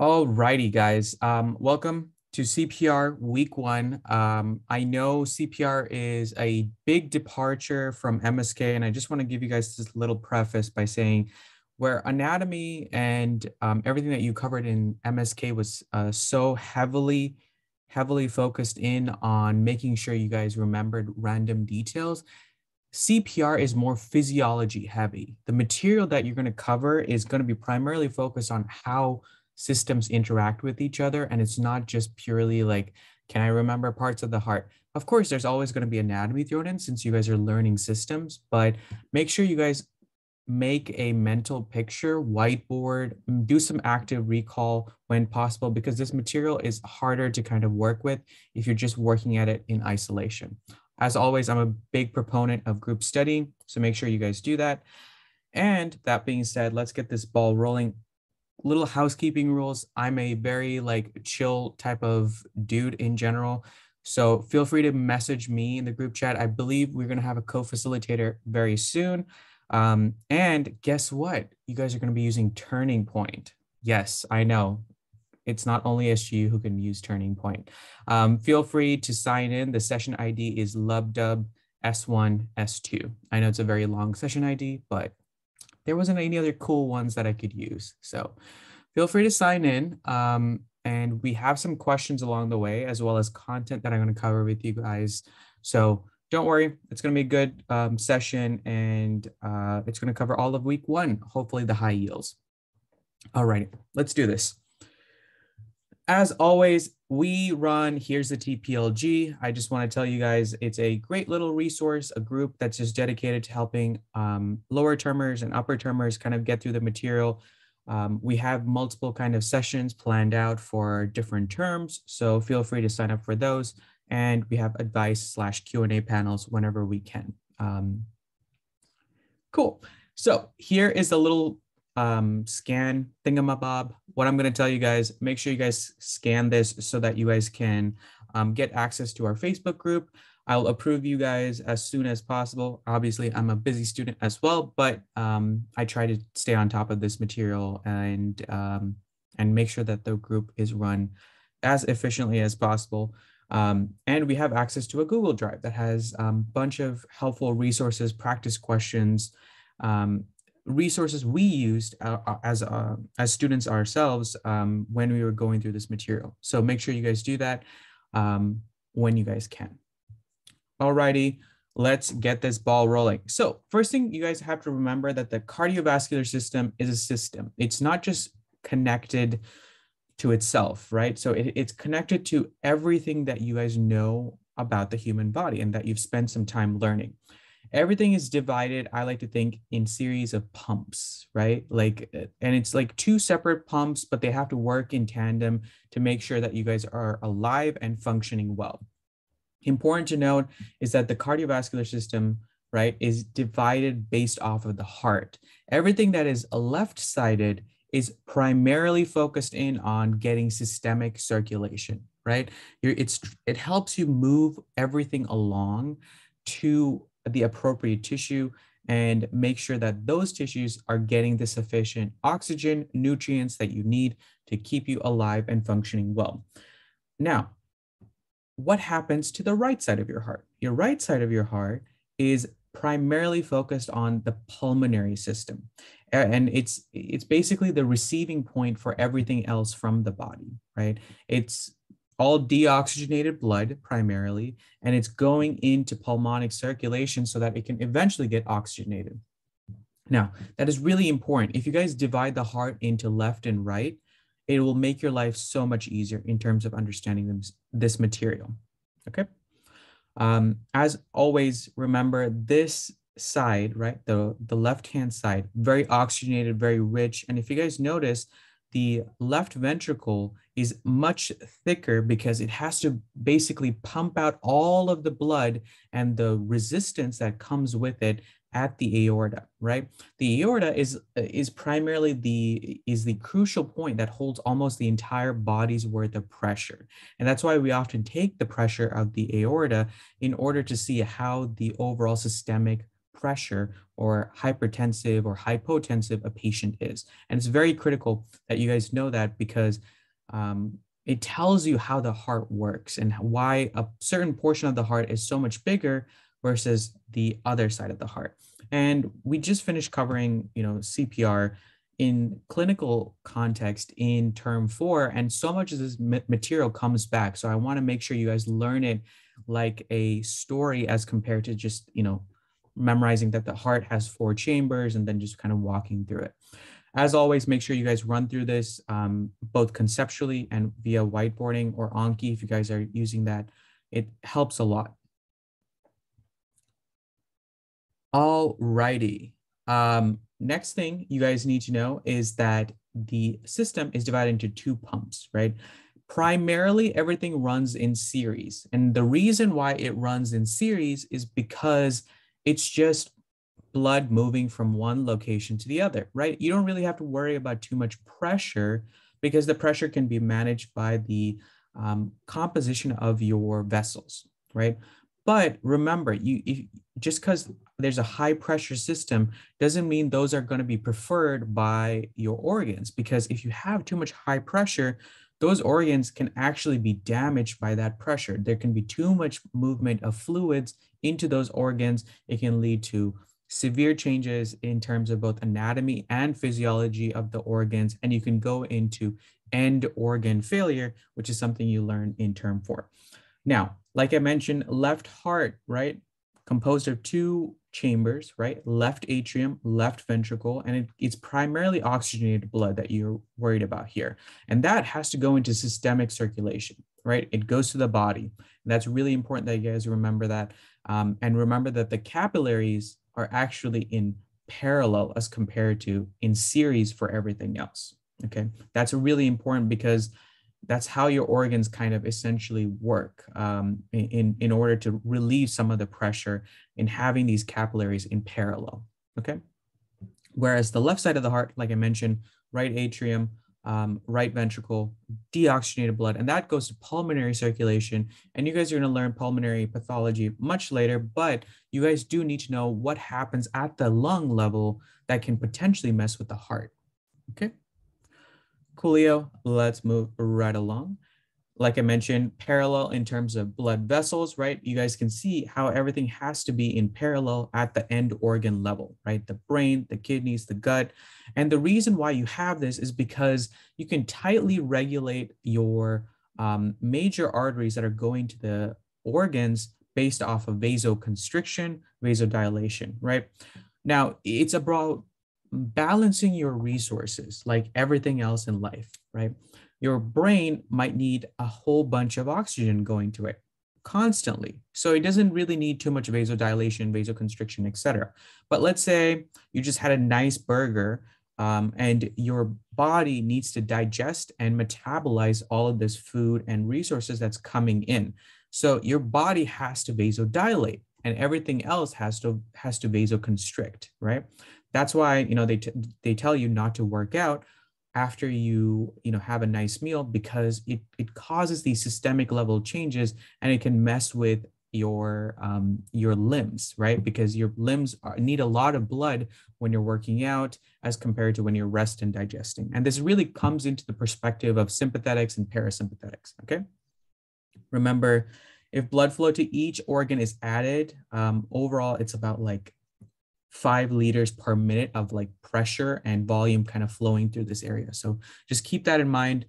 All righty, guys. Um, welcome to CPR week one. Um, I know CPR is a big departure from MSK, and I just want to give you guys this little preface by saying where anatomy and um, everything that you covered in MSK was uh, so heavily, heavily focused in on making sure you guys remembered random details. CPR is more physiology heavy. The material that you're going to cover is going to be primarily focused on how systems interact with each other and it's not just purely like can i remember parts of the heart? Of course there's always going to be anatomy thrown in since you guys are learning systems but make sure you guys make a mental picture whiteboard do some active recall when possible because this material is harder to kind of work with if you're just working at it in isolation. As always i'm a big proponent of group studying so make sure you guys do that. And that being said let's get this ball rolling little housekeeping rules. I'm a very like chill type of dude in general. So feel free to message me in the group chat. I believe we're going to have a co-facilitator very soon. Um, and guess what? You guys are going to be using Turning Point. Yes, I know. It's not only SGU who can use Turning Point. Um, feel free to sign in. The session ID is LubDub S1, S2. I know it's a very long session ID, but there wasn't any other cool ones that I could use. So feel free to sign in. Um, and we have some questions along the way, as well as content that I'm going to cover with you guys. So don't worry, it's going to be a good um, session and uh, it's going to cover all of week one, hopefully the high yields. All right, let's do this. As always, we run Here's the TPLG. I just want to tell you guys it's a great little resource, a group that's just dedicated to helping um, lower termers and upper termers kind of get through the material. Um, we have multiple kind of sessions planned out for different terms, so feel free to sign up for those. And we have advice slash Q&A panels whenever we can. Um, cool. So here is a little um, scan thingamabob. What I'm going to tell you guys, make sure you guys scan this so that you guys can um, get access to our Facebook group. I'll approve you guys as soon as possible. Obviously, I'm a busy student as well, but um, I try to stay on top of this material and um, and make sure that the group is run as efficiently as possible. Um, and we have access to a Google Drive that has a um, bunch of helpful resources, practice questions, um, resources we used uh, uh, as uh, as students ourselves um, when we were going through this material. So make sure you guys do that um, when you guys can. Alrighty, let's get this ball rolling. So first thing you guys have to remember that the cardiovascular system is a system. It's not just connected to itself, right? So it, it's connected to everything that you guys know about the human body and that you've spent some time learning everything is divided i like to think in series of pumps right? Like uh, and it's like two separate pumps but they have to work in tandem to make sure that you guys are alive and functioning well. Important to note is that the cardiovascular system right is divided based off of the heart. Everything that is left sided is primarily focused in on getting systemic circulation right? It's it helps you move everything along to the appropriate tissue and make sure that those tissues are getting the sufficient oxygen, nutrients that you need to keep you alive and functioning well. Now, what happens to the right side of your heart? Your right side of your heart is primarily focused on the pulmonary system. And it's it's basically the receiving point for everything else from the body, right? It's all deoxygenated blood primarily, and it's going into pulmonic circulation so that it can eventually get oxygenated. Now, that is really important. If you guys divide the heart into left and right, it will make your life so much easier in terms of understanding this, material. Okay. Um, as always, remember this side, right? The, the left-hand side, very oxygenated, very rich. And if you guys notice, the left ventricle is much thicker because it has to basically pump out all of the blood and the resistance that comes with it at the aorta right? The aorta is is primarily the is the crucial point that holds almost the entire body's worth of pressure. And that's why we often take the pressure of the aorta in order to see how the overall systemic pressure or hypertensive or hypotensive a patient is. And it's very critical that you guys know that because um, it tells you how the heart works and why a certain portion of the heart is so much bigger versus the other side of the heart. And we just finished covering, you know, CPR in clinical context in term four, and so much of this material comes back. So I want to make sure you guys learn it like a story as compared to just, you know, memorizing that the heart has four chambers and then just kind of walking through it. As always, make sure you guys run through this um, both conceptually and via whiteboarding or Anki if you guys are using that. It helps a lot. All righty. Um, next thing you guys need to know is that the system is divided into two pumps, right? Primarily, everything runs in series. And the reason why it runs in series is because it's just blood moving from one location to the other, right? You don't really have to worry about too much pressure because the pressure can be managed by the um, composition of your vessels, right? But remember, you if, just because there's a high pressure system doesn't mean those are going to be preferred by your organs. Because if you have too much high pressure, those organs can actually be damaged by that pressure. There can be too much movement of fluids into those organs. It can lead to severe changes in terms of both anatomy and physiology of the organs, and you can go into end organ failure, which is something you learn in term four. Now, like I mentioned, left heart, right, composed of two chambers, right, left atrium, left ventricle, and it, it's primarily oxygenated blood that you're worried about here. And that has to go into systemic circulation, right? It goes to the body. And that's really important that you guys remember that. Um, and remember that the capillaries are actually in parallel as compared to in series for everything else. Okay, that's really important because that's how your organs kind of essentially work um, in, in order to relieve some of the pressure in having these capillaries in parallel. Okay, whereas the left side of the heart, like I mentioned, right atrium, um, right ventricle, deoxygenated blood, and that goes to pulmonary circulation. And you guys are going to learn pulmonary pathology much later, but you guys do need to know what happens at the lung level that can potentially mess with the heart. Okay. Coolio, let's move right along like I mentioned, parallel in terms of blood vessels, right? You guys can see how everything has to be in parallel at the end organ level, right? The brain, the kidneys, the gut. And the reason why you have this is because you can tightly regulate your um, major arteries that are going to the organs based off of vasoconstriction, vasodilation, right? Now, it's about balancing your resources like everything else in life, right? your brain might need a whole bunch of oxygen going to it constantly. So it doesn't really need too much vasodilation, vasoconstriction, etc. But let's say you just had a nice burger um, and your body needs to digest and metabolize all of this food and resources that's coming in. So your body has to vasodilate and everything else has to has to vasoconstrict, right? That's why you know they t- they tell you not to work out after you you know have a nice meal because it it causes these systemic level changes and it can mess with your um, your limbs right? Because your limbs are, need a lot of blood when you're working out as compared to when you're rest and digesting. And this really comes into the perspective of sympathetics and parasympathetics okay? Remember if blood flow to each organ is added um, overall it's about like five liters per minute of like pressure and volume kind of flowing through this area. So just keep that in mind.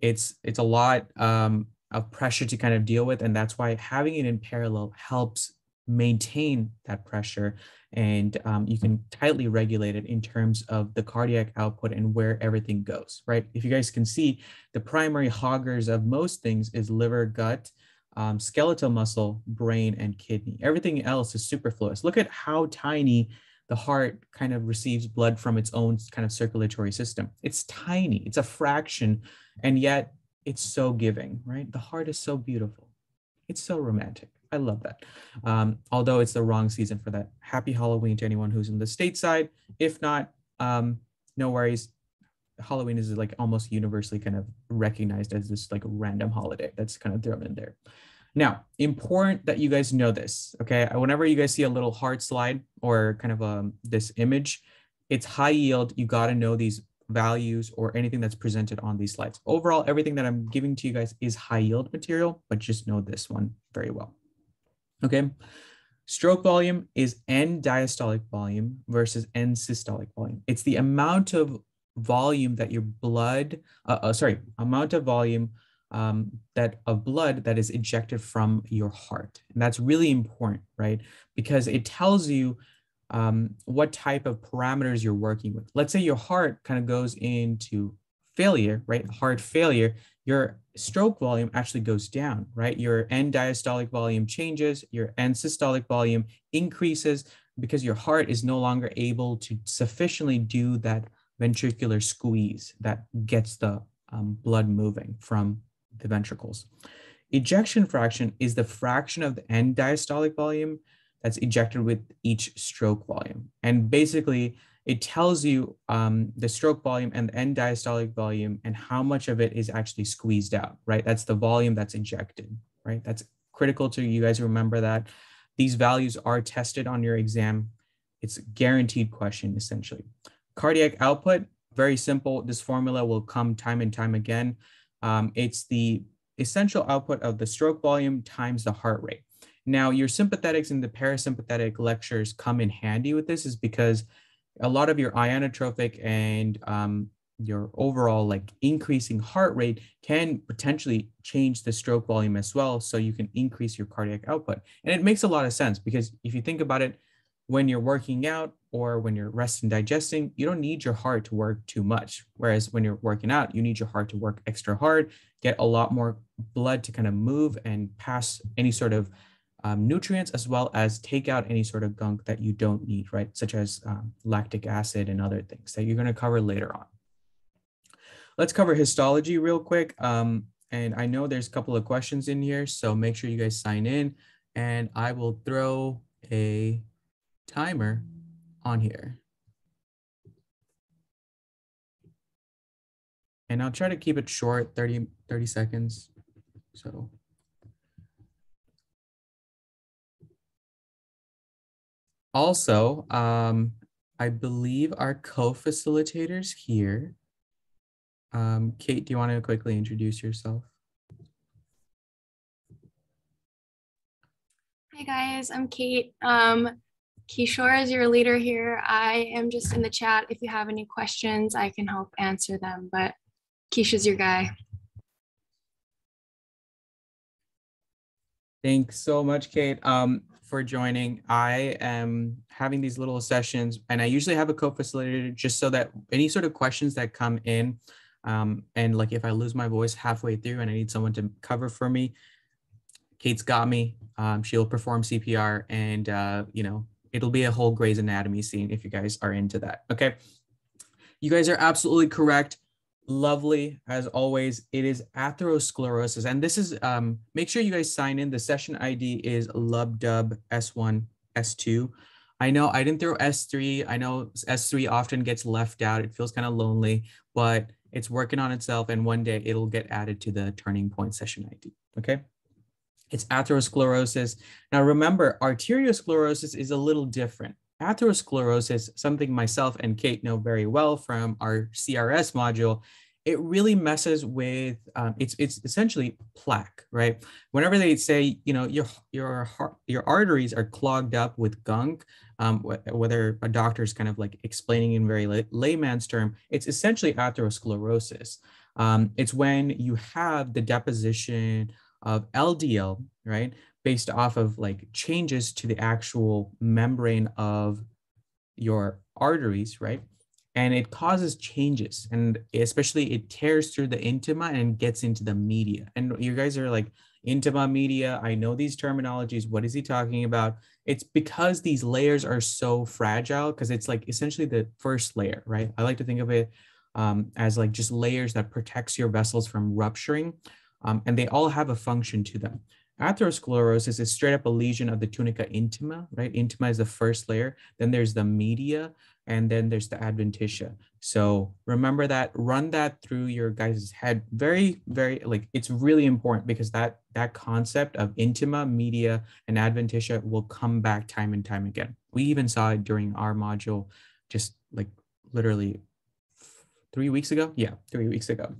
It's it's a lot um, of pressure to kind of deal with, and that's why having it in parallel helps maintain that pressure and um, you can tightly regulate it in terms of the cardiac output and where everything goes right if you guys can see the primary hoggers of most things is liver gut um, skeletal muscle, brain, and kidney. Everything else is superfluous. Look at how tiny the heart kind of receives blood from its own kind of circulatory system. It's tiny, it's a fraction, and yet it's so giving, right? The heart is so beautiful. It's so romantic. I love that. Um, although it's the wrong season for that. Happy Halloween to anyone who's in the stateside. If not, um, no worries. Halloween is like almost universally kind of recognized as this like random holiday that's kind of thrown in there. Now, important that you guys know this, okay? Whenever you guys see a little heart slide or kind of um, this image, it's high yield. You got to know these values or anything that's presented on these slides. Overall, everything that I'm giving to you guys is high yield material, but just know this one very well. Okay. Stroke volume is end diastolic volume versus end systolic volume. It's the amount of volume that your blood, uh, uh, sorry, amount of volume um, that of blood that is ejected from your heart. And that's really important, right? Because it tells you um, what type of parameters you're working with. Let's say your heart kind of goes into failure, right? Heart failure, your stroke volume actually goes down, right? Your end diastolic volume changes, your end systolic volume increases because your heart is no longer able to sufficiently do that ventricular squeeze that gets the um, blood moving from the ventricles. Ejection fraction is the fraction of the end diastolic volume that's ejected with each stroke volume. And basically, it tells you um, the stroke volume and the end diastolic volume and how much of it is actually squeezed out, right? That's the volume that's ejected, right? That's critical to you guys remember that. These values are tested on your exam. It's a guaranteed question, essentially. Cardiac output, very simple. This formula will come time and time again. Um, it's the essential output of the stroke volume times the heart rate. Now, your sympathetics and the parasympathetic lectures come in handy with this is because a lot of your inotropic and um, your overall like increasing heart rate can potentially change the stroke volume as well. So you can increase your cardiac output. And it makes a lot of sense because if you think about it, when you're working out or when you're resting digesting, you don't need your heart to work too much. Whereas when you're working out, you need your heart to work extra hard, get a lot more blood to kind of move and pass any sort of um, nutrients as well as take out any sort of gunk that you don't need, right? Such as um, lactic acid and other things that you're going to cover later on. Let's cover histology real quick. Um, and I know there's a couple of questions in here, so make sure you guys sign in and I will throw a timer on here. And I'll try to keep it short, 30, 30 seconds. So Also, um, I believe our co-facilitators here. Um, Cait, do you want to quickly introduce yourself? Hi guys, I'm Cait. Um, Kishore is your leader here. I am just in the chat. If you have any questions, I can help answer them, but Kishore's your guy. Thanks so much, Cait. Um, for joining. I am having these little sessions, and I usually have a co-facilitator just so that any sort of questions that come in, um, and like if I lose my voice halfway through and I need someone to cover for me, Cait's got me. Um, she'll perform CPR, and uh, you know it'll be a whole Grey's Anatomy scene if you guys are into that. Okay, you guys are absolutely correct. Lovely as always. It is atherosclerosis and this is um make sure you guys sign in. The session id is lubdub s1 s2 i know i didn't throw s3 i know s3 often gets left out. It feels kind of lonely but it's working on itself and one day it'll get added to the turning point session id okay it's atherosclerosis now remember arteriosclerosis is a little different atherosclerosis, something myself and Cait know very well from our CRS module, it really messes with um, it's it's essentially plaque, right? Whenever they say you know your your heart, your arteries are clogged up with gunk, um, whether a doctor is kind of like explaining in very lay, layman's term, it's essentially atherosclerosis. Um, it's when you have the deposition of LDL, right, based off of like changes to the actual membrane of your arteries, right? And it causes changes, and especially it tears through the intima and gets into the media. And you guys are like, intima media, I know these terminologies. What is he talking about? It's because these layers are so fragile, because it's like essentially the first layer, right? I like to think of it um, as like just layers that protects your vessels from rupturing. Um, and they all have a function to them. Atherosclerosis is straight up a lesion of the tunica intima, right? Intima is the first layer. Then there's the media, and then there's the adventitia. So remember that, run that through your guys' head. Very, very like it's really important because that that concept of intima, media, and adventitia will come back time and time again. We even saw it during our module, just like literally three weeks ago. Yeah, three weeks ago.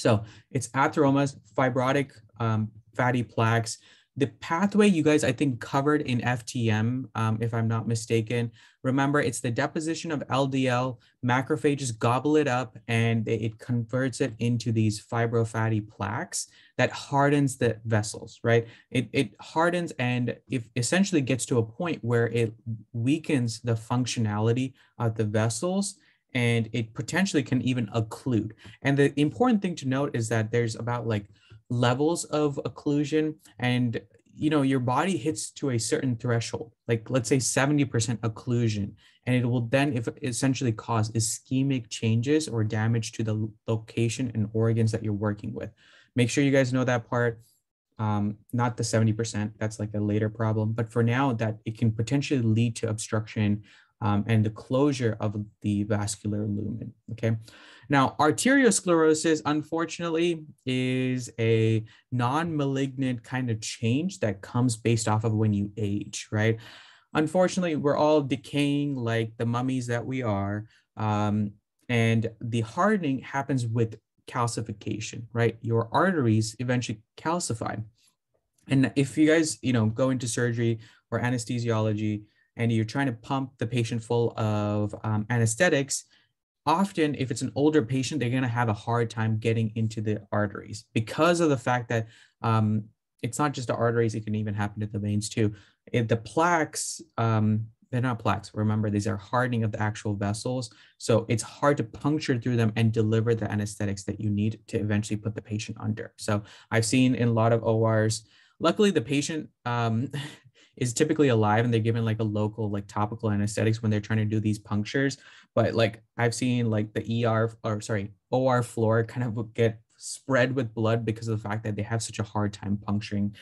So it's atheromas, fibrotic um, fatty plaques, the pathway you guys i think covered in ftm um, if i'm not mistaken. Remember it's the deposition of ldl macrophages gobble it up and it converts it into these fibrofatty plaques that hardens the vessels right? It, it hardens and if essentially gets to a point where it weakens the functionality of the vessels and it potentially can even occlude. And the important thing to note is that there's about like levels of occlusion and you know your body hits to a certain threshold like let's say 70% occlusion and it will then if essentially cause ischemic changes or damage to the location and organs that you're working with. Make sure you guys know that part. Um, not the 70% that's like a later problem but for now that it can potentially lead to obstruction um, and the closure of the vascular lumen okay now, arteriosclerosis, unfortunately, is a non malignant kind of change that comes based off of when you age, right? Unfortunately, we're all decaying like the mummies that we are. Um, and the hardening happens with calcification, right? Your arteries eventually calcify. And if you guys, you know, go into surgery or anesthesiology and you're trying to pump the patient full of um, anesthetics, often if it's an older patient they're going to have a hard time getting into the arteries because of the fact that um, it's not just the arteries it can even happen to the veins too. The plaques um, they're not plaques remember these are hardening of the actual vessels. So it's hard to puncture through them and deliver the anesthetics that you need to eventually put the patient under. So i've seen in a lot of ors luckily the patient um, is typically alive and they're given like a local like topical anesthetics when they're trying to do these punctures. But like i've seen like the er or sorry or floor kind of get spread with blood because of the fact that they have such a hard time puncturing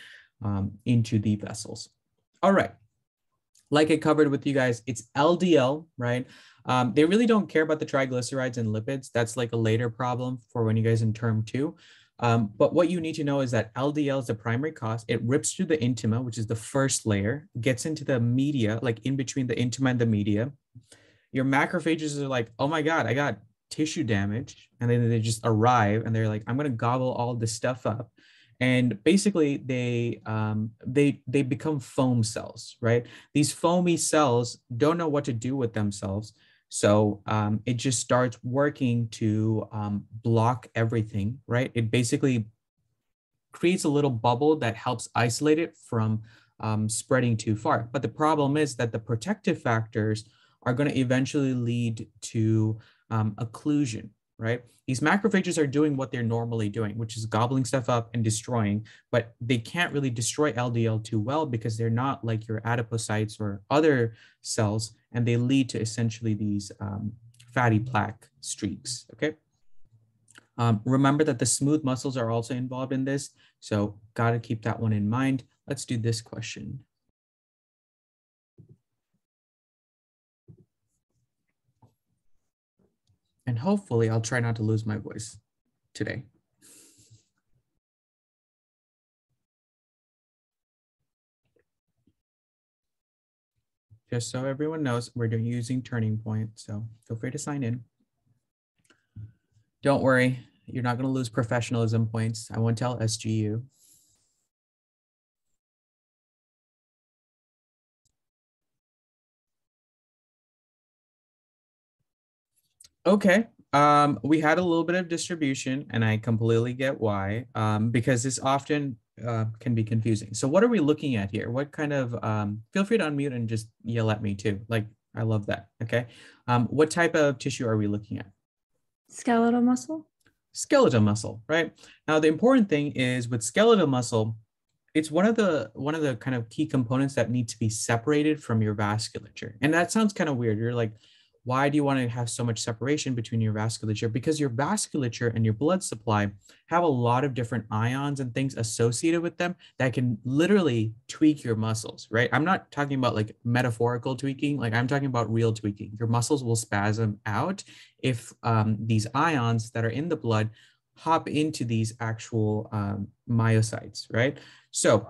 um, into the vessels. All right. Like i covered with you guys it's ldl right? Um, they really don't care about the triglycerides and lipids. That's like a later problem for when you guys in term two um, but what you need to know is that LDL is the primary cause. It rips through the intima, which is the first layer, gets into the media, like in between the intima and the media. Your macrophages are like, oh my God, I got tissue damage. And then they just arrive and they're like, I'm going to gobble all this stuff up. And basically they, um, they, they become foam cells, right? These foamy cells don't know what to do with themselves. So um, it just starts working to um, block everything, right? It basically creates a little bubble that helps isolate it from um, spreading too far. But the problem is that the protective factors are going to eventually lead to um, occlusion, right? These macrophages are doing what they're normally doing, which is gobbling stuff up and destroying, but they can't really destroy LDL too well because they're not like your adipocytes or other cells, and they lead to essentially these um, fatty plaque streaks, okay? Um, remember that the smooth muscles are also involved in this, so gotta keep that one in mind. Let's do this question. And hopefully I'll try not to lose my voice today. Just so everyone knows, we're doing using Turning Point, so feel free to sign in. Don't worry, you're not going to lose professionalism points. I won't tell SGU. Okay. Um, we had a little bit of distribution, and I completely get why, um, because this often uh, can be confusing. So, what are we looking at here? What kind of? Um, feel free to unmute and just yell at me too. Like I love that. Okay. Um, what type of tissue are we looking at? Skeletal muscle. Skeletal muscle, right? Now, the important thing is with skeletal muscle, it's one of the one of the kind of key components that need to be separated from your vasculature. And that sounds kind of weird. You're like, why do you want to have so much separation between your vasculature? Because your vasculature and your blood supply have a lot of different ions and things associated with them that can literally tweak your muscles, right? I'm not talking about like metaphorical tweaking, like I'm talking about real tweaking. Your muscles will spasm out if um, these ions that are in the blood hop into these actual um, myocytes, right? So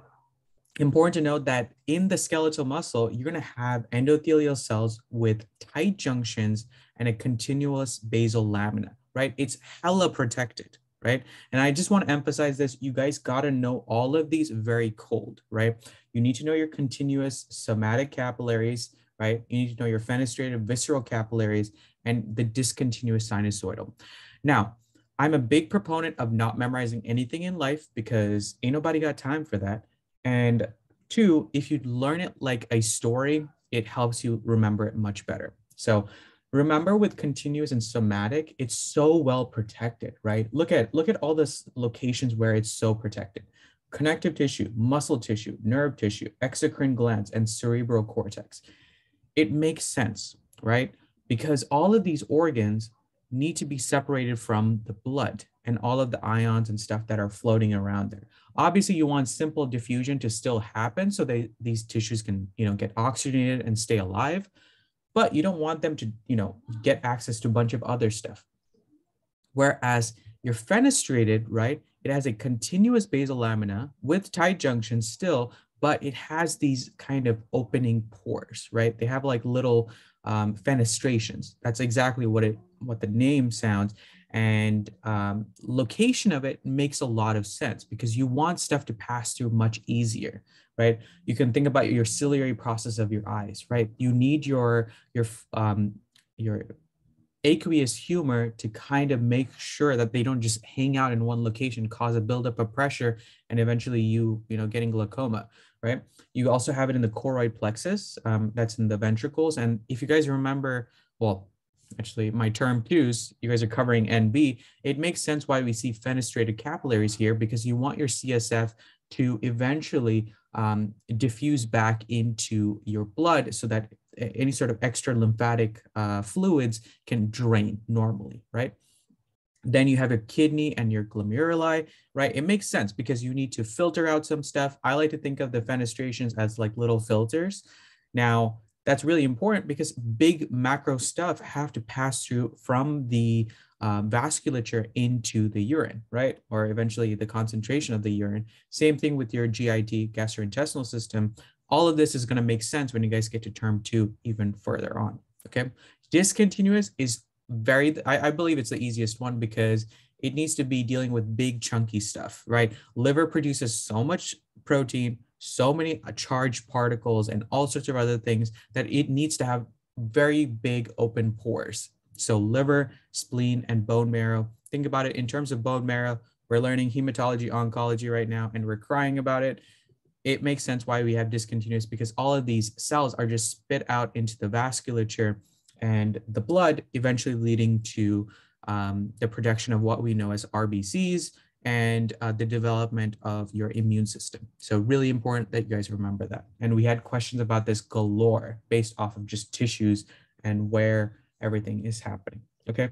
important to note that in the skeletal muscle, you're going to have endothelial cells with tight junctions and a continuous basal lamina, right? It's hella protected, right? And I just want to emphasize this. You guys got to know all of these very cold, right? You need to know your continuous somatic capillaries, right? You need to know your fenestrated visceral capillaries and the discontinuous sinusoidal. Now, I'm a big proponent of not memorizing anything in life because ain't nobody got time for that. And two, if you learn it like a story, it helps you remember it much better. So remember with continuous and somatic, it's so well protected, right? Look at look at all the locations where it's so protected. Connective tissue, muscle tissue, nerve tissue, exocrine glands, and cerebral cortex. It makes sense, right? Because all of these organs need to be separated from the blood and all of the ions and stuff that are floating around there. Obviously, you want simple diffusion to still happen so they these tissues can, you know, get oxygenated and stay alive, but you don't want them to, you know, get access to a bunch of other stuff. Whereas your fenestrated, right, it has a continuous basal lamina with tight junctions still, but it has these kind of opening pores, right? They have like little um, fenestrations. That's exactly what it what the name sounds and um, location of it makes a lot of sense because you want stuff to pass through much easier right? You can think about your ciliary process of your eyes right? You need your your um, your aqueous humor to kind of make sure that they don't just hang out in one location cause a buildup of pressure and eventually you you know getting glaucoma right? You also have it in the choroid plexus um, that's in the ventricles and if you guys remember well actually my term twos, you guys are covering NB, it makes sense why we see fenestrated capillaries here because you want your CSF to eventually um, diffuse back into your blood so that any sort of extra lymphatic uh, fluids can drain normally, right? Then you have your kidney and your glomeruli, right? It makes sense because you need to filter out some stuff. I like to think of the fenestrations as like little filters. Now, that's really important because big macro stuff have to pass through from the uh, vasculature into the urine, right? Or eventually the concentration of the urine. Same thing with your GIT, gastrointestinal system. All of this is going to make sense when you guys get to term two even further on. Okay. Discontinuous is very, I, I believe it's the easiest one because it needs to be dealing with big chunky stuff, right? Liver produces so much protein, so many uh, charged particles and all sorts of other things that it needs to have very big open pores. So liver, spleen, and bone marrow. Think about it in terms of bone marrow. We're learning hematology oncology right now, and we're crying about it. It makes sense why we have discontinuous because all of these cells are just spit out into the vasculature and the blood, eventually leading to um, the production of what we know as RBCs, and uh, the development of your immune system. So really important that you guys remember that. And we had questions about this galore based off of just tissues and where everything is happening. Okay.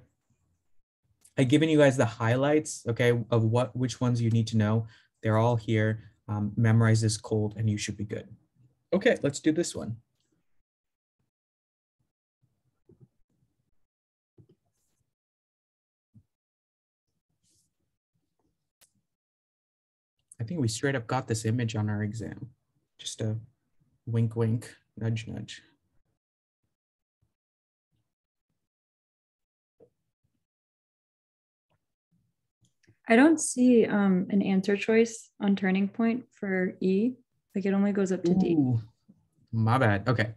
I've given you guys the highlights, okay, of what which ones you need to know. They're all here. Um, memorize this cold and you should be good. Okay, let's do this one. I think we straight up got this image on our exam. Just a wink, wink, nudge, nudge. I don't see um, an answer choice on turning point for E. Like it only goes up to Ooh, D. My bad. Okay.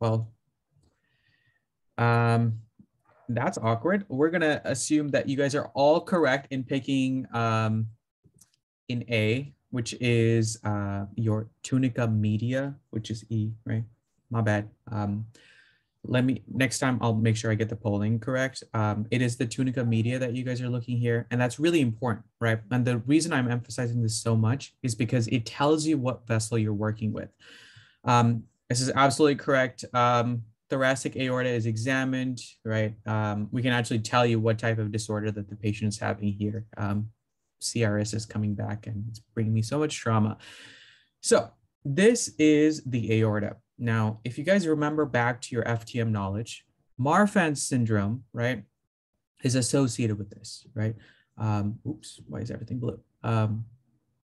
Well, um, that's awkward. We're gonna assume that you guys are all correct in picking um, in A, which is uh, your tunica media, which is E, right? My bad. Um, let me, next time I'll make sure I get the polling correct. Um, it is the tunica media that you guys are looking here. And that's really important, right? And the reason I'm emphasizing this so much is because it tells you what vessel you're working with. Um, this is absolutely correct. Um, thoracic aorta is examined, right, um, we can actually tell you what type of disorder that the patient is having here. Um, CRS is coming back and it's bringing me so much trauma. So this is the aorta. Now, if you guys remember back to your FTM knowledge, Marfan syndrome, right, is associated with this, right? Um, oops, why is everything blue? Um,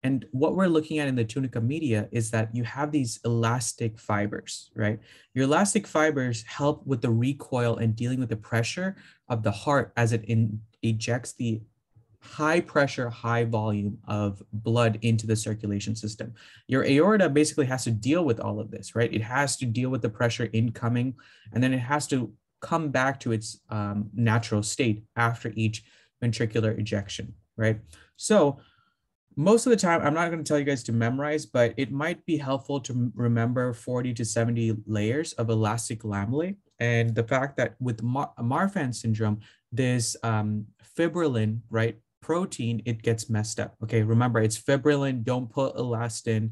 and what we're looking at in the tunica media is that you have these elastic fibers, right? Your elastic fibers help with the recoil and dealing with the pressure of the heart as it in, ejects the high pressure, high volume of blood into the circulation system. Your aorta basically has to deal with all of this, right? It has to deal with the pressure incoming, and then it has to come back to its um, natural state after each ventricular ejection, right? So most of the time, I'm not going to tell you guys to memorize, but it might be helpful to remember 40 to 70 layers of elastic lamellae. And the fact that with Mar Marfan syndrome, this um, fibrillin, right, protein, it gets messed up. Okay, remember it's fibrillin, don't put elastin.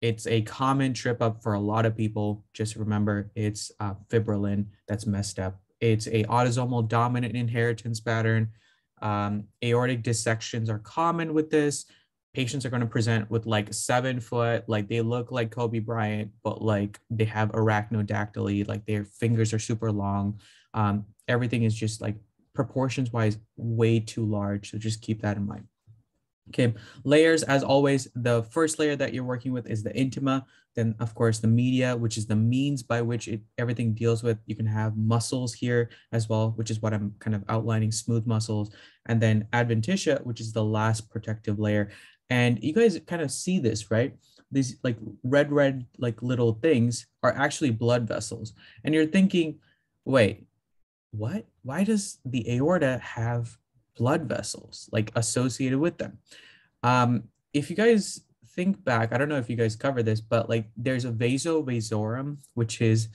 It's a common trip up for a lot of people. Just remember it's uh, fibrillin that's messed up. It's a autosomal dominant inheritance pattern. Um, aortic dissections are common with this. Patients are going to present with like seven foot, like they look like Kobe Bryant, but like they have arachnodactyly, like their fingers are super long. Um, everything is just like proportions wise way too large. So just keep that in mind. Okay, layers, as always, the first layer that you're working with is the intima. Then, of course, the media, which is the means by which it everything deals with. You can have muscles here as well, which is what I'm kind of outlining, smooth muscles. And then adventitia, which is the last protective layer. And you guys kind of see this, right? These like red, red, like little things are actually blood vessels. And you're thinking, wait, what? Why does the aorta have blood vessels like associated with them? Um, if you guys think back, I don't know if you guys cover this, but like there's a vasovasorum, which is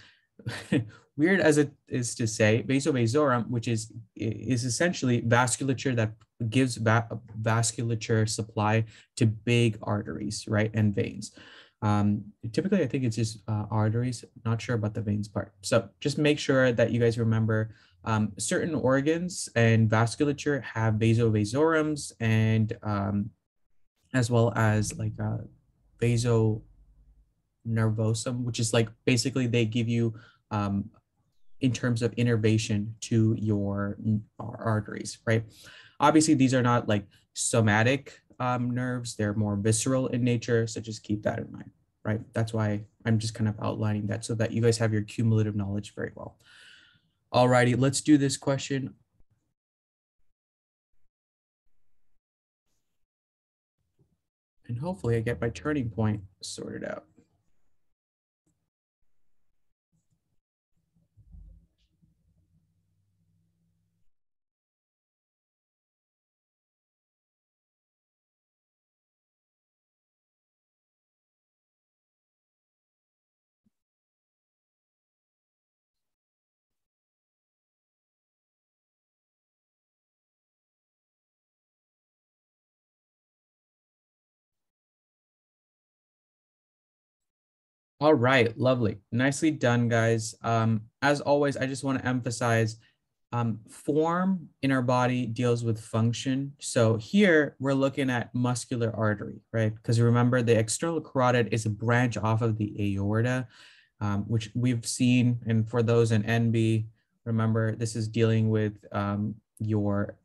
weird as it is to say, vasovasorum, which is is essentially vasculature that gives va- vasculature supply to big arteries, right, and veins. Um, typically, I think it's just uh, arteries. Not sure about the veins part. So just make sure that you guys remember um, certain organs and vasculature have vasovasorums and um, as well as like a vaso nervosum, which is like basically they give you um, in terms of innervation to your arteries, right? Obviously, these are not like somatic um, nerves, they're more visceral in nature. So just keep that in mind, right? That's why I'm just kind of outlining that so that you guys have your cumulative knowledge very well. Alrighty, let's do this question. And hopefully I get my turning point sorted out. All right, lovely. Nicely done, guys. Um, as always, I just want to emphasize um, form in our body deals with function. So here we're looking at muscular artery, right? Because remember the external carotid is a branch off of the aorta, um, which we've seen. And for those in NB, remember this is dealing with um, your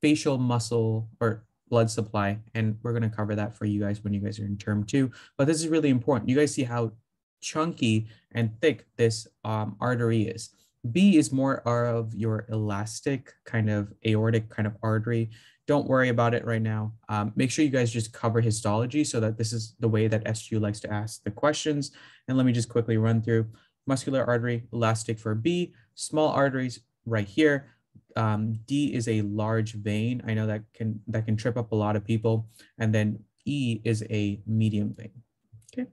facial muscle or blood supply. And we're going to cover that for you guys when you guys are in term two. But this is really important. You guys see how chunky and thick this um, artery is. B is more of your elastic kind of aortic kind of artery. Don't worry about it right now. Um, make sure you guys just cover histology so that this is the way that SU likes to ask the questions. And let me just quickly run through muscular artery, elastic for B, small arteries right here, um, D is a large vein. I know that can that can trip up a lot of people. And then E is a medium vein. Okay.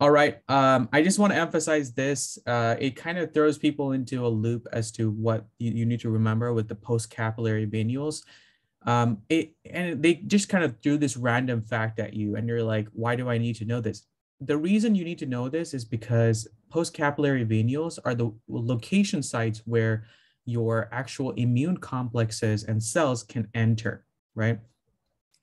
All right. Um, I just want to emphasize this. Uh, it kind of throws people into a loop as to what you, you need to remember with the post-capillary venules. Um, it and they just kind of threw this random fact at you, and you're like, why do I need to know this? The reason you need to know this is because postcapillary venules are the location sites where your actual immune complexes and cells can enter, right?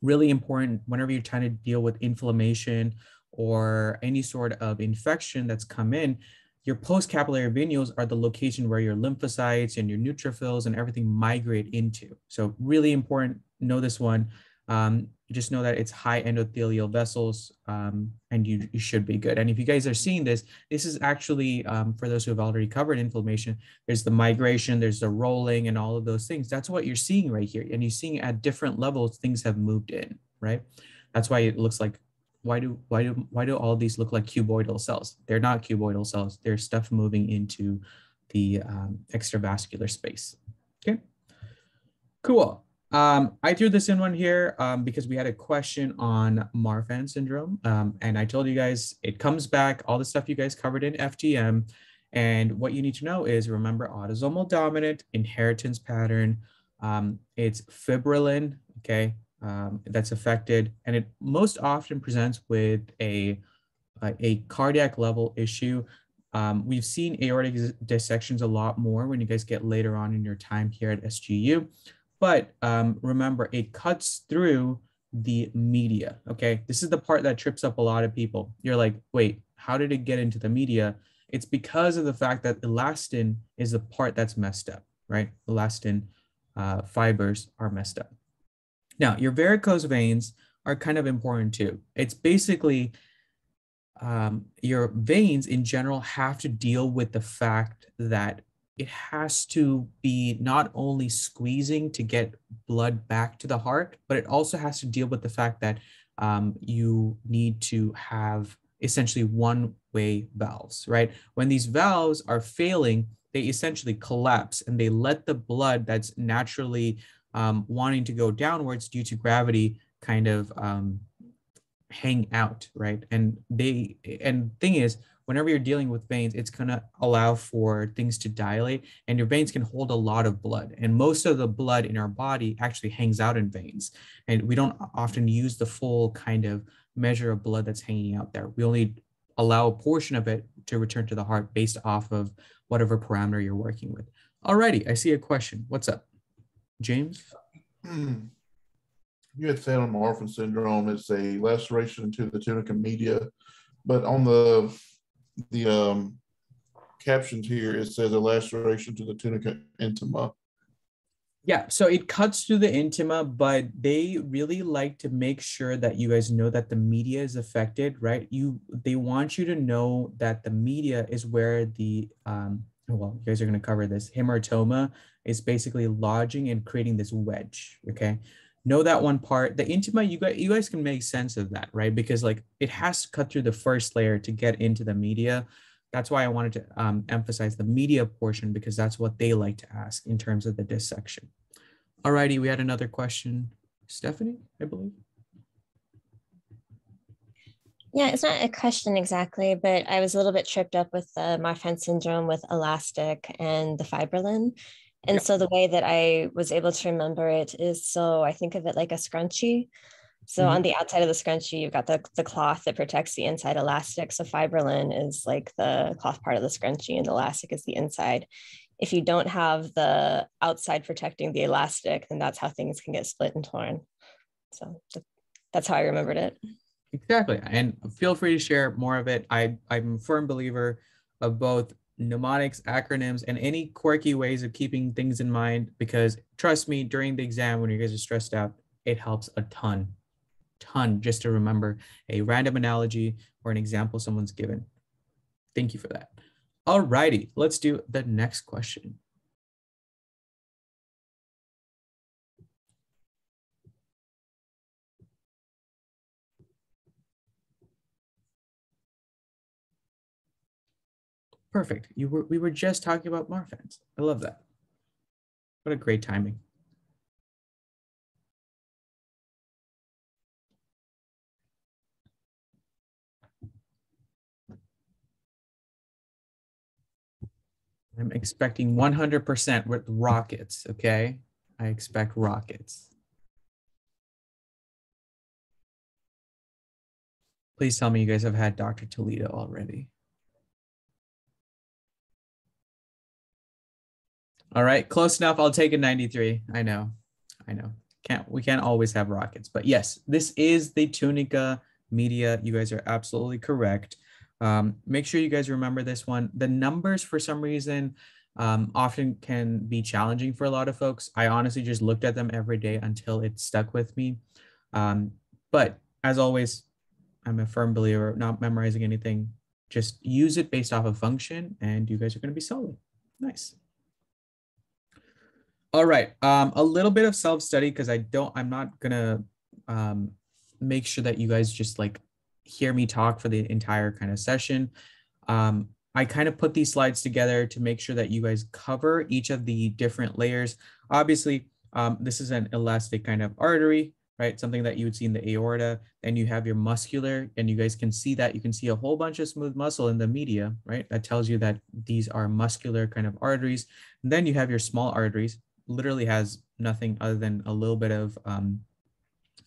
Really important whenever you're trying to deal with inflammation or any sort of infection that's come in, your postcapillary venules are the location where your lymphocytes and your neutrophils and everything migrate into. So really important, know this one. Um, just know that it's high endothelial vessels um, and you, you should be good. And if you guys are seeing this, this is actually, um, for those who have already covered inflammation, there's the migration, there's the rolling and all of those things. That's what you're seeing right here. And you're seeing at different levels, things have moved in, right? That's why it looks like, why do, why do, why do all these look like cuboidal cells? They're not cuboidal cells. There's stuff moving into the um, extravascular space, okay? Cool. Um, I threw this in one here um, because we had a question on Marfan syndrome. Um, and I told you guys it comes back, all the stuff you guys covered in FGM. And what you need to know is remember autosomal dominant inheritance pattern. Um, it's fibrillin, okay, um, that's affected. And it most often presents with a, a, a cardiac level issue. Um, we've seen aortic dissections a lot more when you guys get later on in your time here at SGU. But um, remember, it cuts through the media. Okay. This is the part that trips up a lot of people. You're like, wait, how did it get into the media? It's because of the fact that elastin is the part that's messed up, right? Elastin uh, fibers are messed up. Now, your varicose veins are kind of important too. It's basically um, your veins in general have to deal with the fact that it has to be not only squeezing to get blood back to the heart, but it also has to deal with the fact that um, you need to have essentially one way valves, right? When these valves are failing, they essentially collapse and they let the blood that's naturally um, wanting to go downwards due to gravity kind of um, hang out, right? And they, and thing is, whenever you're dealing with veins, it's going to allow for things to dilate and your veins can hold a lot of blood. And most of the blood in our body actually hangs out in veins. And we don't often use the full kind of measure of blood that's hanging out there. We only allow a portion of it to return to the heart based off of whatever parameter you're working with. Alrighty, I see a question. What's up? James? You had said on Marfan syndrome, it's a laceration into the tunica media, but on the the um, captions here, it says a laceration to the tunica intima. Yeah, so it cuts through the intima, but they really like to make sure that you guys know that the media is affected, right? You they want you to know that the media is where the um oh, well, you guys are going to cover this. Hematoma is basically lodging and creating this wedge, okay? Know that one part. The intima you guys you guys can make sense of that right? Because like it has to cut through the first layer to get into the media. That's why i wanted to um, emphasize the media portion because that's what they like to ask in terms of the dissection. Alrighty we had another question. Stephanie i believe? Yeah, it's not a question exactly, but I was a little bit tripped up with the Marfan syndrome with elastic and the fibrillin. And yeah. so the way that I was able to remember it is so I think of it like a scrunchie. So mm-hmm. on the outside of the scrunchie, you've got the, the cloth that protects the inside elastic. So fibrillin is like the cloth part of the scrunchie and the elastic is the inside. If you don't have the outside protecting the elastic, then that's how things can get split and torn. So that's how I remembered it. Exactly. And feel free to share more of it. I, I'm a firm believer of both mnemonics, acronyms, and any quirky ways of keeping things in mind. Because trust me, during the exam, when you guys are stressed out, it helps a ton, ton just to remember a random analogy or an example someone's given. Thank you for that. All righty, let's do the next question. Perfect. You were we were just talking about Marfans. I love that. What a great timing. I'm expecting 100% with rockets, okay? I expect rockets. Please tell me you guys have had Dr. Toledo already. All right, close enough. I'll take a 93. I know. I know. Can't we can't always have rockets. But yes, this is the Tunica media. You guys are absolutely correct. Um, make sure you guys remember this one. The numbers for some reason um, often can be challenging for a lot of folks. I honestly just looked at them every day until it stuck with me. Um, but as always, I'm a firm believer not memorizing anything. Just use it based off of function and you guys are going to be solid. Nice. All right. Um, a little bit of self-study because I don't, I'm not going to um, make sure that you guys just like hear me talk for the entire kind of session. Um, I kind of put these slides together to make sure that you guys cover each of the different layers. Obviously, um, this is an elastic kind of artery right? Something that you would see in the aorta. Then you have your muscular, and you guys can see that. You can see a whole bunch of smooth muscle in the media, right? That tells you that these are muscular kind of arteries. And then you have your small arteries, literally has nothing other than a little bit of um,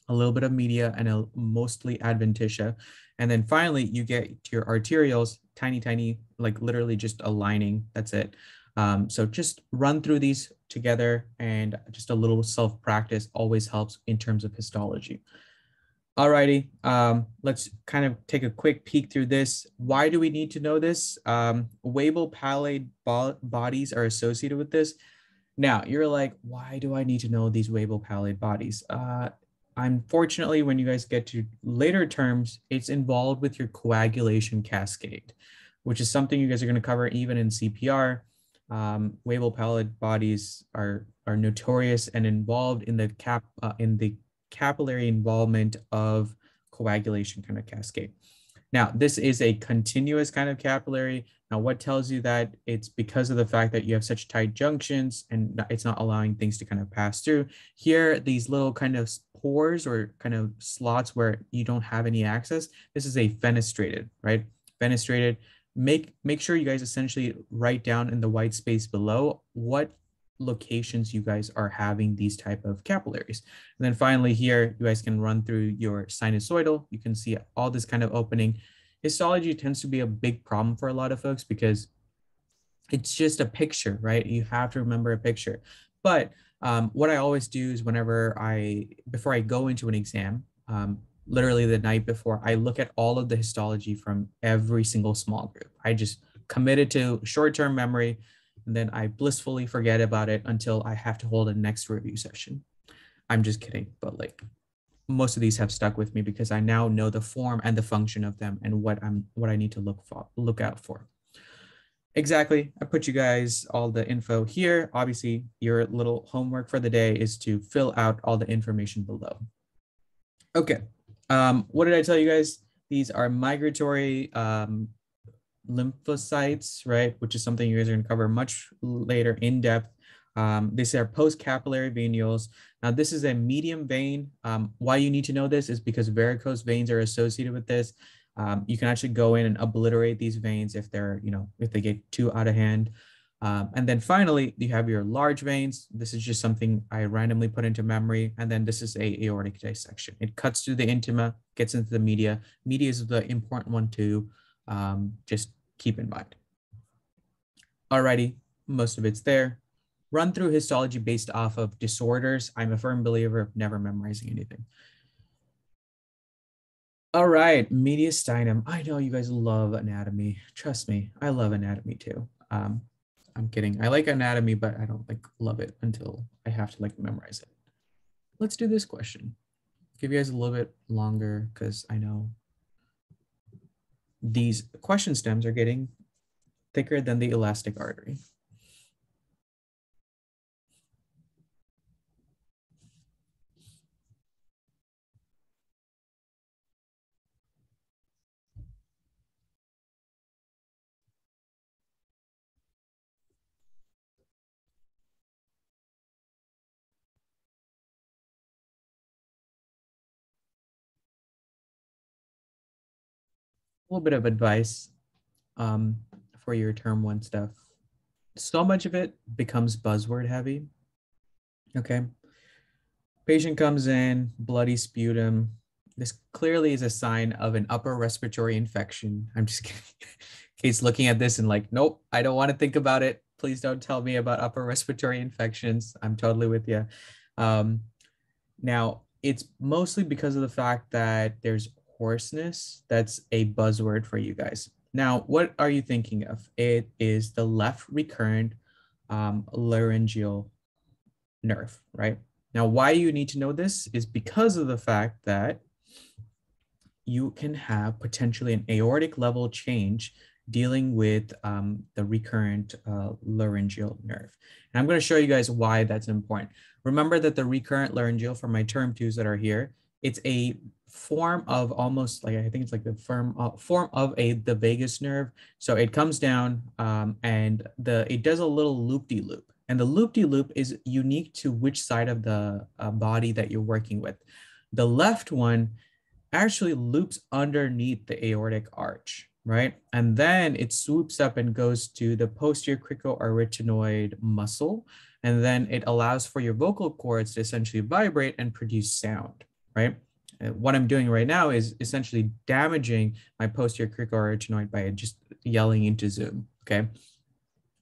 a little bit of media and a mostly adventitia. And then finally, you get to your arterioles, tiny, tiny, like literally just a lining. That's it. Um, so just run through these together and just a little self practice always helps in terms of histology. Alrighty, um, let's kind of take a quick peek through this. Why do we need to know this? Um, Weibel-Palade bo bodies are associated with this. Now you're like, why do I need to know these Weibel-Palade bodies? Uh, unfortunately, when you guys get to later terms, it's involved with your coagulation cascade, which is something you guys are going to cover even in CPR um, Weibel-Palade bodies are are notorious and involved in the cap uh, in the capillary involvement of coagulation kind of cascade. Now, this is a continuous kind of capillary. Now, what tells you that it's because of the fact that you have such tight junctions and it's not allowing things to kind of pass through. Here, these little kind of pores or kind of slots where you don't have any access, this is a fenestrated, right? Fenestrated make make sure you guys essentially write down in the white space below what locations you guys are having these type of capillaries. And then finally here, you guys can run through your sinusoidal. You can see all this kind of opening. Histology tends to be a big problem for a lot of folks because it's just a picture, right? You have to remember a picture. But um, what I always do is whenever I, before I go into an exam, um, literally the night before, I look at all of the histology from every single small group. I just committed to short-term memory, and then I blissfully forget about it until I have to hold a next review session. I'm just kidding, but like most of these have stuck with me because I now know the form and the function of them and what I'm what I need to look for look out for. Exactly. I put you guys all the info here. Obviously, your little homework for the day is to fill out all the information below. Okay, um, what did I tell you guys? These are migratory um, lymphocytes, right? Which is something you guys are going to cover much later in depth. Um, these are post-capillary venules. Now, this is a medium vein. Um, why you need to know this is because varicose veins are associated with this. Um, you can actually go in and obliterate these veins if they're, you know, if they get too out of hand. Um, and then finally, you have your large veins. This is just something I randomly put into memory. And then this is a aortic dissection. It cuts through the intima, gets into the media. Media is the important one too. Um, just keep in mind. Alrighty, most of it's there. Run through histology based off of disorders. I'm a firm believer of never memorizing anything. All right, mediastinum. I know you guys love anatomy. Trust me, I love anatomy too. Um, I'm kidding. I like anatomy, but I don't like love it until I have to like memorize it. Let's do this question. Give you guys a little bit longer because I know these question stems are getting thicker than the elastic artery. Little bit of advice um, for your term one stuff. So much of it becomes buzzword heavy. Okay. Patient comes in, bloody sputum. This clearly is a sign of an upper respiratory infection. I'm just kidding. Cait's looking at this and like, nope, I don't want to think about it. Please don't tell me about upper respiratory infections. I'm totally with you. Um, now, it's mostly because of the fact that there's hoarseness. That's a buzzword for you guys. Now, what are you thinking of? It is the left recurrent um, laryngeal nerve, right? Now, why you need to know this is because of the fact that you can have potentially an aortic level change dealing with um, the recurrent uh, laryngeal nerve. And I'm going to show you guys why that's important. Remember that the recurrent laryngeal for my term twos that are here, it's a form of almost like I think it's like the form uh, form of a the vagus nerve. So it comes down um, and the it does a little loop de loop, and the loop de loop is unique to which side of the uh, body that you're working with. The left one actually loops underneath the aortic arch, right? And then it swoops up and goes to the posterior cricoarytenoid muscle. And then it allows for your vocal cords to essentially vibrate and produce sound, right? Uh, what I'm doing right now is essentially damaging my posterior cricoarytenoid by just yelling into Zoom. Okay.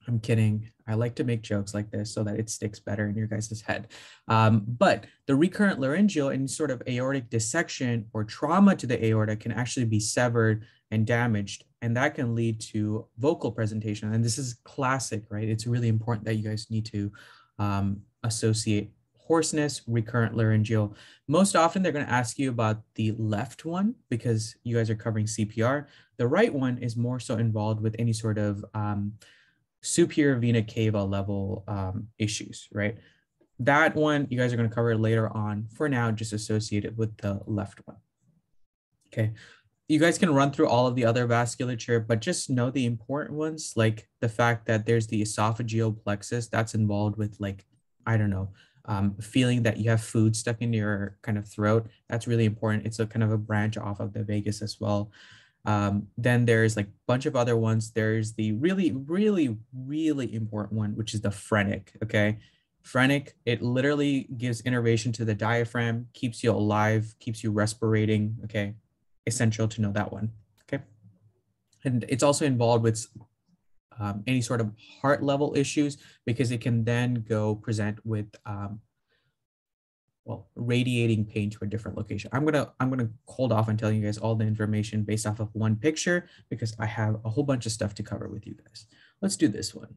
I'm kidding. I like to make jokes like this so that it sticks better in your guys' head. Um, but the recurrent laryngeal, any sort of aortic dissection or trauma to the aorta can actually be severed and damaged. And that can lead to vocal presentation. And this is classic, right? It's really important that you guys need to um, associate hoarseness, recurrent laryngeal. Most often they're going to ask you about the left one because you guys are covering CPR. The right one is more so involved with any sort of um, superior vena cava level um, issues, right? That one you guys are going to cover later on. For now, just associate it with the left one. Okay. You guys can run through all of the other vasculature, but just know the important ones, like the fact that there's the esophageal plexus that's involved with like, I don't know, um, feeling that you have food stuck in your kind of throat. That's really important. It's a kind of a branch off of the vagus as well. Um, then there's like a bunch of other ones. There's the really, really, really important one, which is the phrenic. Okay. Phrenic, it literally gives innervation to the diaphragm, keeps you alive, keeps you respirating. Okay. Essential to know that one. Okay. And it's also involved with um, any sort of heart level issues because it can then go present with um, well radiating pain to a different location. I'm gonna I'm gonna hold off on telling you guys all the information based off of one picture because I have a whole bunch of stuff to cover with you guys. Let's do this one.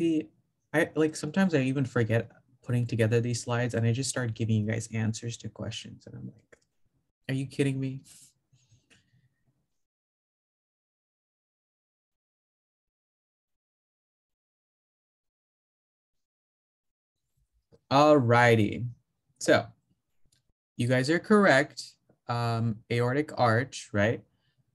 See, I like sometimes I even forget putting together these slides and I just start giving you guys answers to questions. And I'm like, are you kidding me? All righty. So you guys are correct. Um, aortic arch, right?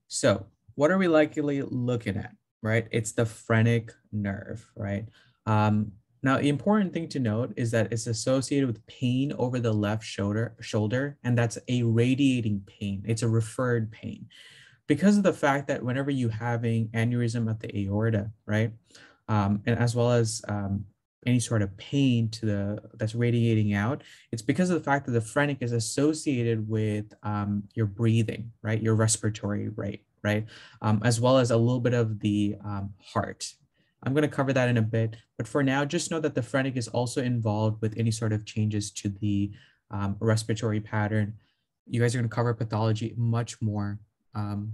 So what are we likely looking at? Right? It's the phrenic nerve, right? Um, now, the important thing to note is that it's associated with pain over the left shoulder, shoulder, and that's a radiating pain. It's a referred pain. Because of the fact that whenever you having aneurysm at the aorta, right, um, and as well as um, any sort of pain to the that's radiating out, it's because of the fact that the phrenic is associated with um, your breathing, right, your respiratory rate, right? Um, as well as a little bit of the um, heart. I'm going to cover that in a bit, but for now, just know that the phrenic is also involved with any sort of changes to the um, respiratory pattern. You guys are going to cover pathology much more. Um,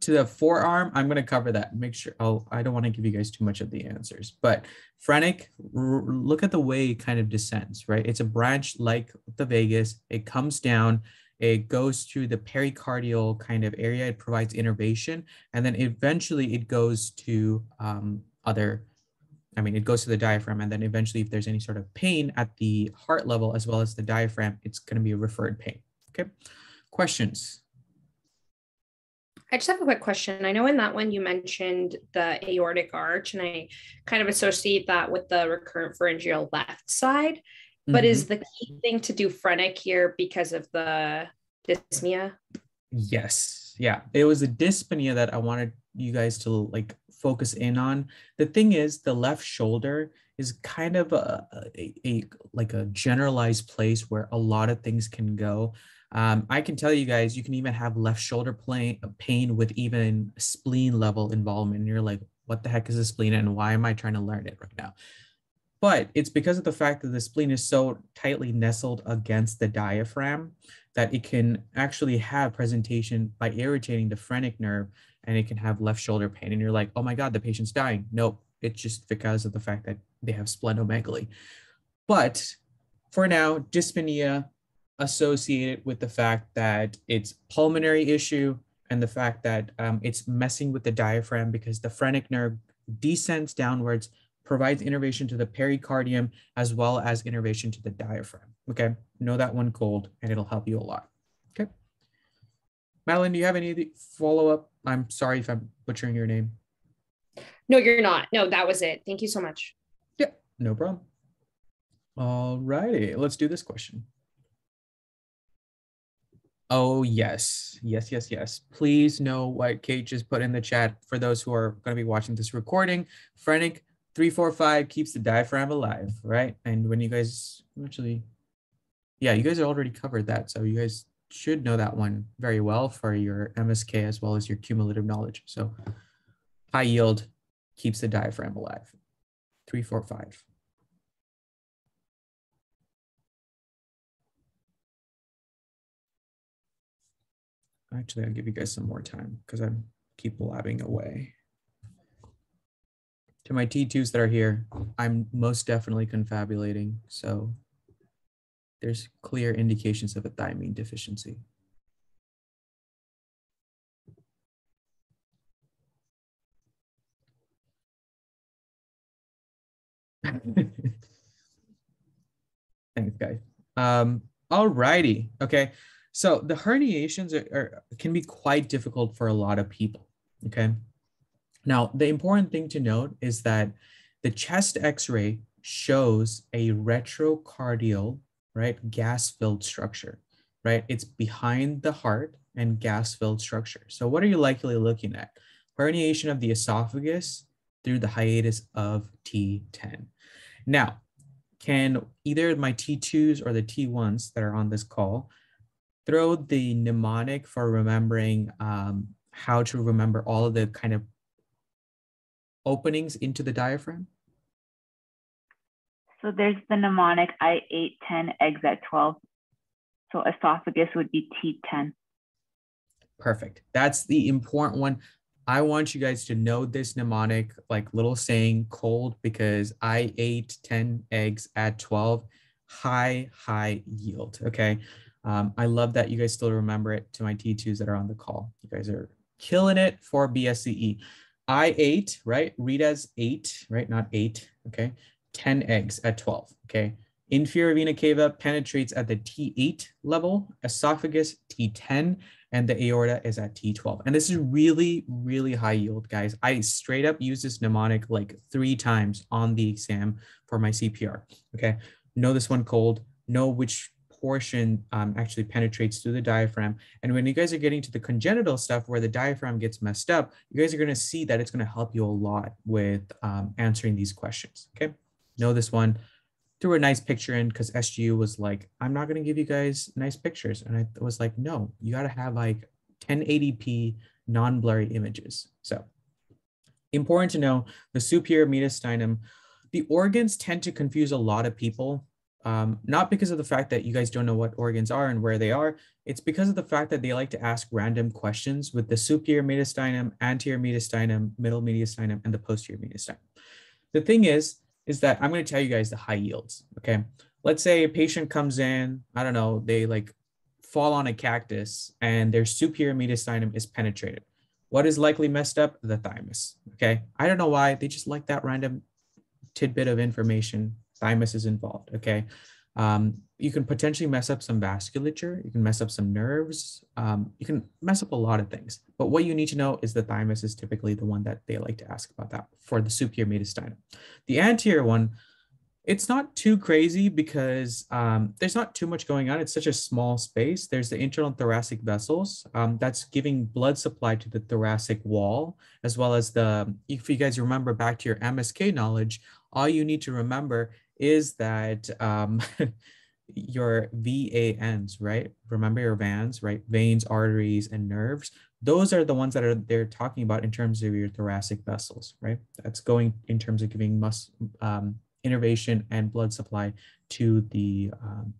to the forearm, I'm going to cover that. Make sure, oh, I don't want to give you guys too much of the answers, but phrenic, look at the way it kind of descends, right? It's a branch like the vagus. It comes down, it goes through the pericardial kind of area. It provides innervation, and then eventually it goes to um, other. I mean, it goes to the diaphragm, and then eventually, if there's any sort of pain at the heart level as well as the diaphragm, it's going to be a referred pain. Okay, questions. I just have a quick question. I know in that one you mentioned the aortic arch, and I kind of associate that with the recurrent pharyngeal left side. But mm-hmm. is the key thing to do phrenic here because of the dyspnea? Yes. Yeah. It was a dyspnea that I wanted you guys to like focus in on. The thing is, the left shoulder is kind of a, a, a like a generalized place where a lot of things can go. Um, I can tell you guys, you can even have left shoulder pain, pain with even spleen level involvement. And you're like, what the heck is a spleen and why am I trying to learn it right now? But it's because of the fact that the spleen is so tightly nestled against the diaphragm that it can actually have presentation by irritating the phrenic nerve and it can have left shoulder pain. And you're like, oh my God, the patient's dying. Nope, it's just because of the fact that they have splenomegaly. But for now, dyspnea associated with the fact that it's pulmonary issue and the fact that um, it's messing with the diaphragm because the phrenic nerve descends downwards, provides innervation to the pericardium as well as innervation to the diaphragm. Okay, know that one cold and it'll help you a lot. Okay. Madeline, do you have any follow up? I'm sorry if I'm butchering your name. No, you're not. No, that was it. Thank you so much. Yeah, no problem. All righty, let's do this question. Oh, yes. Yes, yes, yes. Please know what Cait just put in the chat for those who are going to be watching this recording. Phrenic 345 keeps the diaphragm alive, right? And when you guys actually, yeah, you guys are already covered that. So you guys should know that one very well for your MSK as well as your cumulative knowledge. So high yield keeps the diaphragm alive. 345. Actually, I'll give you guys some more time because I keep blabbing away. To my T2s that are here, I'm most definitely confabulating. So there's clear indications of a thiamine deficiency. Thanks, guys. Um, all righty. Okay. So the herniations are, are, can be quite difficult for a lot of people. Okay. Now, the important thing to note is that the chest x-ray shows a retrocardial, right, gas-filled structure, right? It's behind the heart and gas-filled structure. So what are you likely looking at? Herniation of the esophagus through the hiatus of T10. Now, can either my T2s or the T1s that are on this call throw the mnemonic for remembering um, how to remember all of the kind of openings into the diaphragm? So there's the mnemonic I ate 10 eggs at 12. So esophagus would be T10. Perfect. That's the important one. I want you guys to know this mnemonic, like little saying cold, because I ate 10 eggs at 12. High, high yield. Okay. Um, I love that you guys still remember it to my T2s that are on the call. You guys are killing it for BSCE. I ate, right? Read as eight, right? Not eight, okay? 10 eggs at 12, okay? Inferior vena cava penetrates at the T8 level, esophagus T10, and the aorta is at T12. And this is really, really high yield, guys. I straight up use this mnemonic like three times on the exam for my CPR, okay? Know this one cold, know which portion um, actually penetrates through the diaphragm. And when you guys are getting to the congenital stuff where the diaphragm gets messed up, you guys are going to see that it's going to help you a lot with um, answering these questions. Okay. Know this one. Threw a nice picture in because SGU was like, I'm not going to give you guys nice pictures. And I was like, no, you got to have like 1080p non blurry images. So important to know the superior mediastinum. The organs tend to confuse a lot of people um, not because of the fact that you guys don't know what organs are and where they are. It's because of the fact that they like to ask random questions with the superior mediastinum, anterior mediastinum, middle mediastinum, and the posterior mediastinum. The thing is, is that I'm going to tell you guys the high yields. Okay. Let's say a patient comes in, I don't know, they like fall on a cactus and their superior mediastinum is penetrated. What is likely messed up? The thymus. Okay. I don't know why. They just like that random tidbit of information thymus is involved. Okay. Um, you can potentially mess up some vasculature. You can mess up some nerves. Um, you can mess up a lot of things. But what you need to know is the thymus is typically the one that they like to ask about that for the superior mediastinum. The anterior one, It's not too crazy because um, there's not too much going on. It's such a small space. There's the internal thoracic vessels um, that's giving blood supply to the thoracic wall, as well as the, if you guys remember back to your MSK knowledge, all you need to remember is that um, your VANs, right? Remember your VANs, right? Veins, arteries, and nerves. Those are the ones that are they're talking about in terms of your thoracic vessels, right? That's going in terms of giving mus um, innervation and blood supply to the um,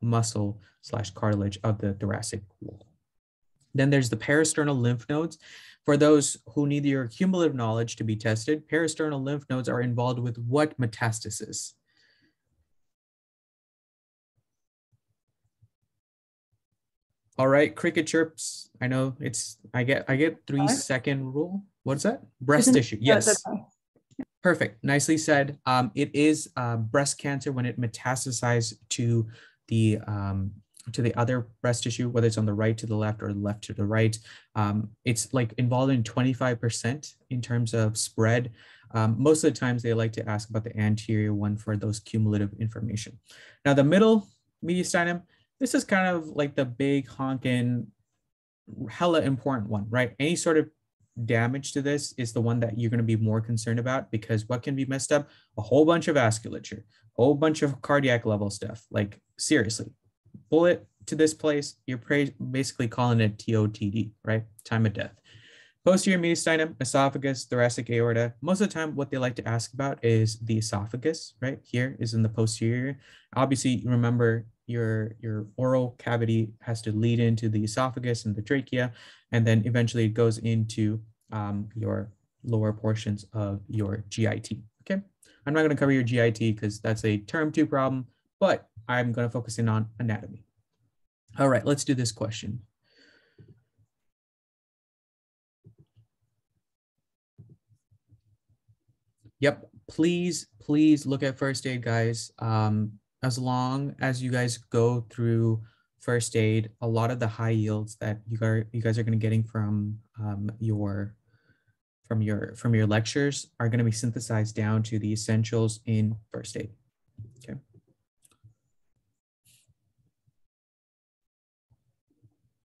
muscle slash cartilage of the thoracic wall. Then there's the parasternal lymph nodes. For those who need your cumulative knowledge to be tested, parasternal lymph nodes are involved with what metastasis? All right, cricket chirps. I know it's I get I get three second rule. What's that? Breast tissue. Yes. Perfect. Nicely said. Um, it is uh, breast cancer when it metastasizes to the um, to the other breast tissue, whether it's on the right to the left or left to the right. Um, it's like involved in 25% in terms of spread. Um, most of the times they like to ask about the anterior one for those cumulative information. Now the middle mediastinum, this is kind of like the big honking, hella important one, right? Any sort of damage to this is the one that you're going to be more concerned about because what can be messed up? A whole bunch of vasculature, a whole bunch of cardiac level stuff. Like seriously, bullet to this place, you're basically calling it TOTD, right? Time of death. Posterior mediastinum, esophagus, thoracic aorta. Most of the time, what they like to ask about is the esophagus, right? Here is in the posterior. Obviously, remember your, your oral cavity has to lead into the esophagus and the trachea, and then eventually it goes into um, your lower portions of your GIT. Okay, I'm not going to cover your GIT because that's a term two problem, but I'm going to focus in on anatomy. All right, let's do this question. Yep, please, please look at first aid, guys. Um, as long as you guys go through first aid, a lot of the high yields that you are you guys are going to getting from um, your from your from your lectures are going to be synthesized down to the essentials in first aid. Okay.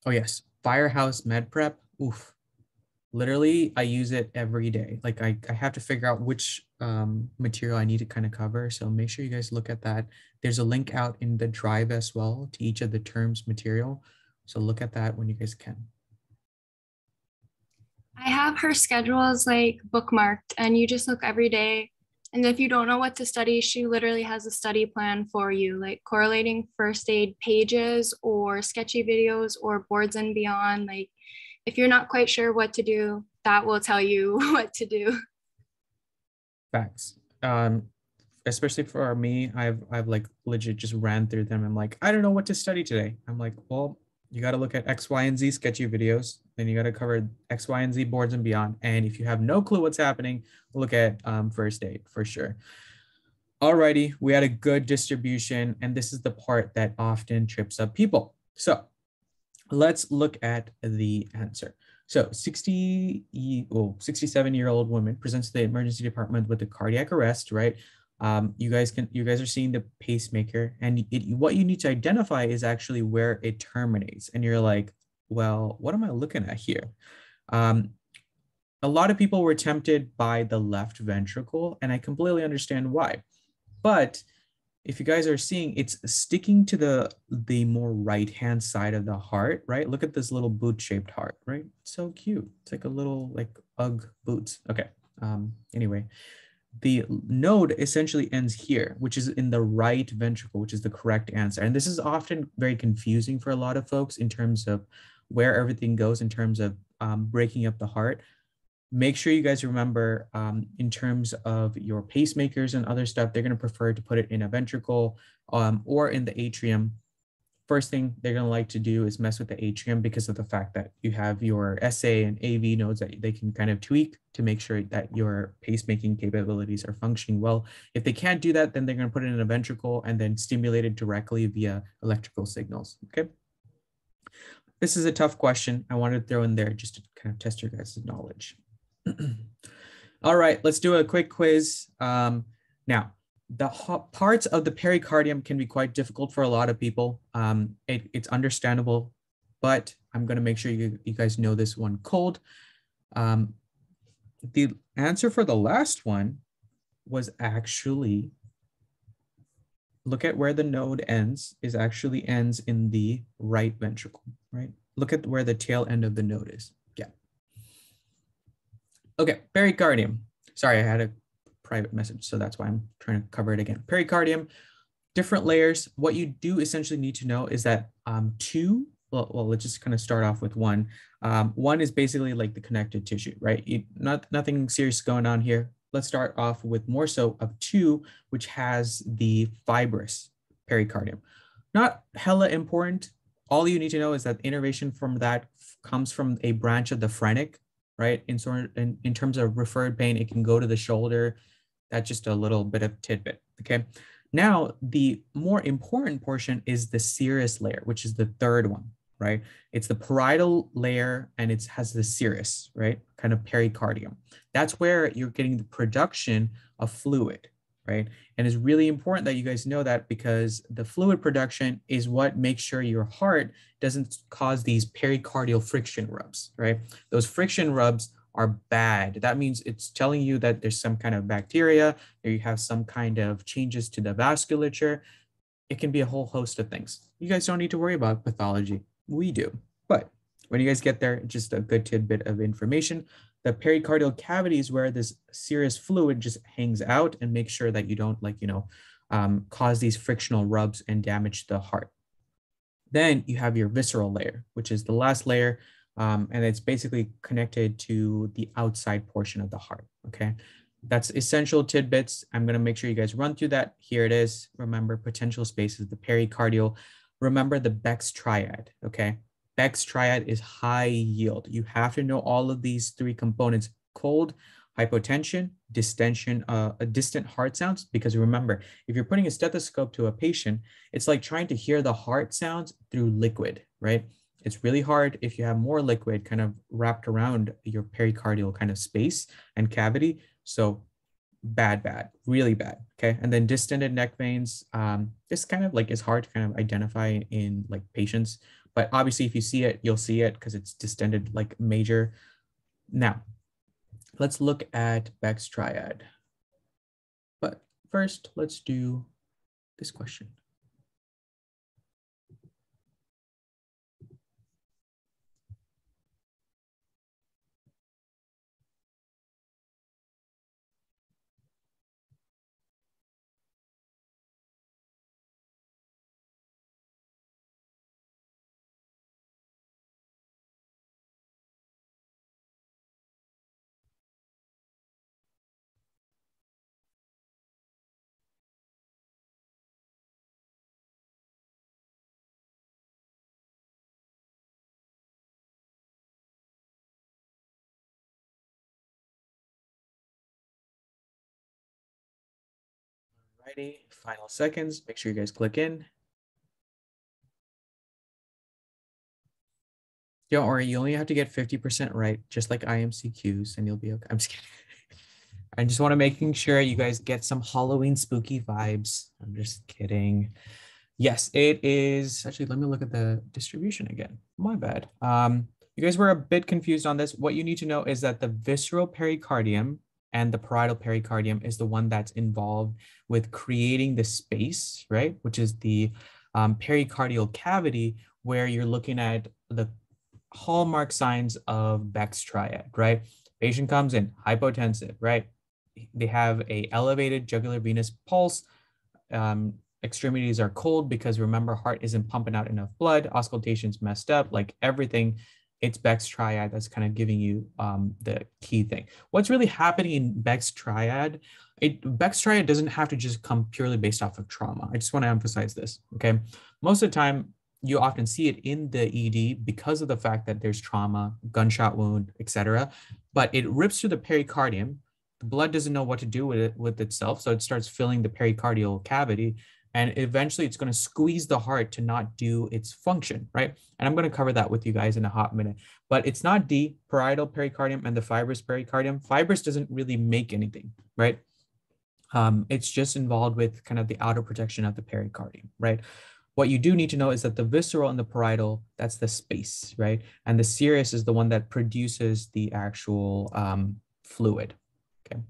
Oh yes, Firehouse Med Prep. Oof. Literally, I use it every day. Like I, I have to figure out which um, material I need to kind of cover. So make sure you guys look at that. There's a link out in the drive as well to each of the terms material. So look at that when you guys can. I have her schedules like bookmarked and you just look every day. And if you don't know what to study, she literally has a study plan for you, like correlating first aid pages or sketchy videos or boards and beyond. Like if you're not quite sure what to do, that will tell you what to do. Facts. Um, especially for me, I've I've like legit just ran through them. I'm like, I don't know what to study today. I'm like, well, you got to look at X, Y, and Z sketchy videos. Then you got to cover X, Y, and Z boards and beyond. And if you have no clue what's happening, look at um, first aid for sure. Alrighty, we had a good distribution, and this is the part that often trips up people. So let's look at the answer. So 60, oh, 67 year old woman presents to the emergency department with a cardiac arrest, right? Um, you guys can, you guys are seeing the pacemaker and it, what you need to identify is actually where it terminates. And you're like, well, what am I looking at here? Um, a lot of people were tempted by the left ventricle and I completely understand why. But if you guys are seeing, it's sticking to the the more right hand side of the heart, right? Look at this little boot shaped heart, right? So cute. It's like a little like UGG boots. Okay. Um, anyway, the node essentially ends here, which is in the right ventricle, which is the correct answer. And this is often very confusing for a lot of folks in terms of where everything goes in terms of um, breaking up the heart make sure you guys remember um, in terms of your pacemakers and other stuff, they're going to prefer to put it in a ventricle um, or in the atrium. First thing they're going to like to do is mess with the atrium because of the fact that you have your SA and AV nodes that they can kind of tweak to make sure that your pacemaking capabilities are functioning well. If they can't do that, then they're going to put it in a ventricle and then stimulate it directly via electrical signals. Okay. This is a tough question. I wanted to throw in there just to kind of test your guys' knowledge. All right, let's do a quick quiz. Um, now, the parts of the pericardium can be quite difficult for a lot of people. Um, it, it's understandable, but I'm going to make sure you, you guys know this one cold. Um, the answer for the last one was actually look at where the node ends is actually ends in the right ventricle, right? Look at where the tail end of the node is. Okay, pericardium. Sorry, I had a private message, so that's why I'm trying to cover it again. Pericardium, different layers. What you do essentially need to know is that um, two, well, well let's just kind of start off with one. Um, one is basically like the connective tissue, right? You, not Nothing serious going on here let's start off with more so of two, which has the fibrous pericardium. Not hella important. All you need to know is that innervation from that comes from a branch of the phrenic, right? In, sort in, in terms of referred pain, it can go to the shoulder. That's just a little bit of tidbit, okay? Now, the more important portion is the serous layer, which is the third one, right? It's the parietal layer and it has the serous, right? Kind of pericardium. That's where you're getting the production of fluid, right? And it's really important that you guys know that because the fluid production is what makes sure your heart doesn't cause these pericardial friction rubs, right? Those friction rubs are bad. That means it's telling you that there's some kind of bacteria, or you have some kind of changes to the vasculature. It can be a whole host of things. You guys don't need to worry about pathology we do. But when you guys get there, just a good tidbit of information. The pericardial cavity is where this serous fluid just hangs out and make sure that you don't like, you know, um, cause these frictional rubs and damage the heart. Then you have your visceral layer, which is the last layer. Um, and it's basically connected to the outside portion of the heart. Okay. That's essential tidbits. I'm going to make sure you guys run through that. Here it is. Remember, potential spaces, the pericardial remember the Beck's triad, okay? Beck's triad is high yield. You have to know all of these three components, cold, hypotension, distension, uh, distant heart sounds, because remember, if you're putting a stethoscope to a patient, it's like trying to hear the heart sounds through liquid, right? It's really hard if you have more liquid kind of wrapped around your pericardial kind of space and cavity. So bad, bad, really bad. Okay. And then distended neck veins, um, this kind of like is hard to kind of identify in like patients, but obviously if you see it, you'll see it because it's distended like major. Now, let's look at Beck's triad. But first, let's do this question. Alrighty, final seconds. Make sure you guys click in. Don't worry, you only have to get 50% right, just like IMCQs, and you'll be okay. I'm just kidding. I just want to making sure you guys get some Halloween spooky vibes. I'm just kidding. Yes, it is. Actually, let me look at the distribution again. My bad. Um, you guys were a bit confused on this. What you need to know is that the visceral pericardium and the parietal pericardium is the one that's involved with creating the space, right? Which is the um, pericardial cavity where you're looking at the hallmark signs of Beck's triad, right? Patient comes in hypotensive, right? They have a elevated jugular venous pulse. Um, extremities are cold because remember heart isn't pumping out enough blood. Auscultation's messed up, like everything it's Beck's triad that's kind of giving you um, the key thing. What's really happening in Beck's triad, it, Beck's triad doesn't have to just come purely based off of trauma. I just want to emphasize this, okay? Most of the time, you often see it in the ED because of the fact that there's trauma, gunshot wound, etc. But it rips through the pericardium. The blood doesn't know what to do with it with itself, so it starts filling the pericardial cavity, and eventually it's going to squeeze the heart to not do its function, right? And I'm going to cover that with you guys in a hot minute. But it's not the parietal pericardium and the fibrous pericardium. Fibrous doesn't really make anything, right? Um, it's just involved with kind of the outer protection of the pericardium, right? What you do need to know is that the visceral and the parietal, that's the space, right? And the serous is the one that produces the actual um, fluid, okay?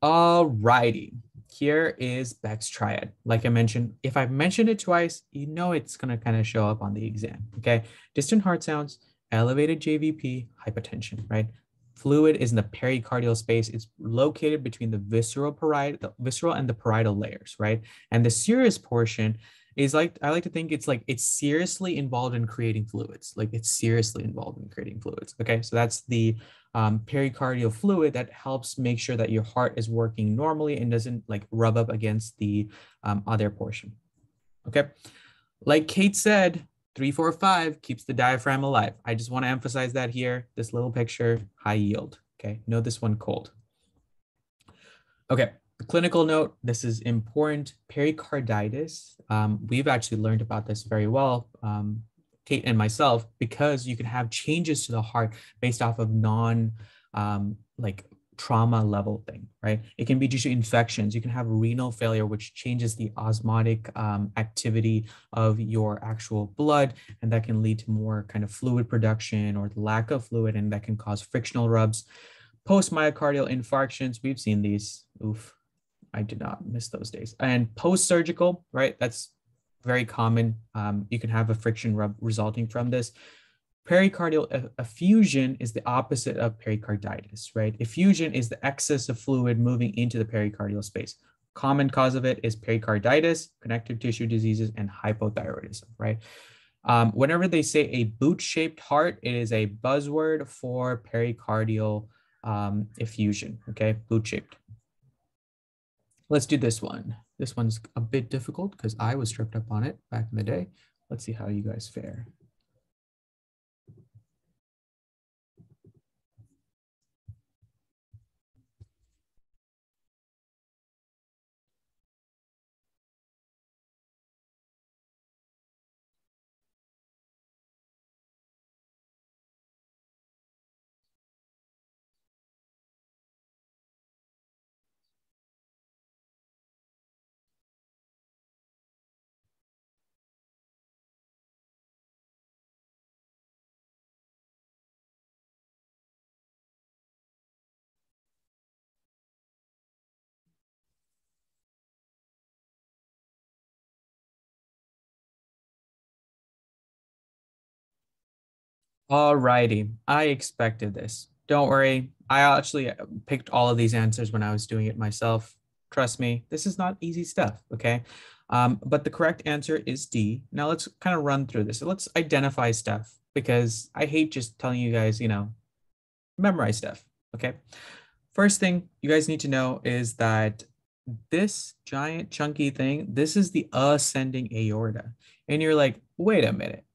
All righty, here is Beck's triad. Like I mentioned, if I mentioned it twice, you know it's gonna kind of show up on the exam, okay? Distant heart sounds, elevated JVP, hypotension, right? Fluid is in the pericardial space. It's located between the visceral parietal, the visceral and the parietal layers, right? And the serous portion is like I like to think it's like it's seriously involved in creating fluids. Like it's seriously involved in creating fluids. Okay, so that's the um, pericardial fluid that helps make sure that your heart is working normally and doesn't like rub up against the um, other portion. Okay, like Cait said, Three, four, five keeps the diaphragm alive. I just want to emphasize that here. This little picture, high yield. Okay, know this one cold. Okay, clinical note, this is important. Pericarditis, um, we've actually learned about this very well, um, Cait and myself, because you can have changes to the heart based off of non um, like trauma level thing, right? It can be due to infections. You can have renal failure, which changes the osmotic um, activity of your actual blood, and that can lead to more kind of fluid production or lack of fluid, and that can cause frictional rubs. Post myocardial infarctions, we've seen these. Oof, I did not miss those days. And post surgical, right? That's very common. Um, you can have a friction rub resulting from this. Pericardial effusion is the opposite of pericarditis, right? Effusion is the excess of fluid moving into the pericardial space. Common cause of it is pericarditis, connective tissue diseases, and hypothyroidism, right? Um, whenever they say a boot-shaped heart, it is a buzzword for pericardial um, effusion, okay? Boot-shaped. Let's do this one. This one's a bit difficult because I was tripped up on it back in the day. Let's see how you guys fare. All righty. I expected this. Don't worry. I actually picked all of these answers when I was doing it myself. Trust me, this is not easy stuff, okay? Um, but the correct answer is D. Now let's kind of run through this. So let's identify stuff because I hate just telling you guys, you know, memorize stuff, okay? First thing you guys need to know is that this giant chunky thing, this is the ascending aorta. And you're like, wait a minute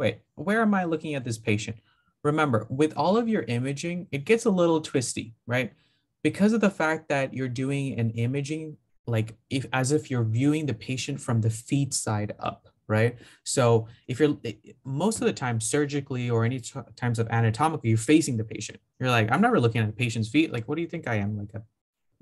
wait, where am I looking at this patient? Remember, with all of your imaging, it gets a little twisty, right? Because of the fact that you're doing an imaging like if as if you're viewing the patient from the feet side up, right? So if you're eh, most of the time surgically or any times of anatomically, you're facing the patient. You're like, I'm never looking at the patient's feet. Like, what do you think I am? Like a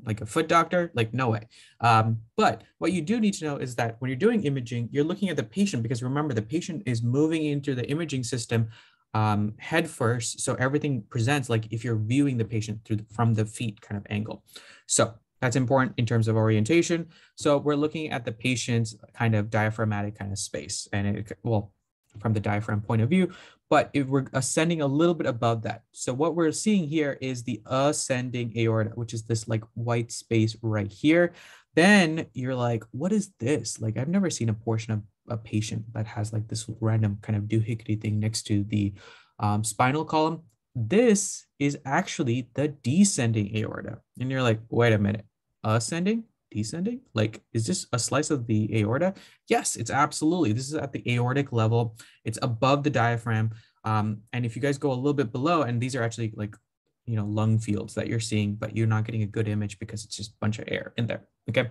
like a foot doctor? Like no way. Um, but what you do need to know is that when you're doing imaging you're looking at the patient because remember the patient is moving into the imaging system um, head first so everything presents like if you're viewing the patient through the, from the feet kind of angle. So that's important in terms of orientation. So we're looking at the patient's kind of diaphragmatic kind of space and it well from the diaphragm point of view but if we're ascending a little bit above that. So what we're seeing here is the ascending aorta, which is this like white space right here. Then you're like, what is this? Like, I've never seen a portion of a patient that has like this random kind of doohickey thing next to the um, spinal column. This is actually the descending aorta. And you're like, wait a minute, ascending? Descending? Like, is this a slice of the aorta? Yes, it's absolutely. This is at the aortic level. It's above the diaphragm. Um, and if you guys go a little bit below, and these are actually like, you know, lung fields that you're seeing, but you're not getting a good image because it's just a bunch of air in there. Okay.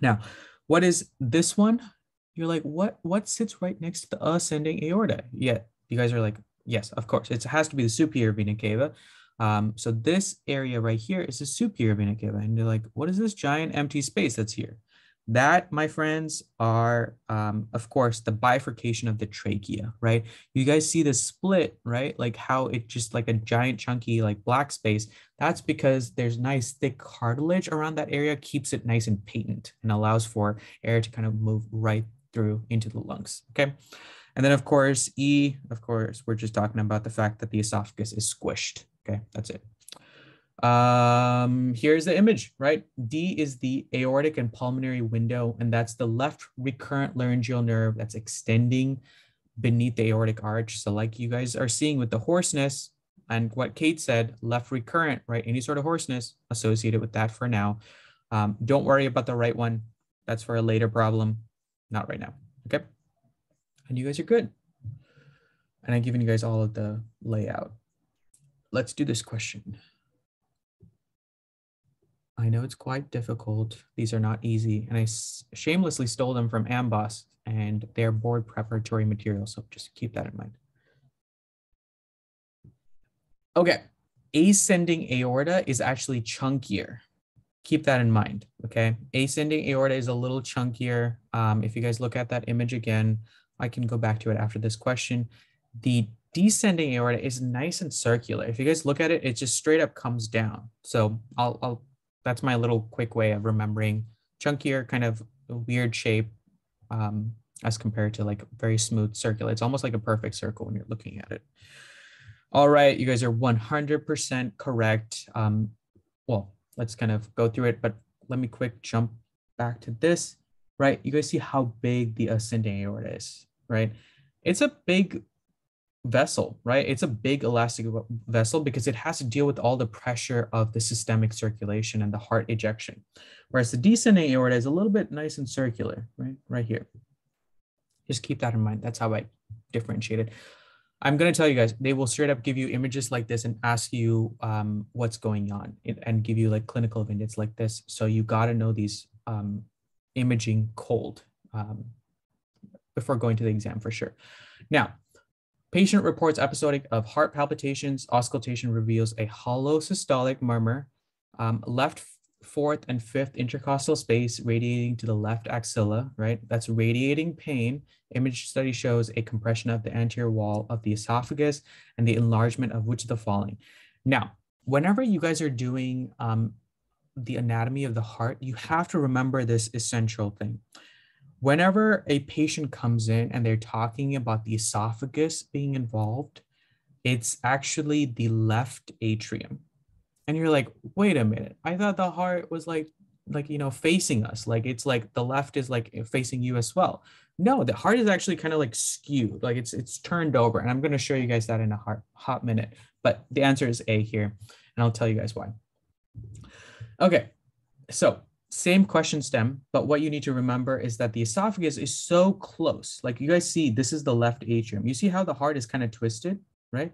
Now, what is this one? You're like, what, what sits right next to the ascending aorta? Yeah. You guys are like, yes, of course. It has to be the superior vena cava. Um, so this area right here is a superior vena cava. And you're like, what is this giant empty space that's here? That, my friends, are, um, of course, the bifurcation of the trachea, right? You guys see the split, right? Like how it just like a giant chunky like black space. That's because there's nice thick cartilage around that area, keeps it nice and patent and allows for air to kind of move right through into the lungs, okay? And then of course, E, of course, we're just talking about the fact that the esophagus is squished, okay? That's it. Um, here's the image, right? D is the aortic and pulmonary window, and that's the left recurrent laryngeal nerve that's extending beneath the aortic arch. So like you guys are seeing with the hoarseness and what Cait said, left recurrent, right? Any sort of hoarseness associated with that for now. Um, don't worry about the right one. That's for a later problem, not right now, okay? And you guys are good. And I've given you guys all of the layout. Let's do this question. I know it's quite difficult. These are not easy. And I shamelessly stole them from Amboss and their board preparatory material. So just keep that in mind. Okay. Ascending aorta is actually chunkier. Keep that in mind. Okay. Ascending aorta is a little chunkier. Um, if you guys look at that image again, I can go back to it after this question. The descending aorta is nice and circular. If you guys look at it, it just straight up comes down. So I'll, I'll that's my little quick way of remembering chunkier, kind of weird shape um, as compared to like very smooth circular. It's almost like a perfect circle when you're looking at it. All right, you guys are 100% correct. Um, well, let's kind of go through it, but let me quick jump back to this, right? You guys see how big the ascending aorta is, right? It's a big vessel, right? It's a big elastic vessel because it has to deal with all the pressure of the systemic circulation and the heart ejection. Whereas the descending aorta is a little bit nice and circular, right? Right here. Just keep that in mind. That's how I differentiate it. I'm going to tell you guys, they will straight up give you images like this and ask you um, what's going on and give you like clinical vignettes like this. So you got to know these um, imaging cold um, before going to the exam for sure. Now, Patient reports episodic of heart palpitations. Auscultation reveals a holosystolic murmur. Um, left fourth and fifth intercostal space radiating to the left axilla, right? That's radiating pain. Image study shows a compression of the anterior wall of the esophagus and the enlargement of which of the following. Now, whenever you guys are doing um, the anatomy of the heart, you have to remember this essential thing whenever a patient comes in and they're talking about the esophagus being involved, it's actually the left atrium. And you're like, wait a minute, I thought the heart was like, like, you know, facing us. Like it's like the left is like facing you as well. No, the heart is actually kind of like skewed, like it's it's turned over. And I'm going to show you guys that in a hot, hot minute. But the answer is A here, and I'll tell you guys why. Okay, so same question stem, but what you need to remember is that the esophagus is so close. Like you guys see, this is the left atrium. You see how the heart is kind of twisted, right?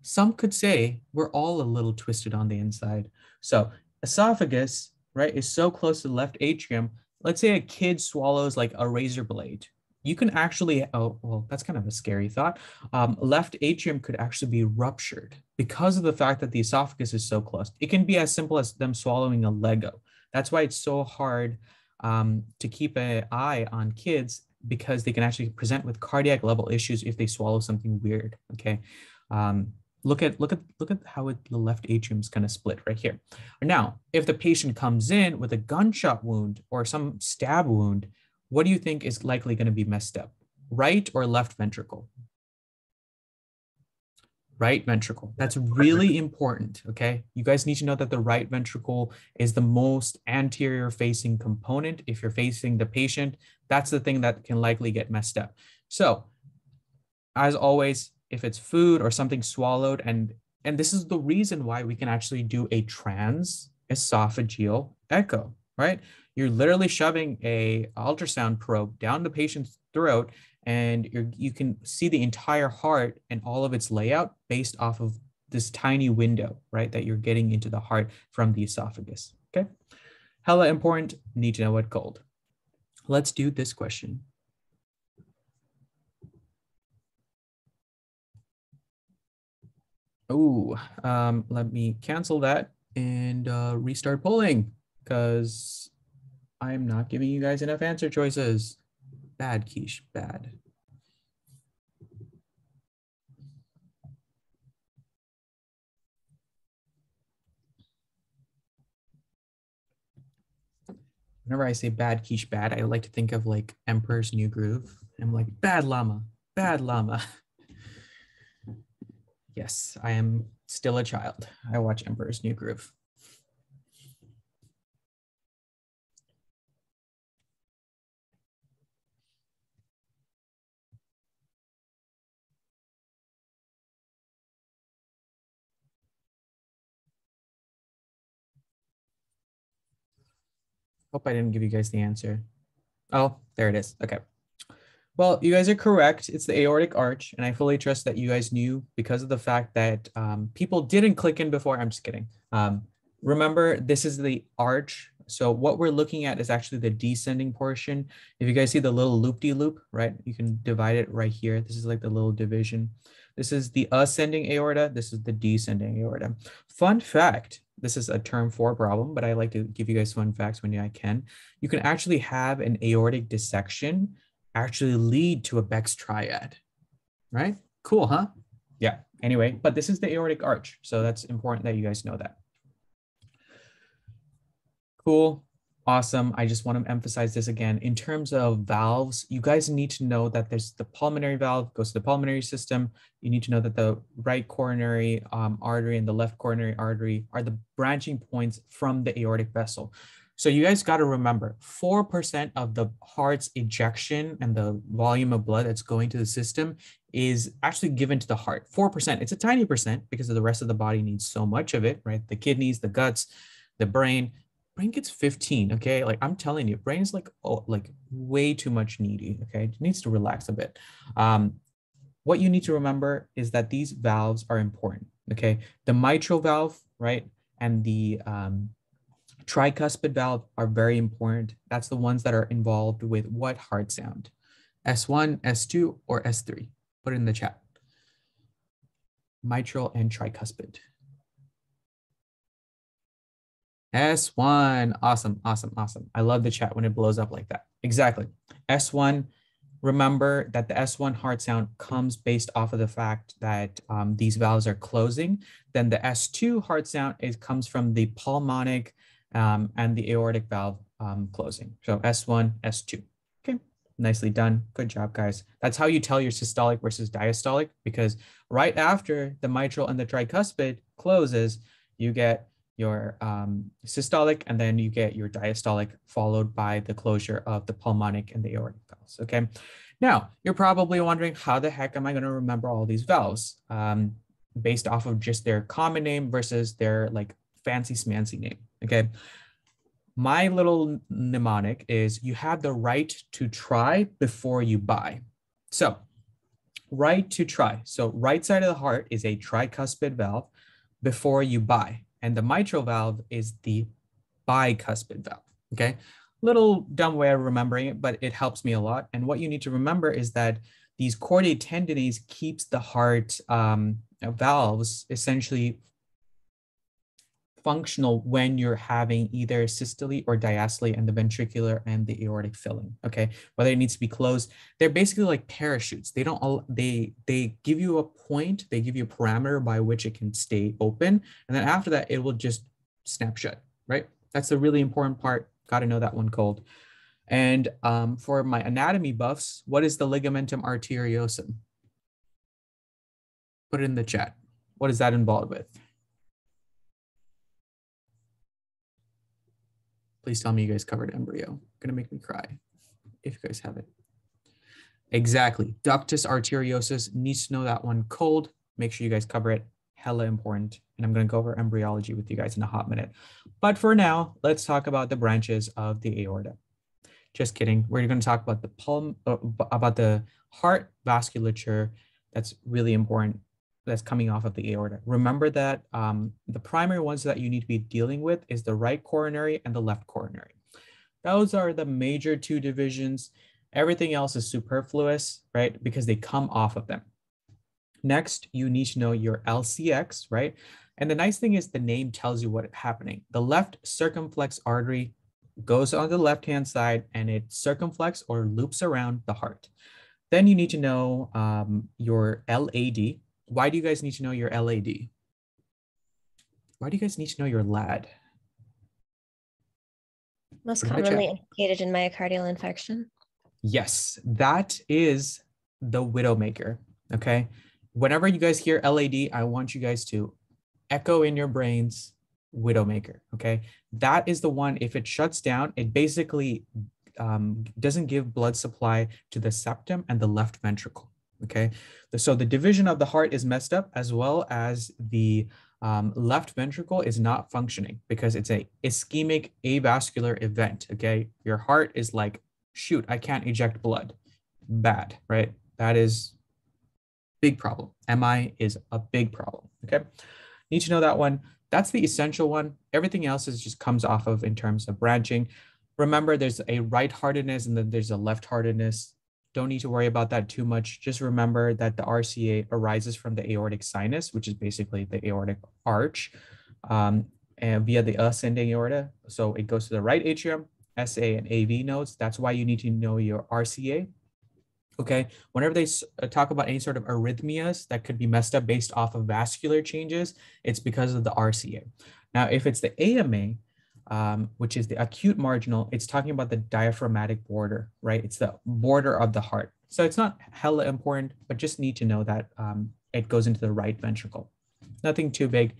Some could say we're all a little twisted on the inside. So esophagus, right, is so close to the left atrium. Let's say a kid swallows like a razor blade. You can actually, oh, well, that's kind of a scary thought. Um, left atrium could actually be ruptured because of the fact that the esophagus is so close. It can be as simple as them swallowing a Lego that's why it's so hard um, to keep an eye on kids because they can actually present with cardiac level issues if they swallow something weird. Okay. Um, look at look at look at how it, the left atrium is kind of split right here. Now, if the patient comes in with a gunshot wound or some stab wound, what do you think is likely going to be messed up? Right or left ventricle? Right ventricle. That's really important, okay? You guys need to know that the right ventricle is the most anterior facing component. If you're facing the patient, that's the thing that can likely get messed up. So as always, if it's food or something swallowed, and, and this is the reason why we can actually do a trans esophageal echo, right? You're literally shoving a ultrasound probe down the patient's throat and you can see the entire heart and all of its layout based off of this tiny window, right, that you're getting into the heart from the esophagus, okay? Hella important, need to know what cold. Let's do this question. Oh, um, let me cancel that and uh, restart polling because I'm not giving you guys enough answer choices. Bad, Keish, bad. Whenever I say bad, Keish, bad, I like to think of like Emperor's New Groove. I'm like, bad llama, bad llama. yes, I am still a child. I watch Emperor's New Groove. Hope I didn't give you guys the answer. Oh, there it is. Okay. Well, you guys are correct. It's the aortic arch, and I fully trust that you guys knew because of the fact that um, people didn't click in before. I'm just kidding. Um, remember, this is the arch. So what we're looking at is actually the descending portion. If you guys see the little loop-de-loop, -loop, right? You can divide it right here. This is like the little division. This is the ascending aorta. This is the descending aorta. Fun fact, this is a term for a problem, but I like to give you guys fun facts when I can. You can actually have an aortic dissection actually lead to a Beck's triad, right? Cool, huh? Yeah, anyway, but this is the aortic arch. So that's important that you guys know that. Cool. Awesome. I just want to emphasize this again. In terms of valves, you guys need to know that there's the pulmonary valve goes to the pulmonary system. You need to know that the right coronary um, artery and the left coronary artery are the branching points from the aortic vessel. So you guys got to remember 4% of the heart's ejection and the volume of blood that's going to the system is actually given to the heart. 4%. It's a tiny percent because the rest of the body needs so much of it, right? The kidneys, the guts, the brain, brain gets 15 okay? Like i'm telling you brain is like oh like way too much needy okay? It needs to relax a bit. Um what you need to remember is that these valves are important okay? The mitral valve right and the um, tricuspid valve are very important. That's the ones that are involved with what heart sound s1 s2 or s3 put it in the chat. Mitral and tricuspid S1. Awesome, awesome, awesome. I love the chat when it blows up like that. Exactly. S1, remember that the S1 heart sound comes based off of the fact that um, these valves are closing. Then the S2 heart sound is comes from the pulmonic um, and the aortic valve um, closing. So S1, S2. Okay, nicely done. Good job, guys. That's how you tell your systolic versus diastolic because right after the mitral and the tricuspid closes, you get your um, systolic, and then you get your diastolic followed by the closure of the pulmonic and the aortic valves, okay? Now, you're probably wondering how the heck am I gonna remember all these valves um, based off of just their common name versus their like fancy smancy name, okay? My little mnemonic is you have the right to try before you buy. So right to try. So right side of the heart is a tricuspid valve before you buy and the mitral valve is the bicuspid valve. Okay, little dumb way of remembering it, but it helps me a lot. And what you need to remember is that these chordae tendineae keeps the heart um, valves essentially functional when you're having either systole or diastole and the ventricular and the aortic filling okay? Whether it needs to be closed they're basically like parachutes. They don't all they they give you a point they give you a parameter by which it can stay open and then after that it will just snap shut right? That's the really important part. Got to know that one cold. And um, for my anatomy buffs what is the ligamentum arteriosum? Put it in the chat. What is that involved with Please tell me you guys covered embryo. Gonna make me cry if you guys have it. Exactly. Ductus arteriosus needs to know that one cold. Make sure you guys cover it. Hella important. And I'm going to go over embryology with you guys in a hot minute. But for now, let's talk about the branches of the aorta. Just kidding. We're going to talk about the palm, uh, about the heart vasculature. That's really important that's coming off of the aorta. Remember that um, the primary ones that you need to be dealing with is the right coronary and the left coronary. Those are the major two divisions. Everything else is superfluous, right? Because they come off of them. Next, you need to know your LCX, right? And the nice thing is the name tells you what's happening. The left circumflex artery goes on the left-hand side and it circumflex or loops around the heart. Then you need to know um, your LAD. Why do you guys need to know your LAD? Why do you guys need to know your LAD? Most Put in the commonly chat. implicated in myocardial infarction. Yes, that is the widowmaker. Okay. Whenever you guys hear LAD, I want you guys to echo in your brains widowmaker. Okay. That is the one, if it shuts down, it basically um, doesn't give blood supply to the septum and the left ventricle. Okay. So the division of the heart is messed up as well as the um, left ventricle is not functioning because it's a ischemic avascular event. Okay. Your heart is like, shoot, I can't eject blood. Bad, right? That is big problem. MI is a big problem. Okay. Need to know that one. That's the essential one. Everything else is just comes off of in terms of branching. Remember, there's a right heartedness and then there's a left heartedness. Don't need to worry about that too much. Just remember that the RCA arises from the aortic sinus, which is basically the aortic arch, um, and via the ascending aorta. So it goes to the right atrium, SA and AV nodes. That's why you need to know your RCA. Okay. Whenever they uh, talk about any sort of arrhythmias that could be messed up based off of vascular changes, it's because of the RCA. Now, if it's the AMA, um, which is the acute marginal, it's talking about the diaphragmatic border, right? It's the border of the heart. So it's not hella important, but just need to know that um, it goes into the right ventricle. Nothing too big.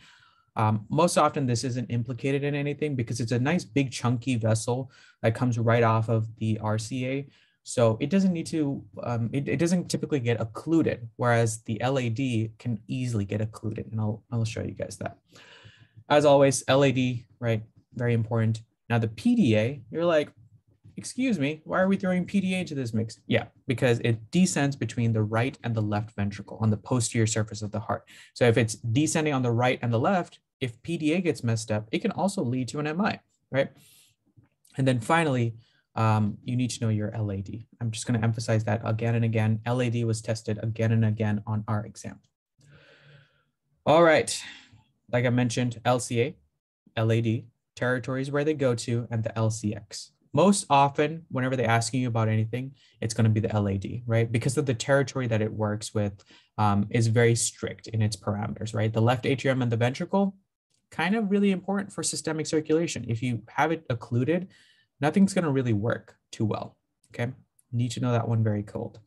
Um, most often, this isn't implicated in anything because it's a nice big chunky vessel that comes right off of the RCA. So it doesn't need to, um, it, it doesn't typically get occluded, whereas the LAD can easily get occluded. And I'll, I'll show you guys that. As always, LAD, right? Very important. Now the PDA, you're like, excuse me, why are we throwing PDA into this mix? Yeah, because it descends between the right and the left ventricle on the posterior surface of the heart. So if it's descending on the right and the left, if PDA gets messed up, it can also lead to an MI, right? And then finally, um, you need to know your LAD. I'm just going to emphasize that again and again. LAD was tested again and again on our exam. All right. Like I mentioned, LCA, LAD, territories where they go to, and the LCX. Most often, whenever they're asking you about anything, it's going to be the LAD, right? Because of the territory that it works with um, is very strict in its parameters, right? The left atrium and the ventricle, kind of really important for systemic circulation. If you have it occluded, nothing's going to really work too well. Okay. Need to know that one very cold.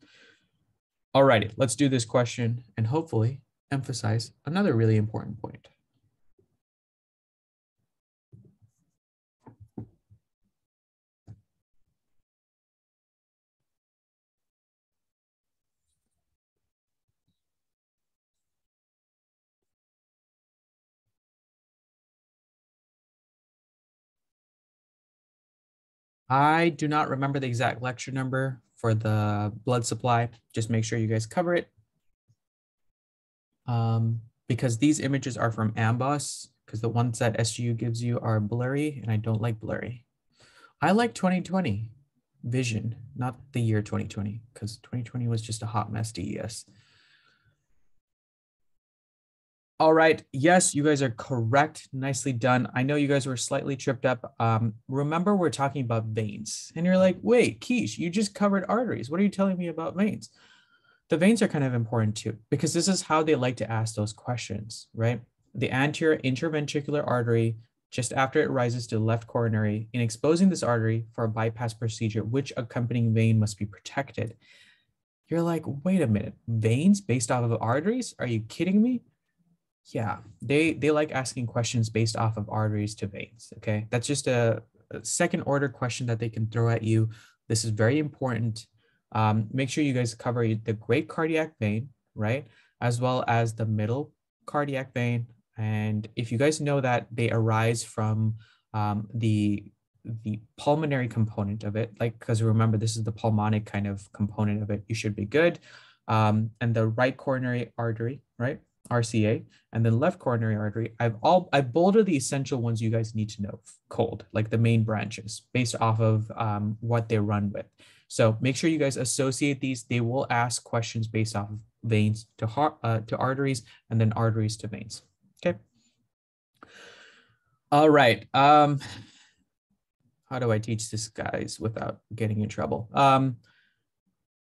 All righty, let's do this question and hopefully emphasize another really important point. I do not remember the exact lecture number for the blood supply. Just make sure you guys cover it. Um, because these images are from Amboss, because the ones that SGU gives you are blurry, and I don't like blurry. I like 2020 vision, not the year 2020, because 2020 was just a hot mess DES. All right. Yes, you guys are correct. Nicely done. I know you guys were slightly tripped up. Um, remember, we're talking about veins. And you're like, wait, Keish, you just covered arteries. What are you telling me about veins? The veins are kind of important too, because this is how they like to ask those questions, right? The anterior interventricular artery, just after it rises to the left coronary, in exposing this artery for a bypass procedure, which accompanying vein must be protected. You're like, wait a minute, veins based off of arteries? Are you kidding me? Yeah, they they like asking questions based off of arteries to veins. Okay, that's just a, a second order question that they can throw at you. This is very important. Um, make sure you guys cover the great cardiac vein, right, as well as the middle cardiac vein. And if you guys know that they arise from um, the the pulmonary component of it, like because remember this is the pulmonic kind of component of it, you should be good. Um, and the right coronary artery, right? RCA, and then left coronary artery. I've all I've bolded the essential ones you guys need to know cold, like the main branches, based off of um, what they run with. So make sure you guys associate these. They will ask questions based off of veins to heart uh, to arteries, and then arteries to veins. Okay. All right. Um, how do I teach this, guys, without getting in trouble? Um,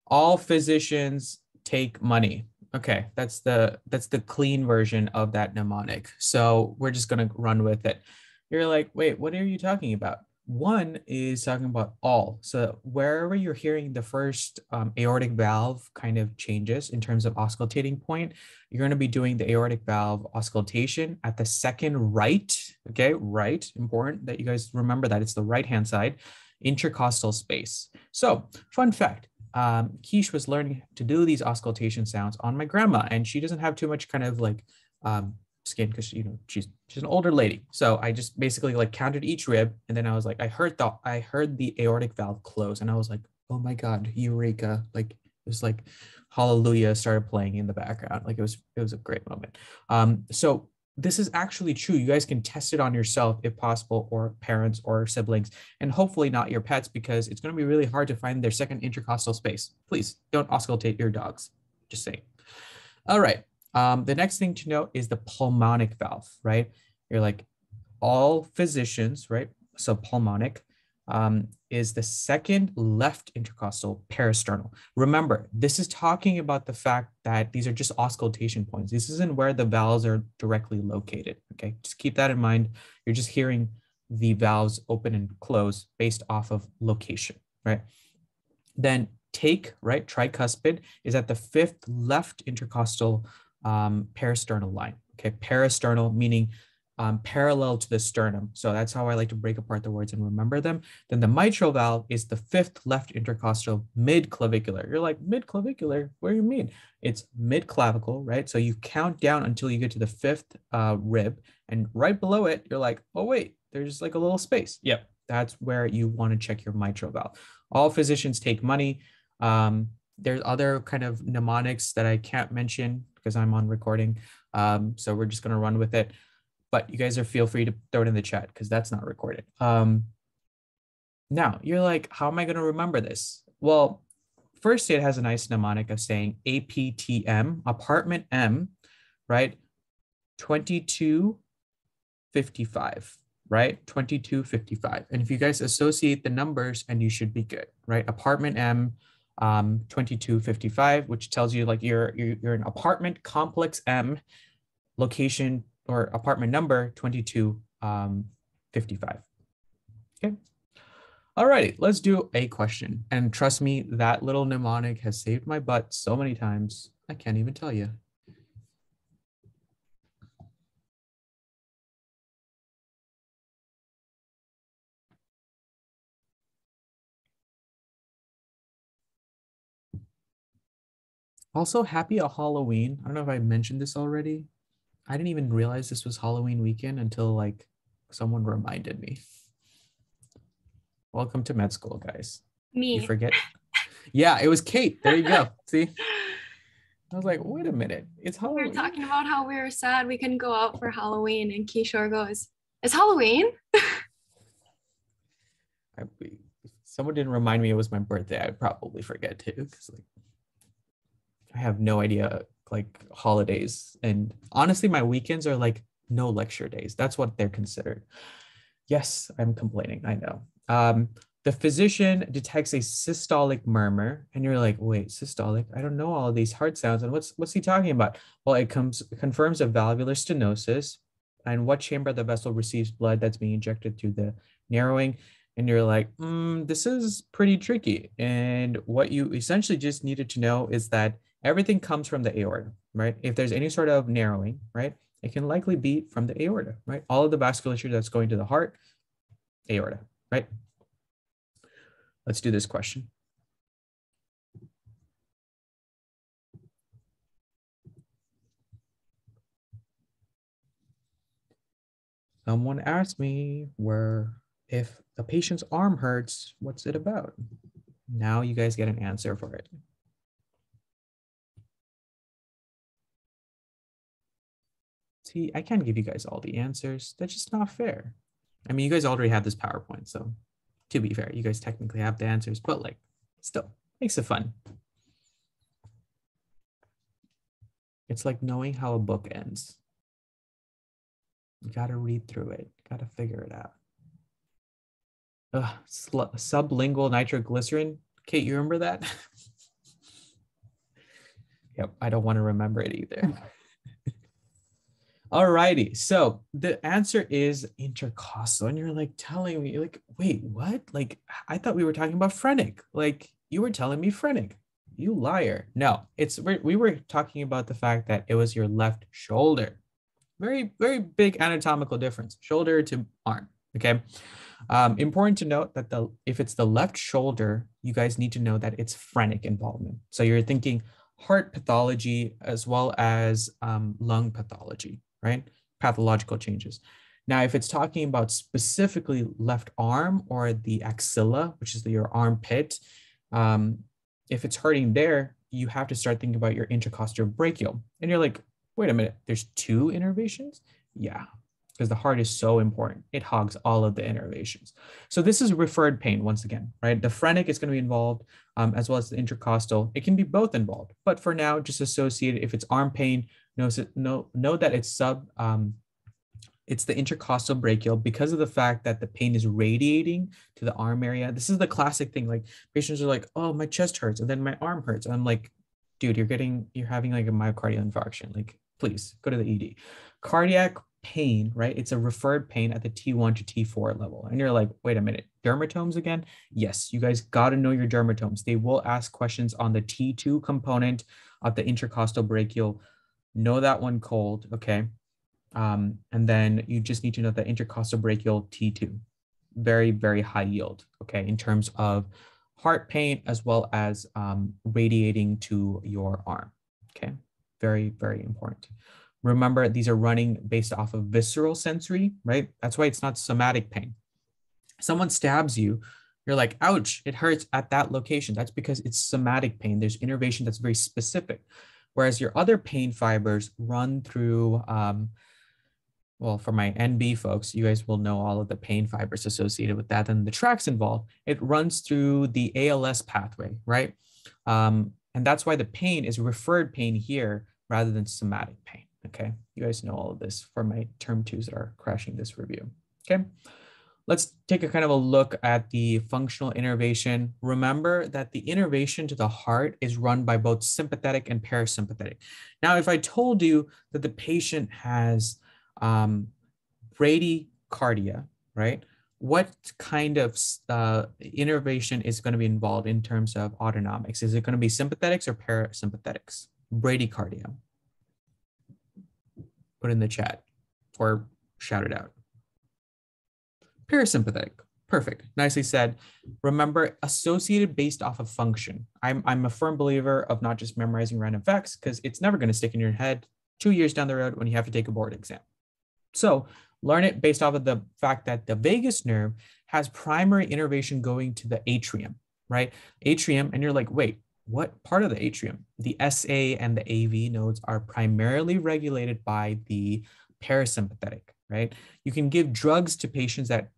all physicians take money. Okay, that's the that's the clean version of that mnemonic. So we're just gonna run with it. You're like, wait, what are you talking about? One is talking about all. So wherever you're hearing the first um, aortic valve kind of changes in terms of auscultating point, you're going to be doing the aortic valve auscultation at the second right. Okay, right. Important that you guys remember that it's the right hand side intercostal space. So fun fact, um, Keish was learning to do these auscultation sounds on my grandma, and she doesn't have too much kind of like um, skin because you know she's she's an older lady. So I just basically like counted each rib, and then I was like, I heard the I heard the aortic valve close, and I was like, oh my god, eureka! Like it was like hallelujah started playing in the background. Like it was it was a great moment. Um, so this is actually true. You guys can test it on yourself if possible, or parents or siblings, and hopefully not your pets because it's going to be really hard to find their second intercostal space. Please don't auscultate your dogs. Just saying. All right. Um, the next thing to note is the pulmonic valve, right? You're like all physicians, right? So pulmonic um, is the second left intercostal peristernal. Remember, this is talking about the fact that these are just auscultation points. This isn't where the valves are directly located. Okay, just keep that in mind. You're just hearing the valves open and close based off of location, right? Then take, right, tricuspid is at the fifth left intercostal um, peristernal line. Okay, peristernal meaning um, parallel to the sternum. So that's how I like to break apart the words and remember them. Then the mitral valve is the fifth left intercostal mid clavicular. You're like mid clavicular. What do you mean? It's mid clavicle, right? So you count down until you get to the fifth uh, rib, and right below it, you're like, oh wait, there's like a little space. Yep, that's where you want to check your mitral valve. All physicians take money. Um, there's other kind of mnemonics that I can't mention because I'm on recording. Um, so we're just going to run with it. But you guys are feel free to throw it in the chat because that's not recorded. Um, now you're like, how am I going to remember this? Well, first it has a nice mnemonic of saying APTM, apartment M, right? 2255, right? 2255. And if you guys associate the numbers and you should be good, right? Apartment M, um, 2255, which tells you like you're, you're, you're an apartment complex M location or apartment number 2255. Um, okay. All righty, let's do a question. And trust me, that little mnemonic has saved my butt so many times. I can't even tell you. Also, happy a Halloween. I don't know if I mentioned this already. I didn't even realize this was Halloween weekend until like someone reminded me. Welcome to med school, guys. Me. You forget. yeah, it was Cait. There you go. See? I was like, wait a minute. It's Halloween. We were talking about how we were sad we couldn't go out for Halloween, and Kishore goes, "It's Halloween." I, if someone didn't remind me it was my birthday, I'd probably forget too. Because like I have no idea like holidays. And honestly, my weekends are like no lecture days. That's what they're considered. Yes, I'm complaining. I know. Um, the physician detects a systolic murmur, and you're like, wait, systolic? I don't know all these heart sounds. And what's what's he talking about? Well, it comes confirms a valvular stenosis, and what chamber the vessel receives blood that's being injected through the narrowing. And you're like, mm, this is pretty tricky. And what you essentially just needed to know is that everything comes from the aorta, right? If there's any sort of narrowing, right, it can likely be from the aorta, right? All of the vasculature that's going to the heart, aorta, right? Let's do this question. Someone asked me where if a patient's arm hurts, what's it about? Now you guys get an answer for it. See, I can't give you guys all the answers. That's just not fair. I mean, you guys already have this PowerPoint, so to be fair, you guys technically have the answers, but like, still makes it fun. It's like knowing how a book ends. You got to read through it, got to figure it out. Ugh, sublingual nitroglycerin. Cait, you remember that? yep, I don't want to remember it either. All righty. So the answer is intercostal. And you're like telling me, like, wait, what? Like, I thought we were talking about phrenic. Like, you were telling me phrenic. You liar. No, it's we were talking about the fact that it was your left shoulder. Very, very big anatomical difference, shoulder to arm. Okay. Um, important to note that the if it's the left shoulder, you guys need to know that it's phrenic involvement. So you're thinking heart pathology as well as um, lung pathology right? Pathological changes. Now, if it's talking about specifically left arm or the axilla, which is the, your armpit, um, if it's hurting there, you have to start thinking about your intercostal brachial. And you're like, wait a minute, there's two innervations? Yeah, because the heart is so important. It hogs all of the innervations. So this is referred pain once again, right? The phrenic is going to be involved um, as well as the intercostal. It can be both involved, but for now, just associate if it's arm pain, know, know, know that it's sub, um, it's the intercostal brachial because of the fact that the pain is radiating to the arm area. This is the classic thing. Like patients are like, oh, my chest hurts and then my arm hurts. And I'm like, dude, you're getting, you're having like a myocardial infarction. Like, please go to the ED. Cardiac pain, right? It's a referred pain at the T1 to T4 level. And you're like, wait a minute, dermatomes again? Yes, you guys got to know your dermatomes. They will ask questions on the T2 component of the intercostal brachial know that one cold, okay? Um, and then you just need to know the intercostal brachial T2, very, very high yield, okay, in terms of heart pain as well as um, radiating to your arm, okay? Very, very important. Remember, these are running based off of visceral sensory, right? That's why it's not somatic pain. Someone stabs you, you're like, ouch, it hurts at that location. That's because it's somatic pain. There's innervation that's very specific. Whereas your other pain fibers run through, um, well, for my NB folks, you guys will know all of the pain fibers associated with that and the tracks involved. It runs through the ALS pathway, right? Um, and that's why the pain is referred pain here rather than somatic pain. Okay, you guys know all of this for my term twos that are crashing this review. Okay. Let's take a kind of a look at the functional innervation. Remember that the innervation to the heart is run by both sympathetic and parasympathetic. Now, if I told you that the patient has um, bradycardia, right? What kind of uh, innervation is going to be involved in terms of autonomics? Is it going to be sympathetics or parasympathetics? Bradycardia. Put in the chat or shout it out. Parasympathetic. Perfect. Nicely said. Remember, associated based off of function. I'm, I'm a firm believer of not just memorizing random facts because it's never going to stick in your head two years down the road when you have to take a board exam. So learn it based off of the fact that the vagus nerve has primary innervation going to the atrium, right? Atrium, and you're like, wait, what part of the atrium? The SA and the AV nodes are primarily regulated by the parasympathetic, right? You can give drugs to patients that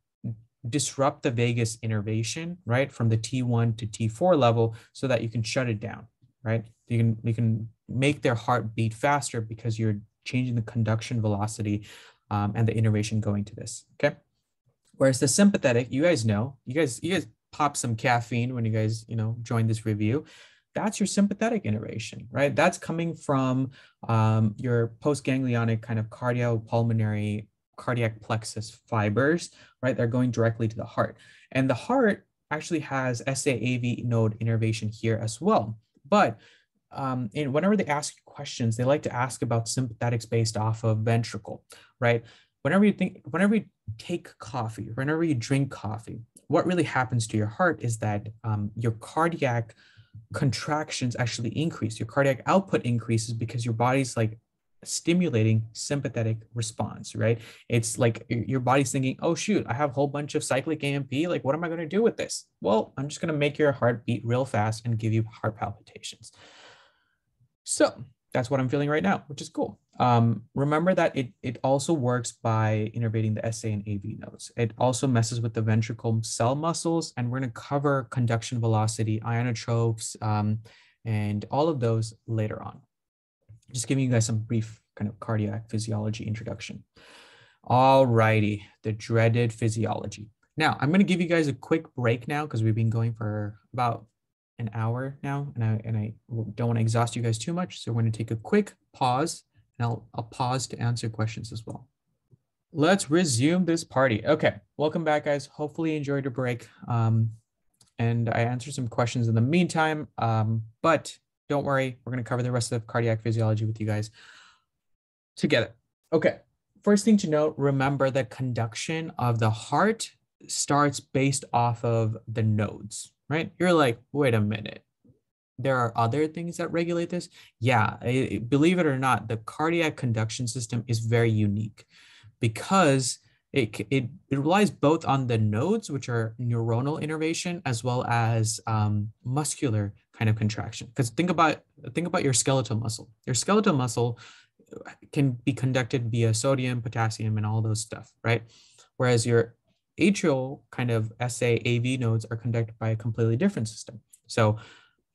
disrupt the vagus innervation, right, from the T1 to T4 level so that you can shut it down, right? You can, you can make their heart beat faster because you're changing the conduction velocity um, and the innervation going to this, okay? Whereas the sympathetic, you guys know, you guys, you guys pop some caffeine when you guys, you know, join this review. That's your sympathetic innervation, right? That's coming from um, your postganglionic kind of cardiopulmonary cardiac plexus fibers, right? They're going directly to the heart. And the heart actually has SAAV node innervation here as well. But um, and whenever they ask questions, they like to ask about sympathetics based off of ventricle, right? Whenever you think, whenever you take coffee, whenever you drink coffee, what really happens to your heart is that um, your cardiac contractions actually increase. Your cardiac output increases because your body's like stimulating sympathetic response, right? It's like your body's thinking, oh, shoot, I have a whole bunch of cyclic AMP. Like, what am I going to do with this? Well, I'm just going to make your heart beat real fast and give you heart palpitations. So that's what I'm feeling right now, which is cool. Um, remember that it, it also works by innervating the SA and AV nodes. It also messes with the ventricle cell muscles, and we're going to cover conduction velocity, inotropes, um, and all of those later on. Just giving you guys some brief kind of cardiac physiology introduction. All righty, the dreaded physiology. Now, I'm going to give you guys a quick break now because we've been going for about an hour now, and I and I don't want to exhaust you guys too much. So we're going to take a quick pause, and I'll I'll pause to answer questions as well. Let's resume this party. Okay, welcome back, guys. Hopefully, you enjoyed your break. Um, and I answered some questions in the meantime. Um, but don't worry, we're going to cover the rest of cardiac physiology with you guys together. Okay, first thing to note remember the conduction of the heart starts based off of the nodes, right? You're like, wait a minute. There are other things that regulate this. Yeah, it, believe it or not, the cardiac conduction system is very unique because it, it, it relies both on the nodes, which are neuronal innervation, as well as um, muscular kind of contraction. Because think about think about your skeletal muscle. Your skeletal muscle can be conducted via sodium, potassium, and all those stuff, right? Whereas your atrial kind of SA AV nodes are conducted by a completely different system. So,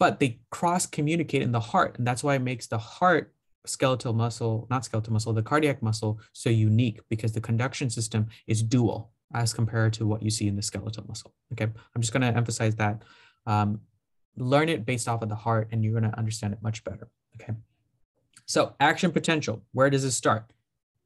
but they cross communicate in the heart, and that's why it makes the heart skeletal muscle, not skeletal muscle, the cardiac muscle so unique because the conduction system is dual as compared to what you see in the skeletal muscle. Okay, I'm just going to emphasize that. Um, learn it based off of the heart, and you're going to understand it much better. Okay. So action potential, where does it start?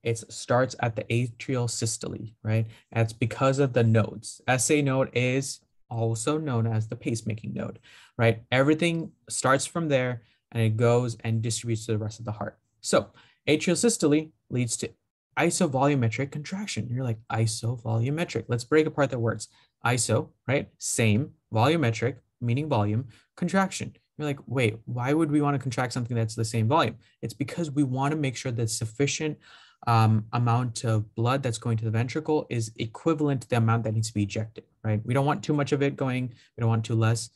It starts at the atrial systole, right? That's because of the nodes. SA node is also known as the pacemaking node, right? Everything starts from there and it goes and distributes to the rest of the heart. So atrial systole leads to isovolumetric contraction. You're like isovolumetric. Let's break apart the words. Iso, right? Same, volumetric, meaning volume, contraction. You're like, wait, why would we want to contract something that's the same volume? It's because we want to make sure that sufficient um, amount of blood that's going to the ventricle is equivalent to the amount that needs to be ejected, right? We don't want too much of it going. We don't want too less.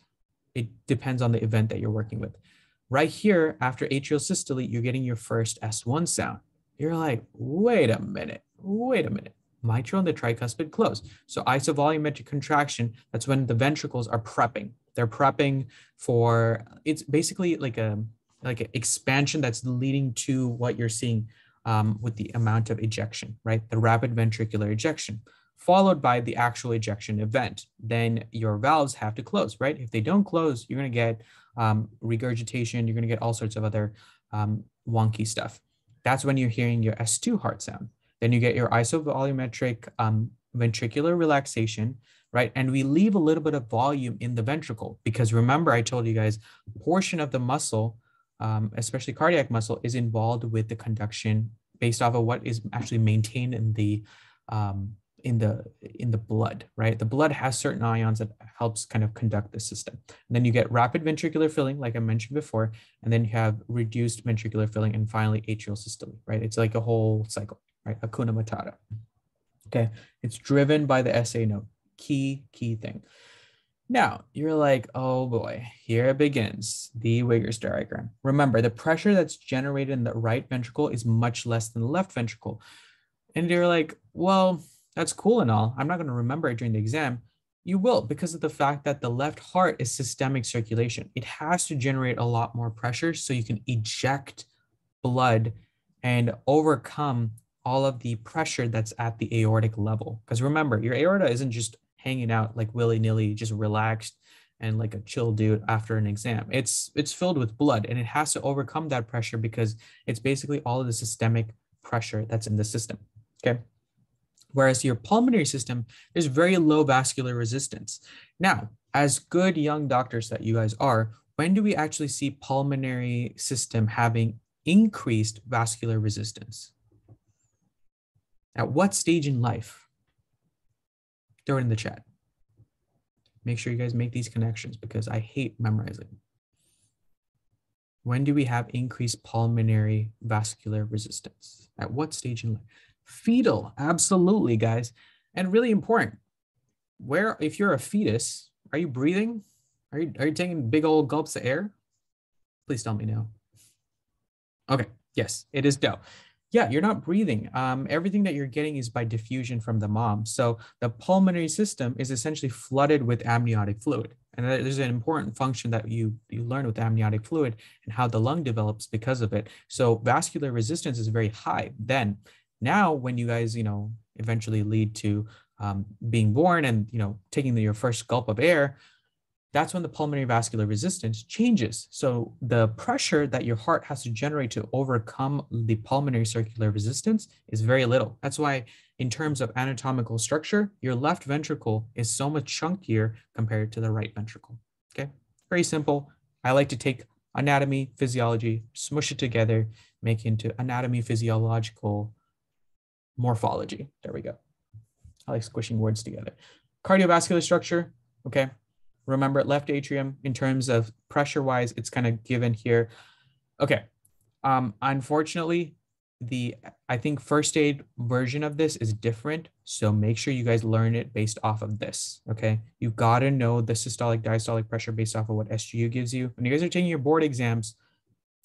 It depends on the event that you're working with. Right here, after atrial systole, you're getting your first S1 sound. You're like, wait a minute, wait a minute. Mitral and the tricuspid close. So isovolumetric contraction, that's when the ventricles are prepping. They're prepping for, it's basically like a like an expansion that's leading to what you're seeing um, with the amount of ejection, right? The rapid ventricular ejection, followed by the actual ejection event. Then your valves have to close, right? If they don't close, you're going to get um, regurgitation, you're going to get all sorts of other um, wonky stuff. That's when you're hearing your S2 heart sound. Then you get your isovolumetric um, ventricular relaxation, right? And we leave a little bit of volume in the ventricle because remember, I told you guys, portion of the muscle, um, especially cardiac muscle, is involved with the conduction based off of what is actually maintained in the um, in the in the blood, right? The blood has certain ions that helps kind of conduct the system. And then you get rapid ventricular filling, like I mentioned before, and then you have reduced ventricular filling, and finally atrial systole, right? It's like a whole cycle, right? Hakuna Matata. Okay, it's driven by the SA node. Key key thing. Now you're like, oh boy, here it begins the Wiggers diagram. Remember, the pressure that's generated in the right ventricle is much less than the left ventricle. And you're like, well, that's cool and all. I'm not going to remember it during the exam. You will because of the fact that the left heart is systemic circulation. It has to generate a lot more pressure so you can eject blood and overcome all of the pressure that's at the aortic level. Because remember, your aorta isn't just hanging out like willy-nilly, just relaxed and like a chill dude after an exam. It's it's filled with blood and it has to overcome that pressure because it's basically all of the systemic pressure that's in the system. Okay. Whereas your pulmonary system, there's very low vascular resistance. Now, as good young doctors that you guys are, when do we actually see pulmonary system having increased vascular resistance? At what stage in life? Throw it in the chat. Make sure you guys make these connections because I hate memorizing. When do we have increased pulmonary vascular resistance? At what stage in life? Fetal, absolutely, guys. And really important. Where, if you're a fetus, are you breathing? Are you, are you taking big old gulps of air? Please tell me no. Okay, yes, it is dough. Yeah, you're not breathing. Um, everything that you're getting is by diffusion from the mom. So the pulmonary system is essentially flooded with amniotic fluid. And there's an important function that you you learn with amniotic fluid and how the lung develops because of it. So vascular resistance is very high. Then now when you guys, you know, eventually lead to um, being born and you know taking the, your first gulp of air, that's when the pulmonary vascular resistance changes. So the pressure that your heart has to generate to overcome the pulmonary circular resistance is very little. That's why in terms of anatomical structure, your left ventricle is so much chunkier compared to the right ventricle. Okay, very simple. I like to take anatomy, physiology, smush it together, make into anatomy, physiological morphology. There we go. I like squishing words together. Cardiovascular structure, okay, Remember left atrium in terms of pressure wise, it's kind of given here. Okay. Um, unfortunately, the I think first aid version of this is different. So make sure you guys learn it based off of this. Okay. You got to know the systolic diastolic pressure based off of what SGU gives you. When you guys are taking your board exams,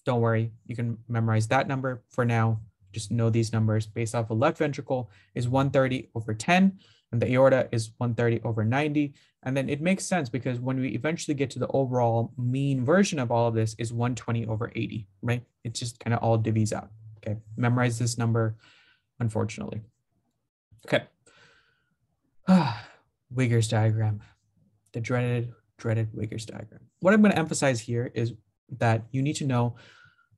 don't worry. You can memorize that number for now. Just know these numbers based off of left ventricle is 130 over 10 and the aorta is 130 over 90. And then it makes sense because when we eventually get to the overall mean version of all of this is 120 over 80, right? It just kind of all divvies out. Okay, memorize this number, unfortunately. Okay. Wiggers diagram, the dreaded, dreaded Wiggers diagram. What I'm going to emphasize here is that you need to know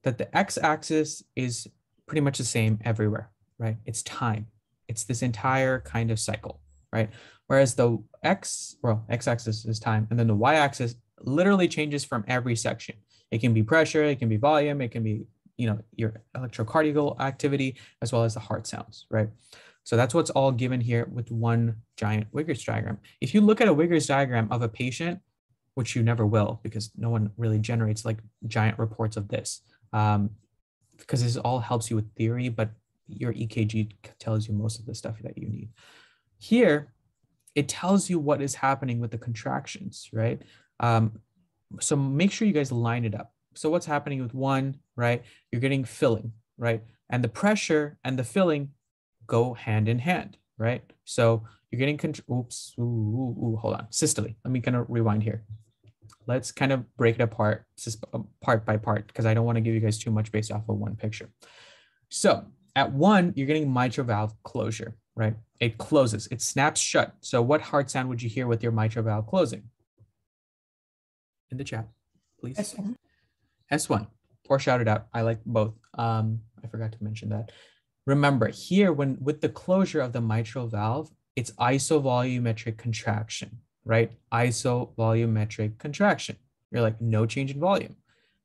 that the x-axis is pretty much the same everywhere, right? It's time. It's this entire kind of cycle, right? Whereas the x, well, x-axis is time, and then the y-axis literally changes from every section. It can be pressure, it can be volume, it can be, you know, your electrocardiogram activity, as well as the heart sounds, right? So that's what's all given here with one giant Wiggers diagram. If you look at a Wiggers diagram of a patient, which you never will, because no one really generates like giant reports of this, um, because this all helps you with theory, but your EKG tells you most of the stuff that you need. Here, it tells you what is happening with the contractions, right? Um, so make sure you guys line it up. So what's happening with one, right? You're getting filling, right? And the pressure and the filling go hand in hand, right? So you're getting, oops, ooh, ooh, ooh, hold on, systole. Let me kind of rewind here. Let's kind of break it apart part by part because I don't want to give you guys too much based off of one picture. So at one, you're getting mitral valve closure, right? It closes, it snaps shut. So what heart sound would you hear with your mitral valve closing? In the chat, please. S1. S1, or shout it out. I like both. Um, I forgot to mention that. Remember here, when with the closure of the mitral valve, it's isovolumetric contraction, right? Isovolumetric contraction. You're like, no change in volume.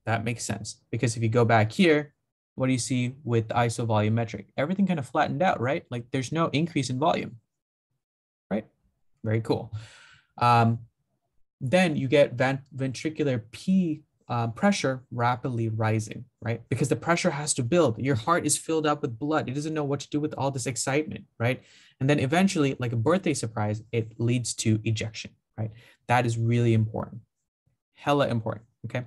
That makes sense because if you go back here, what do you see with isovolumetric? Everything kind of flattened out, right? Like there's no increase in volume, right? Very cool. Um, then you get ventricular P uh, pressure rapidly rising, right? Because the pressure has to build. Your heart is filled up with blood. It doesn't know what to do with all this excitement, right? And then eventually, like a birthday surprise, it leads to ejection, right? That is really important. Hella important, okay?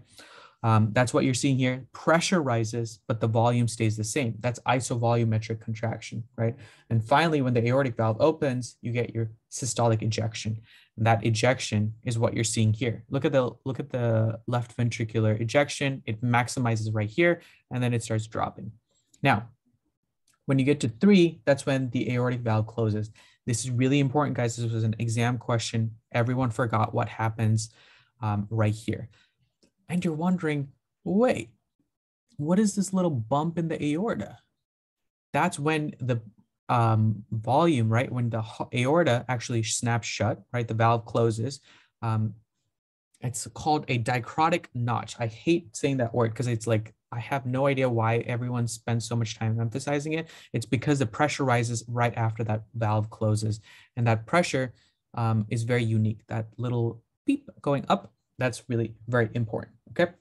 Um, that's what you're seeing here. Pressure rises, but the volume stays the same. That's isovolumetric contraction, right? And finally, when the aortic valve opens, you get your systolic ejection. And that ejection is what you're seeing here. Look at the look at the left ventricular ejection. It maximizes right here, and then it starts dropping. Now, when you get to three, that's when the aortic valve closes. This is really important, guys. This was an exam question. Everyone forgot what happens um, right here and you're wondering, wait, what is this little bump in the aorta? That's when the um, volume, right? When the aorta actually snaps shut, right? The valve closes. Um, it's called a dicrotic notch. I hate saying that word because it's like, I have no idea why everyone spends so much time emphasizing it. It's because the pressure rises right after that valve closes. And that pressure um, is very unique. That little beep going up, that's really very important. Okay.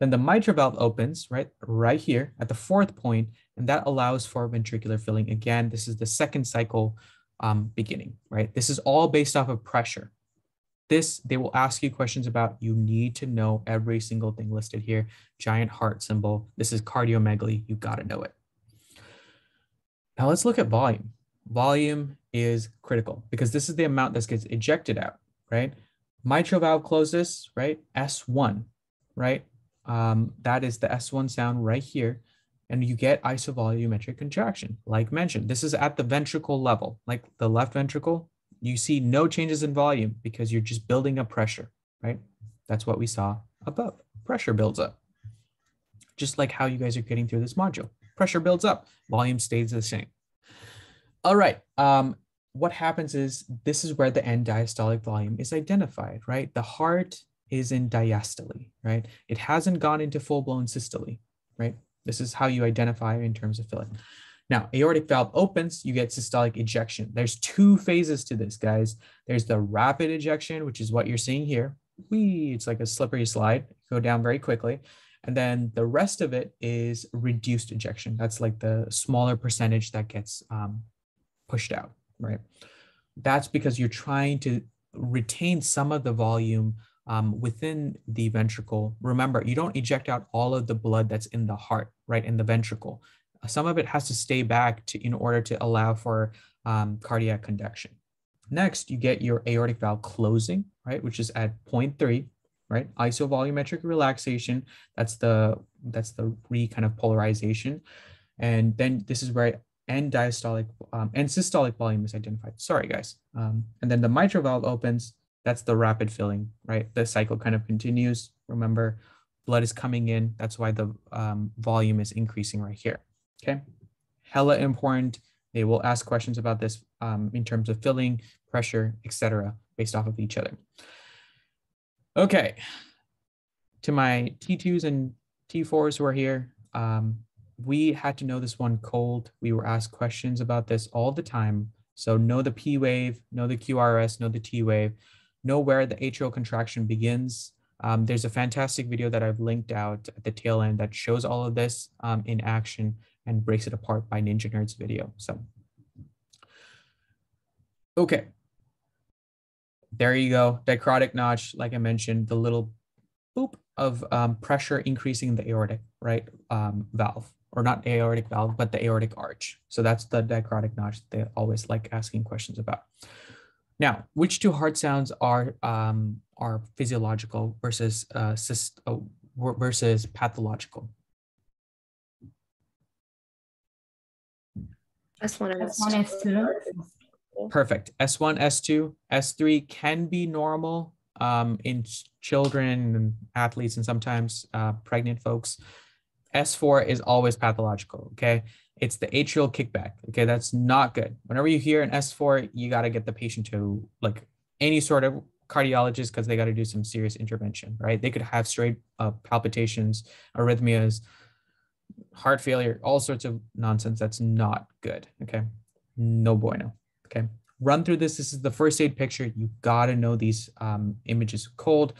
Then the mitral valve opens right, right here at the fourth point, and that allows for ventricular filling. Again, this is the second cycle um, beginning, right? This is all based off of pressure. This, they will ask you questions about, you need to know every single thing listed here. Giant heart symbol. This is cardiomegaly. You got to know it. Now let's look at volume. Volume is critical because this is the amount that gets ejected out, right? mitral valve closes, right? S1, right? Um, that is the S1 sound right here. And you get isovolumetric contraction, like mentioned. This is at the ventricle level, like the left ventricle. You see no changes in volume because you're just building up pressure, right? That's what we saw above. Pressure builds up. Just like how you guys are getting through this module. Pressure builds up, volume stays the same. All right. Um, what happens is this is where the end diastolic volume is identified, right? The heart is in diastole, right? It hasn't gone into full-blown systole, right? This is how you identify in terms of filling. Now, aortic valve opens, you get systolic ejection. There's two phases to this, guys. There's the rapid ejection, which is what you're seeing here. Whee, it's like a slippery slide, go down very quickly. And then the rest of it is reduced ejection. That's like the smaller percentage that gets um, pushed out, right? That's because you're trying to retain some of the volume um, within the ventricle. Remember, you don't eject out all of the blood that's in the heart, right, in the ventricle. Some of it has to stay back to in order to allow for um, cardiac conduction. Next, you get your aortic valve closing, right, which is at 0.3, right? Isovolumetric relaxation. That's the that's the re kind of polarization, and then this is where end diastolic um, and systolic volume is identified. Sorry, guys. Um, and then the mitral valve opens. That's the rapid filling, right? The cycle kind of continues. Remember, blood is coming in. That's why the um, volume is increasing right here. Okay, hella important. They will ask questions about this um, in terms of filling, pressure, etc., based off of each other. Okay, to my T2s and T4s who are here, um, we had to know this one cold. We were asked questions about this all the time. So know the P wave, know the QRS, know the T wave, know where the atrial contraction begins. Um, there's a fantastic video that I've linked out at the tail end that shows all of this um, in action and breaks it apart by Ninja Nerds video. So, okay. There you go. Dicrotic notch, like I mentioned, the little boop of um, pressure increasing the aortic, right, um, valve or not aortic valve, but the aortic arch. So that's the dicrotic notch they always like asking questions about. Now, which two heart sounds are um, are physiological versus uh, cyst, uh, versus pathological? S1 and S1, S2. Perfect. S1, S2, S3 can be normal um, in children and athletes and sometimes uh, pregnant folks. S4 is always pathological. Okay. It's the atrial kickback. Okay. That's not good. Whenever you hear an S4, you got to get the patient to like any sort of cardiologist because they got to do some serious intervention, right? They could have straight uh, palpitations, arrhythmias, heart failure, all sorts of nonsense. That's not good. Okay. No bueno. Okay. Run through this. This is the first aid picture. You got to know these um, images cold.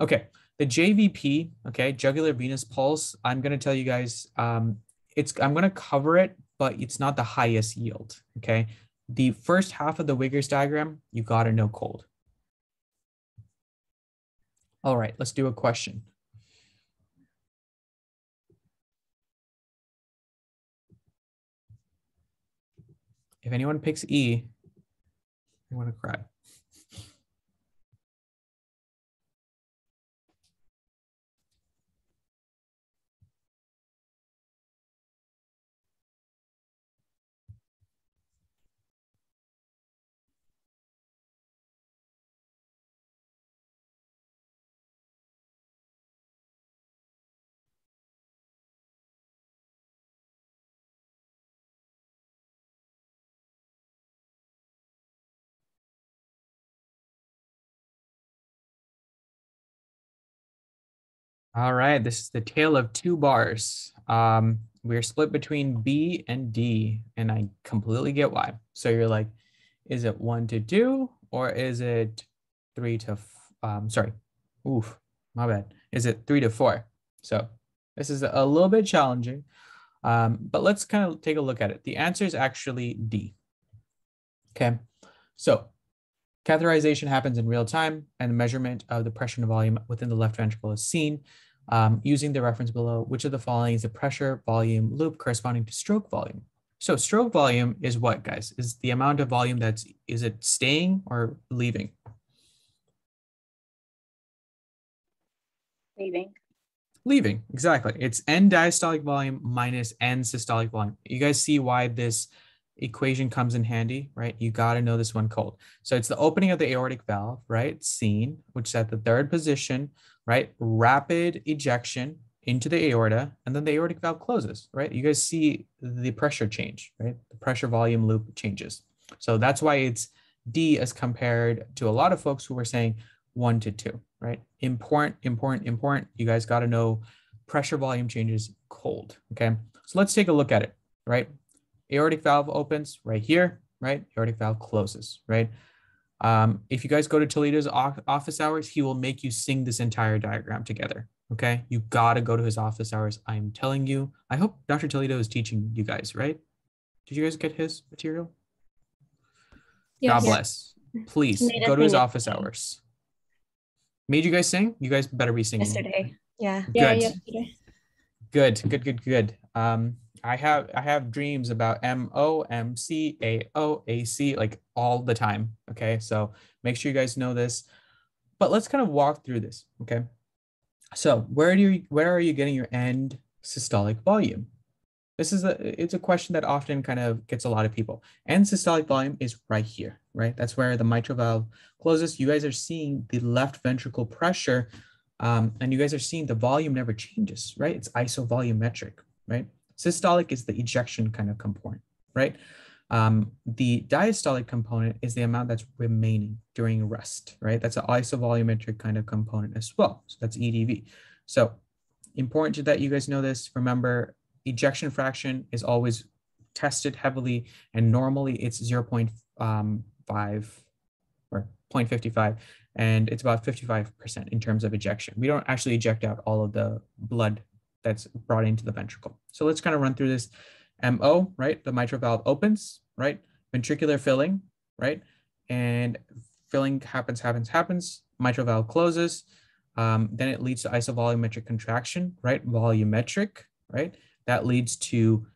Okay. The JVP, okay, jugular venous pulse, I'm going to tell you guys, um, it's I'm going to cover it, but it's not the highest yield, okay? The first half of the Wiggers diagram, you got to know cold. All right, let's do a question. If anyone picks E, I want to cry. All right, this is the tale of two bars. Um, we're split between B and D, and I completely get why. So you're like, is it one to two or is it three to, um, sorry, oof, my bad. Is it three to four? So this is a little bit challenging, um, but let's kind of take a look at it. The answer is actually D. Okay, so Catheterization happens in real time and the measurement of the pressure and volume within the left ventricle is seen um, using the reference below, which of the following is the pressure volume loop corresponding to stroke volume. So stroke volume is what guys? Is the amount of volume that's, is it staying or leaving? Leaving. Leaving, exactly. It's end diastolic volume minus end systolic volume. You guys see why this equation comes in handy, right? You got to know this one cold. So it's the opening of the aortic valve, right? Seen, which is at the third position, right? Rapid ejection into the aorta, and then the aortic valve closes, right? You guys see the pressure change, right? The pressure volume loop changes. So that's why it's D as compared to a lot of folks who were saying one to two, right? Important, important, important. You guys got to know pressure volume changes cold, okay? So let's take a look at it, right? Aortic valve opens right here, right? Aortic valve closes, right? Um, if you guys go to Toledo's office hours, he will make you sing this entire diagram together. Okay. You got to go to his office hours. I'm telling you. I hope Dr. Toledo is teaching you guys, right? Did you guys get his material? Yes. God bless. Please go to his office hours. Made you guys sing? You guys better be singing. Yesterday. Yeah. Good. Yeah, yesterday. Good, good, good, good. Um, I have I have dreams about M O M C A O A C like all the time. Okay, so make sure you guys know this. But let's kind of walk through this. Okay, so where do you where are you getting your end systolic volume? This is a it's a question that often kind of gets a lot of people. End systolic volume is right here, right? That's where the mitral valve closes. You guys are seeing the left ventricle pressure, um, and you guys are seeing the volume never changes, right? It's isovolumetric, right? Systolic is the ejection kind of component, right? Um, the diastolic component is the amount that's remaining during rest, right? That's an isovolumetric kind of component as well. So that's EDV. So important to that you guys know this. Remember, ejection fraction is always tested heavily, and normally it's 0.5 um, or 0.55, and it's about 55% in terms of ejection. We don't actually eject out all of the blood that's brought into the ventricle. So let's kind of run through this. MO, right? The mitral valve opens, right? Ventricular filling, right? And filling happens, happens, happens. Mitral valve closes. Um, then it leads to isovolumetric contraction, right? Volumetric, right? That leads to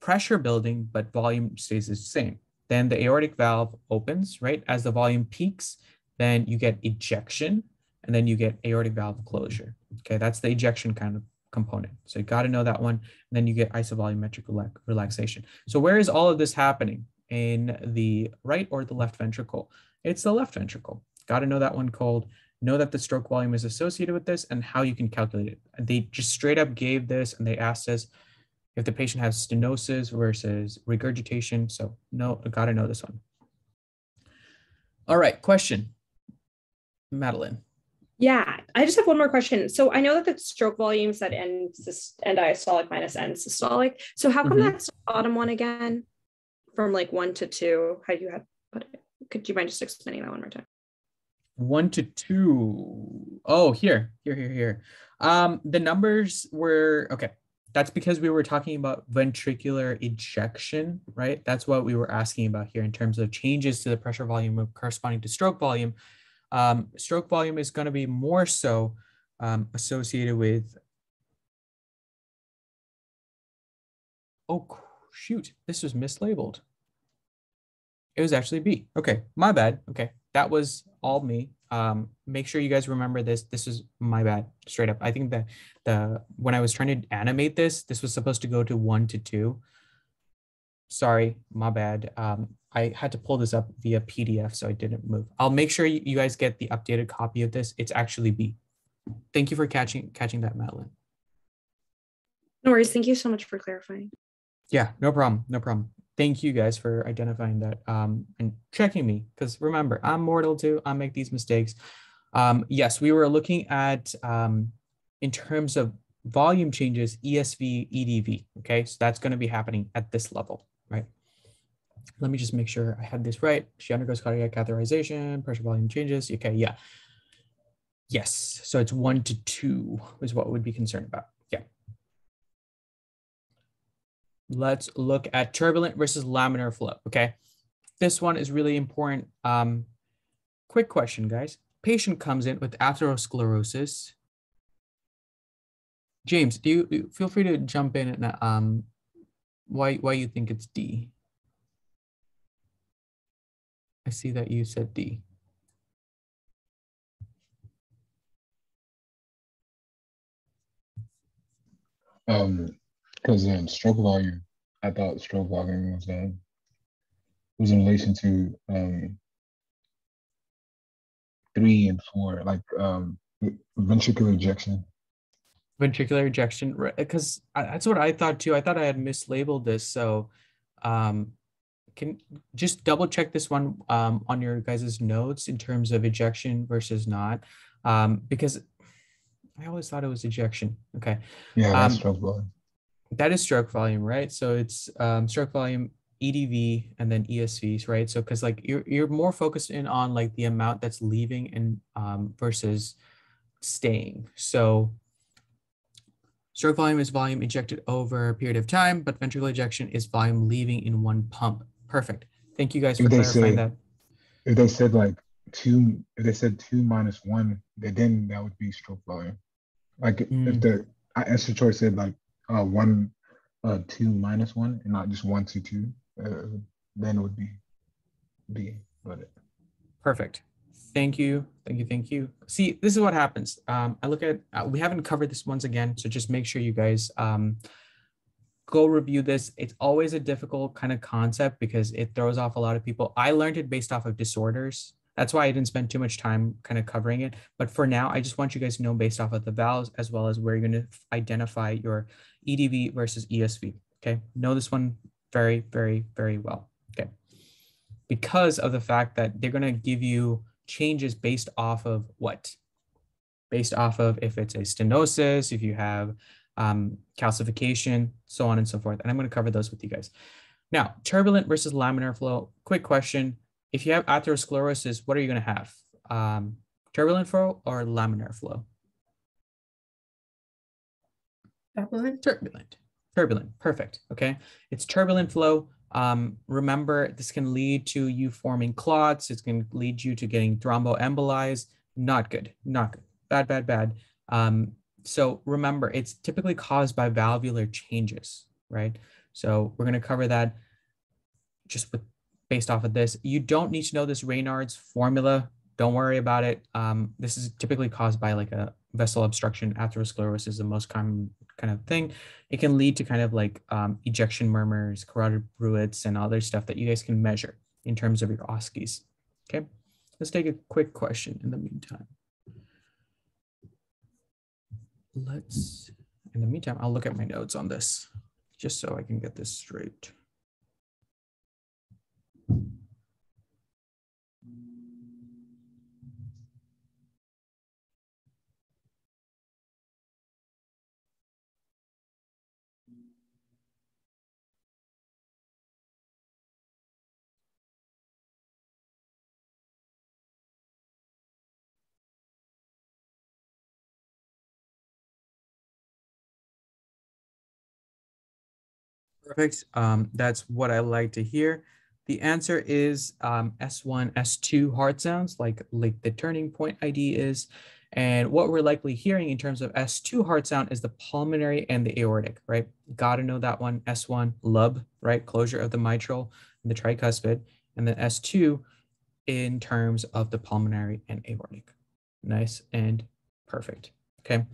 pressure building, but volume stays the same. Then the aortic valve opens, right? As the volume peaks, then you get ejection, and then you get aortic valve closure. Okay, that's the ejection kind of component. So you got to know that one. And then you get isovolumetric relaxation. So where is all of this happening? In the right or the left ventricle? It's the left ventricle. Got to know that one cold. Know that the stroke volume is associated with this and how you can calculate it. They just straight up gave this and they asked us if the patient has stenosis versus regurgitation. So no, got to know this one. All right, question. Madeline. Yeah, I just have one more question. So I know that the stroke volume said end, end diastolic minus end systolic. So how come mm-hmm. that's bottom one again from like one to two? How you had put it? Could you mind just explaining that one more time? One to two. Oh, here, here, here, here. Um, the numbers were okay. That's because we were talking about ventricular ejection, right? That's what we were asking about here in terms of changes to the pressure volume corresponding to stroke volume. Um, stroke volume is going to be more so um, associated with, oh, shoot, this was mislabeled. It was actually B. Okay, my bad. Okay, that was all me. Um, make sure you guys remember this. This is my bad, straight up. I think that the when I was trying to animate this, this was supposed to go to one to two. Sorry, my bad. Um, I had to pull this up via PDF, so I didn't move. I'll make sure you guys get the updated copy of this. It's actually B. Thank you for catching catching that, Madeline. No worries. Thank you so much for clarifying. Yeah, no problem. No problem. Thank you guys for identifying that um, and checking me. Because remember, I'm mortal too. I make these mistakes. Um, yes, we were looking at um, in terms of volume changes, ESV, EDV. Okay, so that's going to be happening at this level, right? Let me just make sure I had this right. She undergoes cardiac catheterization, pressure volume changes. Okay, yeah. Yes, so it's one to two is what we'd be concerned about. Yeah. Let's look at turbulent versus laminar flow, okay? This one is really important. Um, quick question, guys. Patient comes in with atherosclerosis. James, do you feel free to jump in and um, why why you think it's D? I see that you said D. Um, because um, stroke volume, I thought stroke volume was um was in relation to um three and four, like um ventricular ejection. Ventricular ejection, because that's what I thought too. I thought I had mislabeled this, so um, can just double check this one um, on your guys' notes in terms of ejection versus not, um, because I always thought it was ejection. Okay. Yeah, that's Um, stroke volume. that is stroke volume, right? So it's um, stroke volume, EDV, and then ESVs, right? So because like you're you're more focused in on like the amount that's leaving and um, versus staying. So stroke volume is volume ejected over a period of time, but ventricular ejection is volume leaving in one pump. Perfect. Thank you guys for clarifying say- that. If they said like two, if they said two minus one, then- that would be stroke volume. Like Mm. if the uh, answer choice said like uh one, uh two minus one, and not just one one two two, uh, then it would be B. But Perfect. Thank you. Thank you. Thank you. See, this is what happens. Um, I look at, uh, we haven't covered this once again. So just make sure you guys um, go review this. It's always a difficult kind of concept because it throws off a lot of people. I learned it based off of disorders. That's why I didn't spend too much time kind of covering it. But for now, I just want you guys to know based off of the valves as well as where you're going to identify your EDV versus ESV. Okay. Know this one very, very, very well. Okay. Because of the fact that they're going to give you changes based off of what? Based off of if it's a stenosis, if you have um, calcification, so on and so forth. And I'm going to cover those with you guys. Now, turbulent versus laminar flow. Quick question. If you have atherosclerosis, what are you going to have? Um, turbulent flow or laminar flow? Turbulent. Turbulent. Turbulent. Perfect. Okay. It's turbulent flow. Um, remember, this can lead to you forming clots. It's going to lead you to getting thromboembolized. Not good. Not good. Bad, bad, bad. Um, so remember, it's typically caused by valvular changes, right? So we're going to cover that just with based off of this. You don't need to know this Reynolds formula. Don't worry about it. Um, this is typically caused by like a vessel obstruction. Atherosclerosis is the most common kind of thing. It can lead to kind of like um, ejection murmurs, carotid bruits, and other stuff that you guys can measure in terms of your OSCEs. Okay, let's take a quick question in the meantime. Let's, in the meantime, I'll look at my notes on this just so I can get this straight. Perfect. Um, that's what I like to hear. The answer is um, S1, S2 hard sounds, like, like the turning point ID is. And what we're likely hearing in terms of S2 hard sound is the pulmonary and the aortic, right? Got to know that one. S1, lub, right? Closure of the mitral and the tricuspid. And then S2 in terms of the pulmonary and aortic. Nice and perfect. Okay.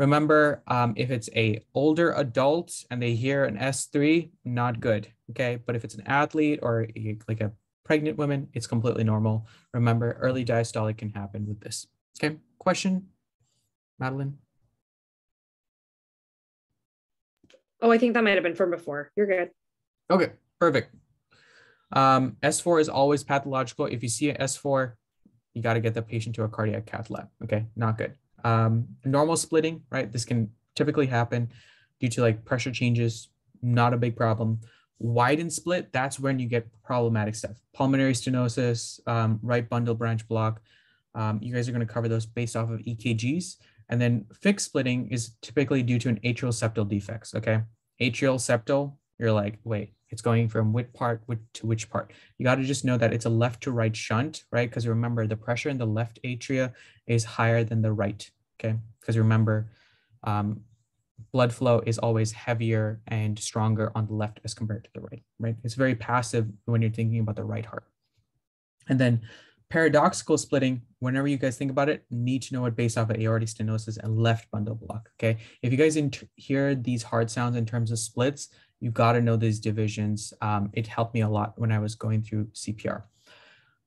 Remember, um, if it's a older adult and they hear an S3, not good. Okay. But if it's an athlete or like a pregnant woman, it's completely normal. Remember, early diastolic can happen with this. Okay. Question, Madeline? Oh, I think that might have been from before. You're good. Okay, perfect. Um, S4 is always pathological. If you see an S4, you got to get the patient to a cardiac cath lab. Okay, not good. Um, normal splitting, right? This can typically happen due to like pressure changes, not a big problem. Widen split, that's when you get problematic stuff. Pulmonary stenosis, um, right bundle branch block. Um, you guys are going to cover those based off of EKGs. And then fixed splitting is typically due to an atrial septal defects. Okay. Atrial septal, you're like, wait, it's going from which part to which part? You got to just know that it's a left to right shunt, right? Because remember, the pressure in the left atria is higher than the right. Okay. Because remember, um, blood flow is always heavier and stronger on the left as compared to the right, right? It's very passive when you're thinking about the right heart. And then paradoxical splitting, whenever you guys think about it, need to know it based off of aortic stenosis and left bundle block. Okay. If you guys hear these hard sounds in terms of splits, you got to know these divisions. Um, it helped me a lot when I was going through CPR.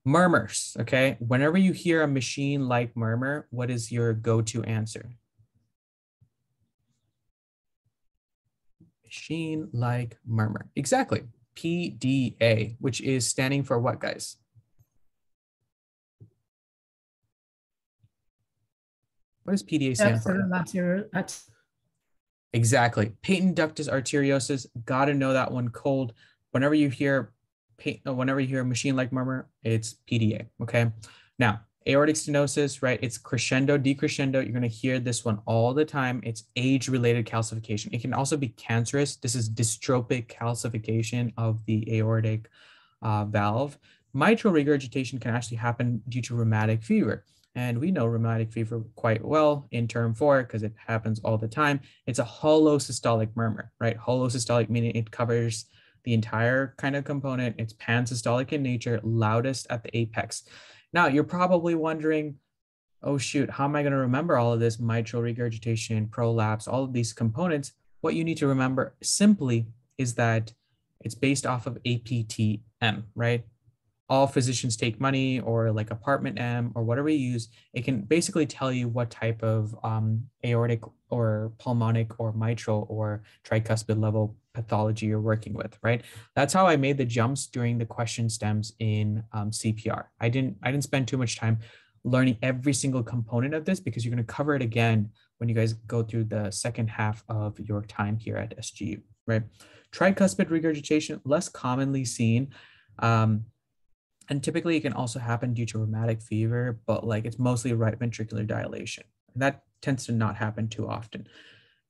Murmurs. Okay. Whenever you hear a machine like murmur, what is your go to answer? Machine like murmur. Exactly. PDA, which is standing for what, guys? What does PDA stand for? That's exactly. Patent ductus arteriosus. Got to know that one cold. Whenever you hear, uh, whenever you hear a machine like murmur, it's PDA. Okay. Now, aortic stenosis, right? It's crescendo, decrescendo. You're going to hear this one all the time. It's age-related calcification. It can also be cancerous. This is dystrophic calcification of the aortic uh, valve. Mitral regurgitation can actually happen due to rheumatic fever. And we know rheumatic fever quite well in term four because it happens all the time. It's a holosystolic murmur, right? Holosystolic meaning it covers the entire kind of component. It's pansystolic in nature, loudest at the apex. Now you're probably wondering, oh shoot, how am I going to remember all of this mitral regurgitation, prolapse, all of these components? What you need to remember simply is that it's based off of APTM, right? All physicians take money or like apartment M or whatever you use, it can basically tell you what type of um, aortic or pulmonic or mitral or tricuspid level pathology you're working with, right? That's how I made the jumps during the question stems in um, CPR. I didn't I didn't spend too much time learning every single component of this because you're going to cover it again when you guys go through the second half of your time here at SGU, right? Tricuspid regurgitation, less commonly seen. Um, and typically it can also happen due to rheumatic fever, but like it's mostly right ventricular dilation. And that tends to not happen too often.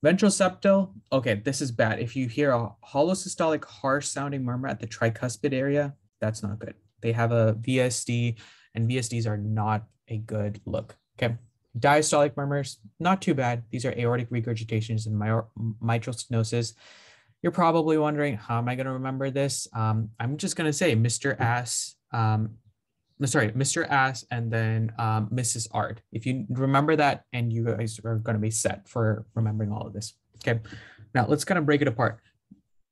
Ventral septal, okay, this is bad. If you hear a holosystolic harsh sounding murmur at the tricuspid area, that's not good. They have a VSD and VSDs are not a good look. Okay. Diastolic murmurs, not too bad. These are aortic regurgitations and mitral stenosis. You're probably wondering, how am I going to remember this? Um, I'm just going to say Mr. Ass um, sorry, Mr. Ass and then um, Mrs. Art. If you remember that, and you guys are going to be set for remembering all of this. Okay, now let's kind of break it apart.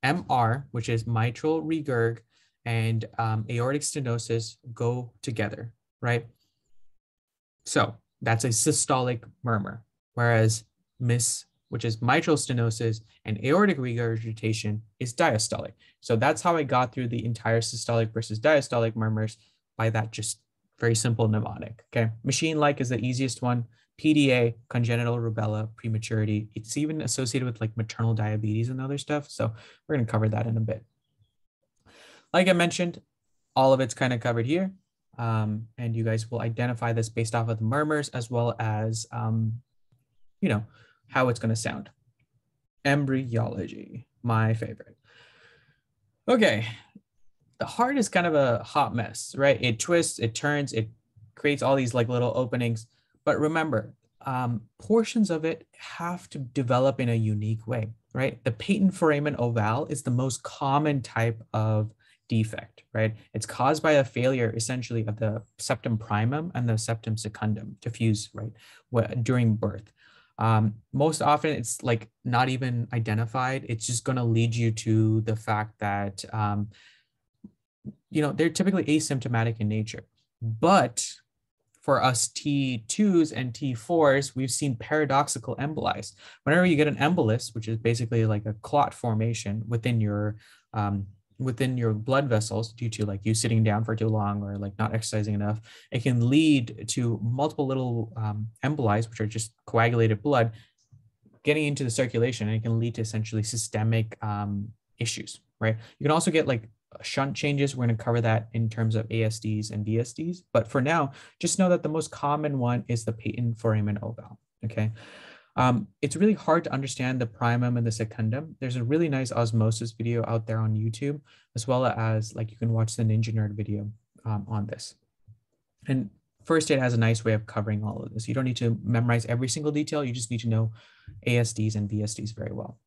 MR, which is mitral regurg, and um, aortic stenosis go together, right? So that's a systolic murmur, whereas Miss, which is mitral stenosis and aortic regurgitation, is diastolic. So that's how I got through the entire systolic versus diastolic murmurs by that just very simple mnemonic. Okay. Machine like is the easiest one. PDA, congenital rubella, prematurity. It's even associated with like maternal diabetes and other stuff. So we're going to cover that in a bit. Like I mentioned, all of it's kind of covered here. Um, and you guys will identify this based off of the murmurs as well as, um, you know, how it's going to sound. Embryology, my favorite. Okay, the heart is kind of a hot mess, right? It twists, it turns, it creates all these like little openings. But remember, um, portions of it have to develop in a unique way, right? The patent foramen ovale is the most common type of defect, right? It's caused by a failure essentially of the septum primum and the septum secundum to fuse, right, during birth. Um, most often it's like not even identified. It's just going to lead you to the fact that, um, you know, they're typically asymptomatic in nature. But for us T2s and T4s, we've seen paradoxical embolies. Whenever you get an embolus, which is basically like a clot formation within your um, within your blood vessels due to like you sitting down for too long or like not exercising enough, it can lead to multiple little um, embolies, which are just coagulated blood, getting into the circulation, and it can lead to essentially systemic um, issues, right? You can also get like shunt changes. We're going to cover that in terms of ASDs and VSDs. But for now, just know that the most common one is the patent foramen ovale. Okay. Um, it's really hard to understand the primum and the secundum. There's a really nice osmosis video out there on YouTube, as well as like you can watch the Ninja Nerd video um, on this. And first aid has a nice way of covering all of this. You don't need to memorize every single detail. You just need to know ASDs and VSDs very well.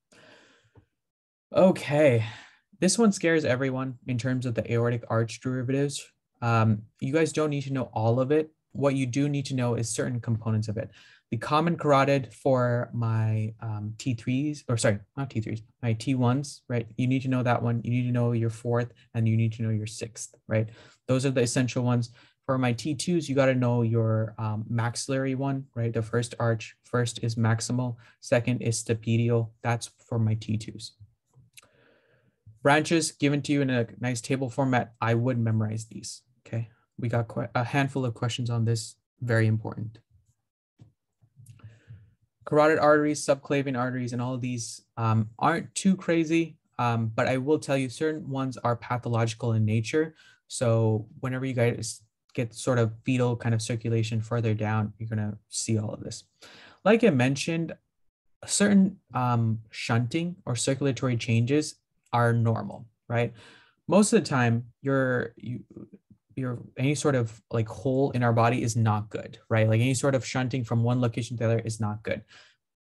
Okay, this one scares everyone in terms of the aortic arch derivatives. Um, you guys don't need to know all of it. What you do need to know is certain components of it. The common carotid for my um, T3s, or sorry, not T3s, my T1s, right? You need to know that one. You need to know your fourth, and you need to know your sixth, right? Those are the essential ones. For my T2s, you got to know your um, maxillary one, right? The first arch, first is maximal, second is stapedial. That's for my T2s. Branches given to you in a nice table format, I would memorize these, okay? We got quite a handful of questions on this, very important. Carotid arteries, subclavian arteries, and all of these um, aren't too crazy, um, but I will tell you certain ones are pathological in nature. So whenever you guys get sort of fetal kind of circulation further down, you're going to see all of this. Like I mentioned, certain um, shunting or circulatory changes are normal, right? Most of the time, your you, your any sort of like hole in our body is not good, right? Like any sort of shunting from one location to the other is not good.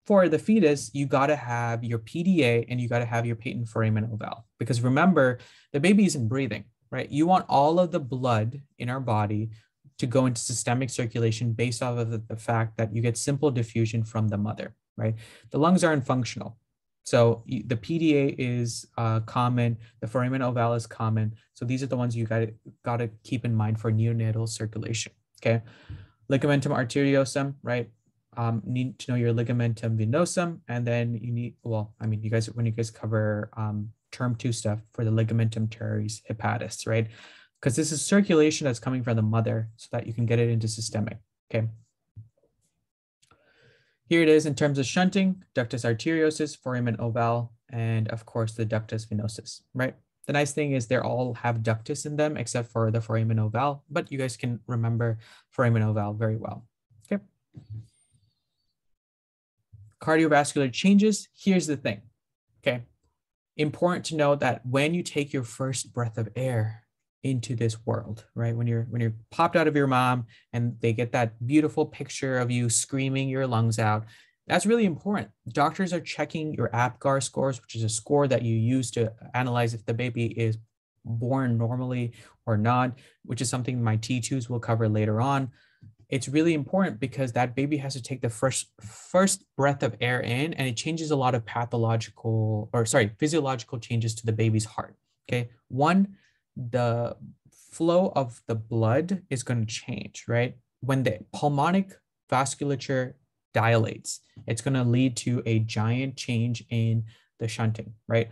For the fetus, you got to have your PDA and you got to have your patent foramen ovale because remember, the baby isn't breathing, right? You want all of the blood in our body to go into systemic circulation based off of the, the fact that you get simple diffusion from the mother, right? The lungs aren't functional. So the PDA is uh, common, the foramen ovale is common. So these are the ones you got got to keep in mind for neonatal circulation. Okay, ligamentum arteriosum, right? Um, need to know your ligamentum venosum, and then you need well, I mean, you guys when you guys cover um, term two stuff for the ligamentum teres hepatis, right? Because this is circulation that's coming from the mother so that you can get it into systemic, okay? Here it is in terms of shunting, ductus arteriosus, foramen ovale, and of course the ductus venosus, right? The nice thing is they all have ductus in them except for the foramen ovale, but you guys can remember foramen ovale very well, okay? Cardiovascular changes, here's the thing, okay? important to know that when you take your first breath of air into this world right? When you're when you're popped out of your mom and they get that beautiful picture of you screaming your lungs out that's really important. Doctors are checking your apgar scores which is a score that you use to analyze if the baby is born normally or not which is something my t2s will cover later on. It's really important because that baby has to take the first first breath of air in and it changes a lot of pathological or sorry physiological changes to the baby's heart okay? One the flow of the blood is going to change right? When the pulmonic vasculature dilates it's going to lead to a giant change in the shunting right?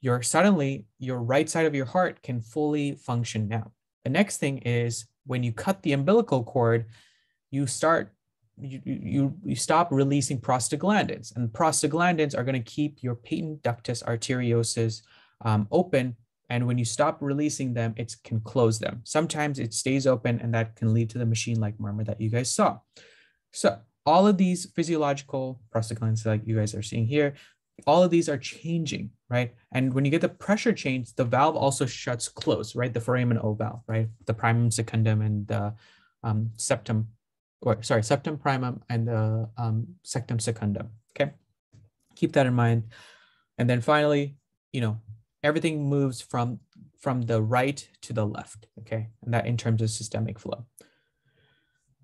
Your suddenly your right side of your heart can fully function now. The next thing is when you cut the umbilical cord you start you, you, you stop releasing prostaglandins and prostaglandins are going to keep your patent ductus arteriosus um, open and when you stop releasing them it can close them. Sometimes it stays open and that can lead to the machine like murmur that you guys saw. So all of these physiological prostaglandins like you guys are seeing here all of these are changing right? And when you get the pressure change the valve also shuts close right? The foramen ovale right? The primum secundum and the um, septum or sorry, septum primum and the um, sectum secundum. Okay, keep that in mind. And then finally, you know, everything moves from from the right to the left. Okay, and that in terms of systemic flow.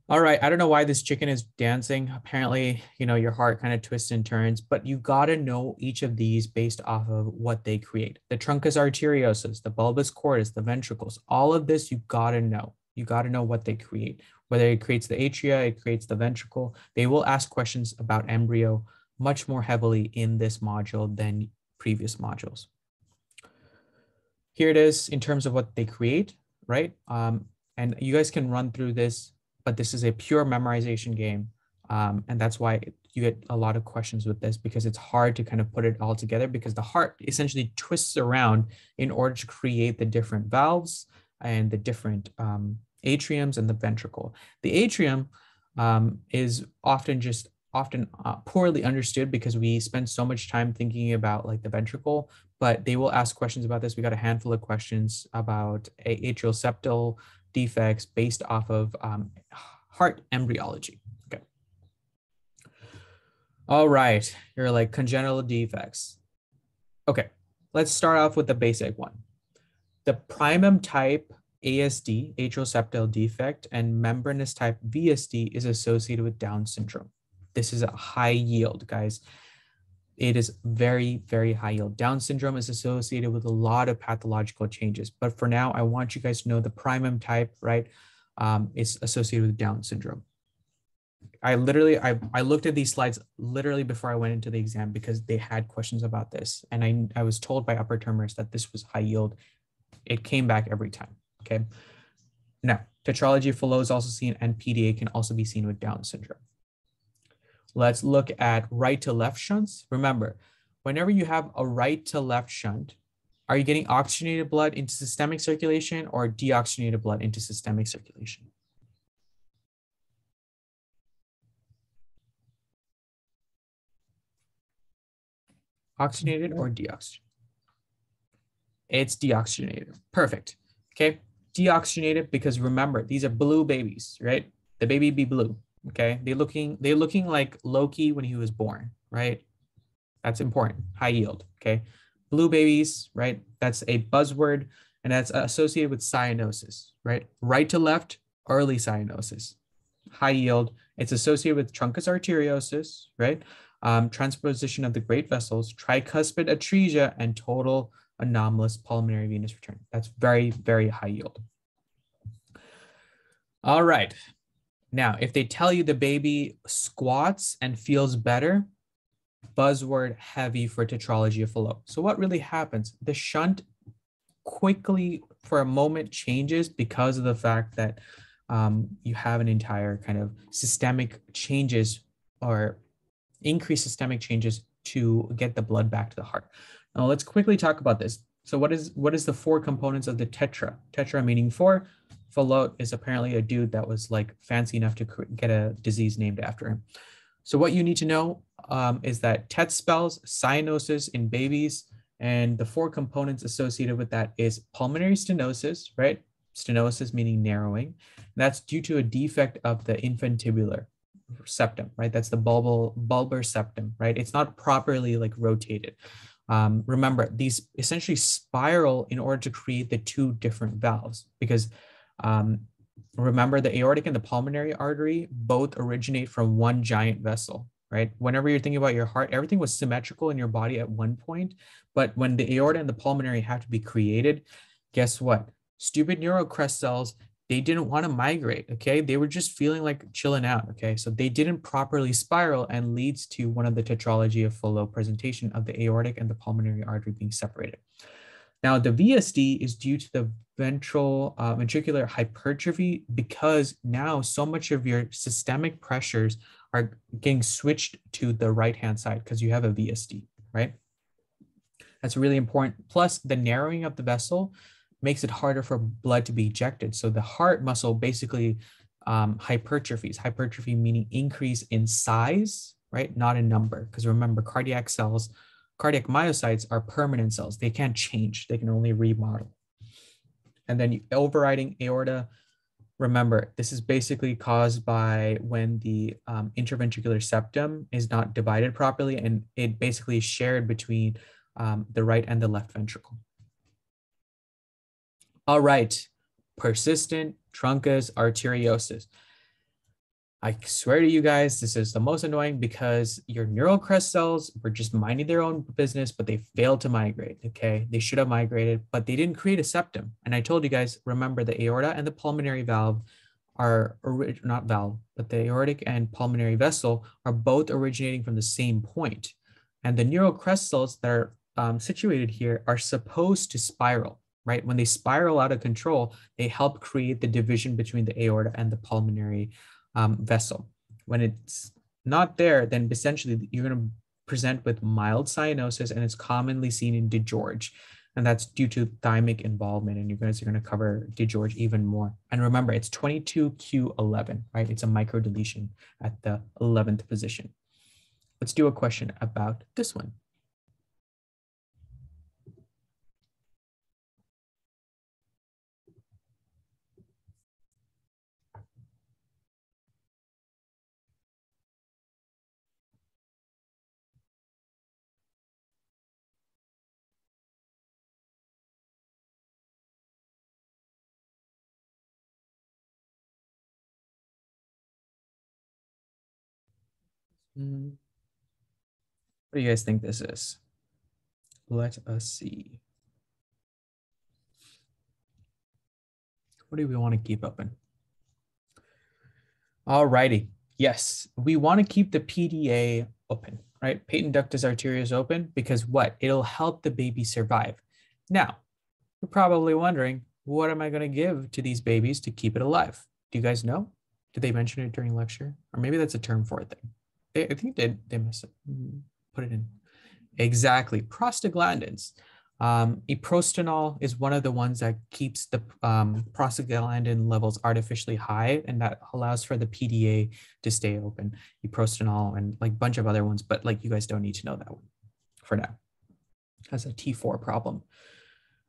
All right, I don't know why this chicken is dancing. Apparently, you know, your heart kind of twists and turns, but you got to know each of these based off of what they create. The truncus arteriosus, the bulbus cordis, the ventricles, all of this you got to know. You got to know what they create whether it creates the atria, it creates the ventricle. They will ask questions about embryo much more heavily in this module than previous modules. Here it is in terms of what they create, right? Um, and you guys can run through this, but this is a pure memorization game. Um, and that's why you get a lot of questions with this because it's hard to kind of put it all together because the heart essentially twists around in order to create the different valves and the different um, atriums and the ventricle. The atrium um, is often just often uh, poorly understood because we spend so much time thinking about like the ventricle, but they will ask questions about this. We got a handful of questions about atrial septal defects based off of um, heart embryology. Okay. All right, you're like congenital defects. Okay, let's start off with the basic one. The primum type ASD, atrial septal defect, and membranous type VSD is associated with Down syndrome. This is a high yield, guys. It is very, very high yield. Down syndrome is associated with a lot of pathological changes. But for now, I want you guys to know the primum type, right, um, is associated with Down syndrome. I literally, I, I looked at these slides literally before I went into the exam because they had questions about this. And I, I was told by upper termers that this was high yield. It came back every time, okay? Now, tetralogy of Fallot is also seen and PDA can also be seen with Down syndrome. Let's look at right to left shunts. Remember, whenever you have a right to left shunt, are you getting oxygenated blood into systemic circulation or deoxygenated blood into systemic circulation? Oxygenated or deoxygenated? It's deoxygenated. Perfect. Okay. Deoxygenated because remember, these are blue babies, right? The baby be blue. Okay. They're looking, they're looking like Loki when he was born, right? That's important. High yield. Okay. Blue babies, right? That's a buzzword and that's associated with cyanosis, right? Right to left, early cyanosis. High yield. It's associated with truncus arteriosus, right? Um, transposition of the great vessels, tricuspid atresia, and total anomalous pulmonary venous return. That's very, very high yield. All right. Now, if they tell you the baby squats and feels better, buzzword heavy for tetralogy of Fallot. So what really happens? The shunt quickly for a moment changes because of the fact that um, you have an entire kind of systemic changes or increased systemic changes to get the blood back to the heart. Now let's quickly talk about this. So what is what is the four components of the tetra? Tetra meaning four. Fallot is apparently a dude that was like fancy enough to get a disease named after him. So what you need to know um, is that TET spells cyanosis in babies, and the four components associated with that is pulmonary stenosis, right? Stenosis meaning narrowing. That's due to a defect of the infundibular septum, right? That's the bulbal bulbar septum, right? It's not properly like rotated. Um, remember, these essentially spiral in order to create the two different valves because um, remember the aortic and the pulmonary artery both originate from one giant vessel, right? Whenever you're thinking about your heart, everything was symmetrical in your body at one point, but when the aorta and the pulmonary have to be created, guess what? Stupid neural crest cells they didn't want to migrate. Okay. They were just feeling like chilling out. Okay. So they didn't properly spiral and leads to one of the tetralogy of Fallot presentation of the aortic and the pulmonary artery being separated. Now, the VSD is due to the ventral uh, ventricular hypertrophy because now so much of your systemic pressures are getting switched to the right hand side because you have a VSD, right? That's really important. Plus, the narrowing of the vessel makes it harder for blood to be ejected. So the heart muscle basically um, hypertrophies, hypertrophy meaning increase in size, right? Not in number. Because remember, cardiac cells, cardiac myocytes are permanent cells. They can't change, they can only remodel. And then overriding aorta, remember, this is basically caused by when the um, interventricular septum is not divided properly and it basically is shared between um, the right and the left ventricle. All right, persistent truncus arteriosus. I swear to you guys, this is the most annoying because your neural crest cells were just minding their own business, but they failed to migrate. Okay. They should have migrated, but they didn't create a septum. And I told you guys, remember the aorta and the pulmonary valve are not valve, but the aortic and pulmonary vessel are both originating from the same point. And the neural crest cells that are um, situated here are supposed to spiral right? When they spiral out of control, they help create the division between the aorta and the pulmonary um, vessel. When it's not there, then essentially you're going to present with mild cyanosis, and it's commonly seen in DiGeorge. And that's due to thymic involvement. And you guys are going to cover DiGeorge even more. And remember, it's 22q11, right? It's a microdeletion at the 11th position. Let's do a question about this one. Mm. What do you guys think this is? Let us see. What do we want to keep open? All righty. Yes, we want to keep the PDA open, right? Patent ductus arteriosus open because what? It'll help the baby survive. Now, you're probably wondering, what am I going to give to these babies to keep it alive? Do you guys know? Did they mention it during lecture? Or maybe that's a term for it thing. They, I think they, they must mm, put it in. Exactly. Prostaglandins. Um, eprostenol is one of the ones that keeps the um, prostaglandin levels artificially high, and that allows for the PDA to stay open. Eprostenol and like a bunch of other ones, but like you guys don't need to know that one for now. That's a T4 problem.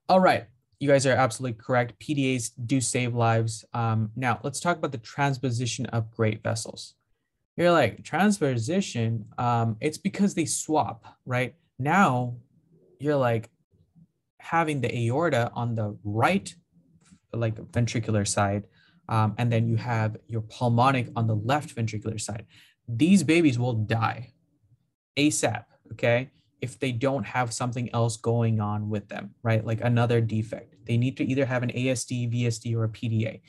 All right, you guys are absolutely correct. PDAs do save lives. Um, now let's talk about the transposition of great vessels. You're like transposition. Um, it's because they swap, right? Now you're like having the aorta on the right, like ventricular side, um, and then you have your pulmonic on the left ventricular side. These babies will die ASAP, okay? If they don't have something else going on with them, right? Like another defect. They need to either have an ASD, VSD, or a PDA.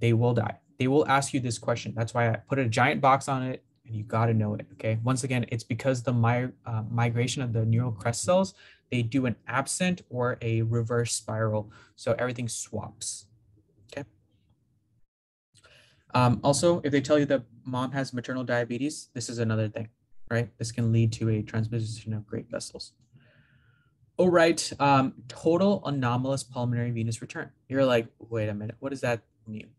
They will die. They will ask you this question. That's why I put a giant box on it and you got to know it. Okay. Once again, it's because the uh, migration of the neural crest cells they do an absent or a reverse spiral. So everything swaps. Okay. Um, also, if they tell you that mom has maternal diabetes, this is another thing, right? This can lead to a transposition of great vessels. All right, um, total anomalous pulmonary venous return. You're like, wait a minute, what is that?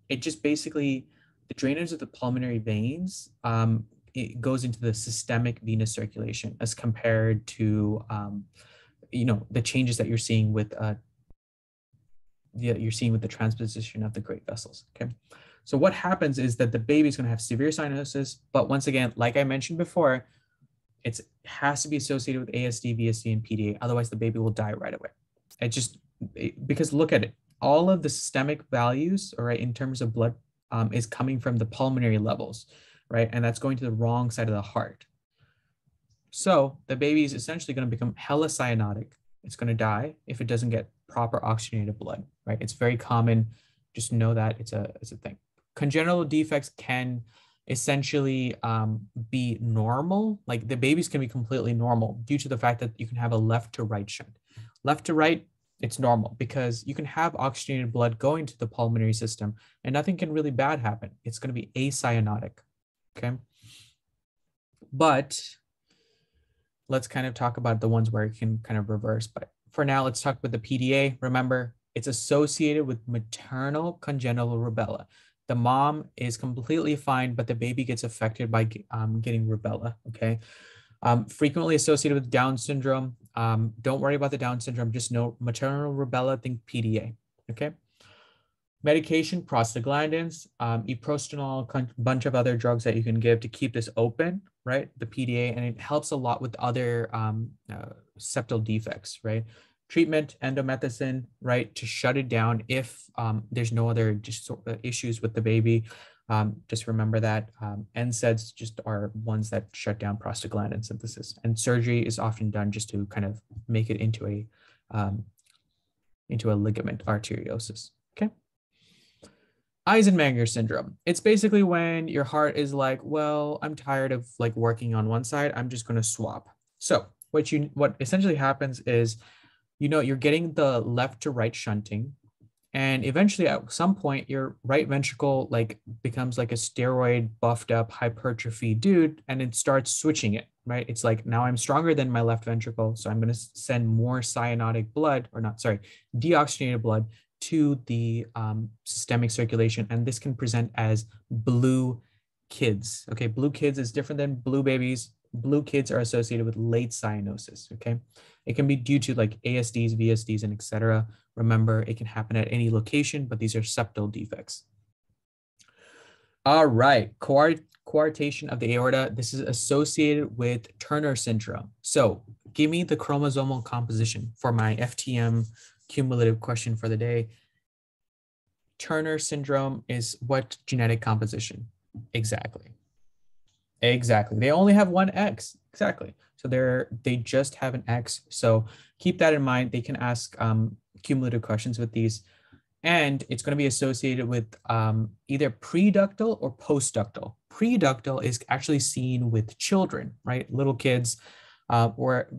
It just basically, the drainage of the pulmonary veins um, it goes into the systemic venous circulation as compared to um, you know the changes that you're seeing with uh, the, you're seeing with the transposition of the great vessels. Okay, so what happens is that the baby is going to have severe cyanosis, but once again, like I mentioned before, it has to be associated with ASD, VSD, and PDA. Otherwise, the baby will die right away. It just it, because look at it, all of the systemic values, all right, in terms of blood, um, is coming from the pulmonary levels, right, and that's going to the wrong side of the heart. So the baby is essentially going to become hella cyanotic. It's going to die if it doesn't get proper oxygenated blood, right? It's very common. Just know that it's a, it's a thing. Congenital defects can essentially um, be normal. Like the babies can be completely normal due to the fact that you can have a left to right shunt. Left to right, it's normal because you can have oxygenated blood going to the pulmonary system and nothing can really bad happen. It's going to be acyanotic. Okay. But let's kind of talk about the ones where it can kind of reverse. But for now, let's talk about the PDA. Remember, it's associated with maternal congenital rubella. The mom is completely fine, but the baby gets affected by um, getting rubella. Okay. Um, frequently associated with Down syndrome. Um, don't worry about the Down syndrome. Just know maternal rubella, think PDA. Okay. Medication, prostaglandins, um, eprostenol, a bunch of other drugs that you can give to keep this open right? The PDA, and it helps a lot with other um, uh, septal defects, right? Treatment, indomethacin, right, to shut it down if um, there's no other just issues with the baby. Um, just remember that um, NSAIDs just are ones that shut down prostaglandin synthesis, and surgery is often done just to kind of make it into a um, into a ligament arteriosus. Okay Eisenmenger syndrome. It's basically when your heart is like, well, I'm tired of like working on one side. I'm just going to swap. So what you what essentially happens is, you know, you're getting the left to right shunting, and eventually at some point your right ventricle like becomes like a steroid buffed up hypertrophy dude, and it starts switching it. Right? It's like now I'm stronger than my left ventricle, so I'm going to send more cyanotic blood, or not, sorry, deoxygenated blood to the um, systemic circulation. And this can present as blue kids. Okay, blue kids is different than blue babies. Blue kids are associated with late cyanosis. Okay, it can be due to like ASDs, VSDs, and etc. Remember, it can happen at any location, but these are septal defects. All right, Coart coarctation of the aorta. This is associated with Turner syndrome. So give me the chromosomal composition for my FTM cumulative question for the day. Turner syndrome is what genetic composition? Exactly. Exactly. They only have one X. Exactly. So they're they just have an X. So keep that in mind. They can ask um, cumulative questions with these. And it's going to be associated with um, either preductal or postductal. Preductal is actually seen with children, right? Little kids, uh, or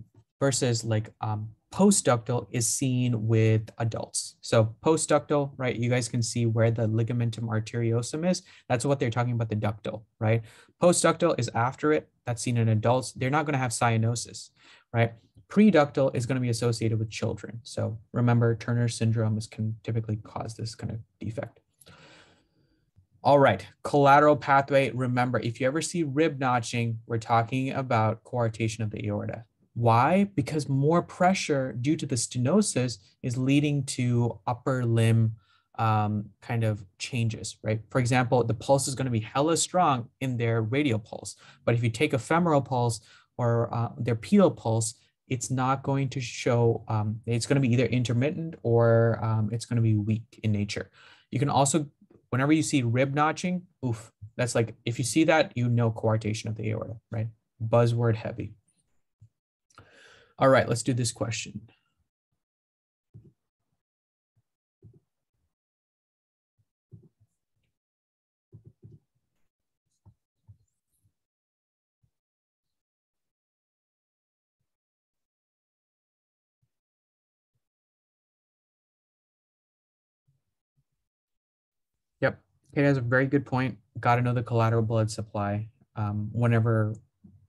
versus like um, postductal is seen with adults. So postductal, right? You guys can see where the ligamentum arteriosum is. That's what they're talking about the ductal, right? Postductal is after it. That's seen in adults. They're not going to have cyanosis, right? Preductal is going to be associated with children. So remember, Turner syndrome is can typically cause this kind of defect. All right, collateral pathway. Remember, if you ever see rib notching, we're talking about coarctation of the aorta. Why? Because more pressure due to the stenosis is leading to upper limb um, kind of changes, right? For example, the pulse is going to be hella strong in their radial pulse, but if you take a femoral pulse or uh, their pedal pulse, it's not going to show, um, it's going to be either intermittent or um, it's going to be weak in nature. You can also, whenever you see rib notching, oof, that's like, if you see that, you know coarctation of the aorta, right? Buzzword heavy. All right, let's do this question. It has a very good point. Got to know the collateral blood supply um, whenever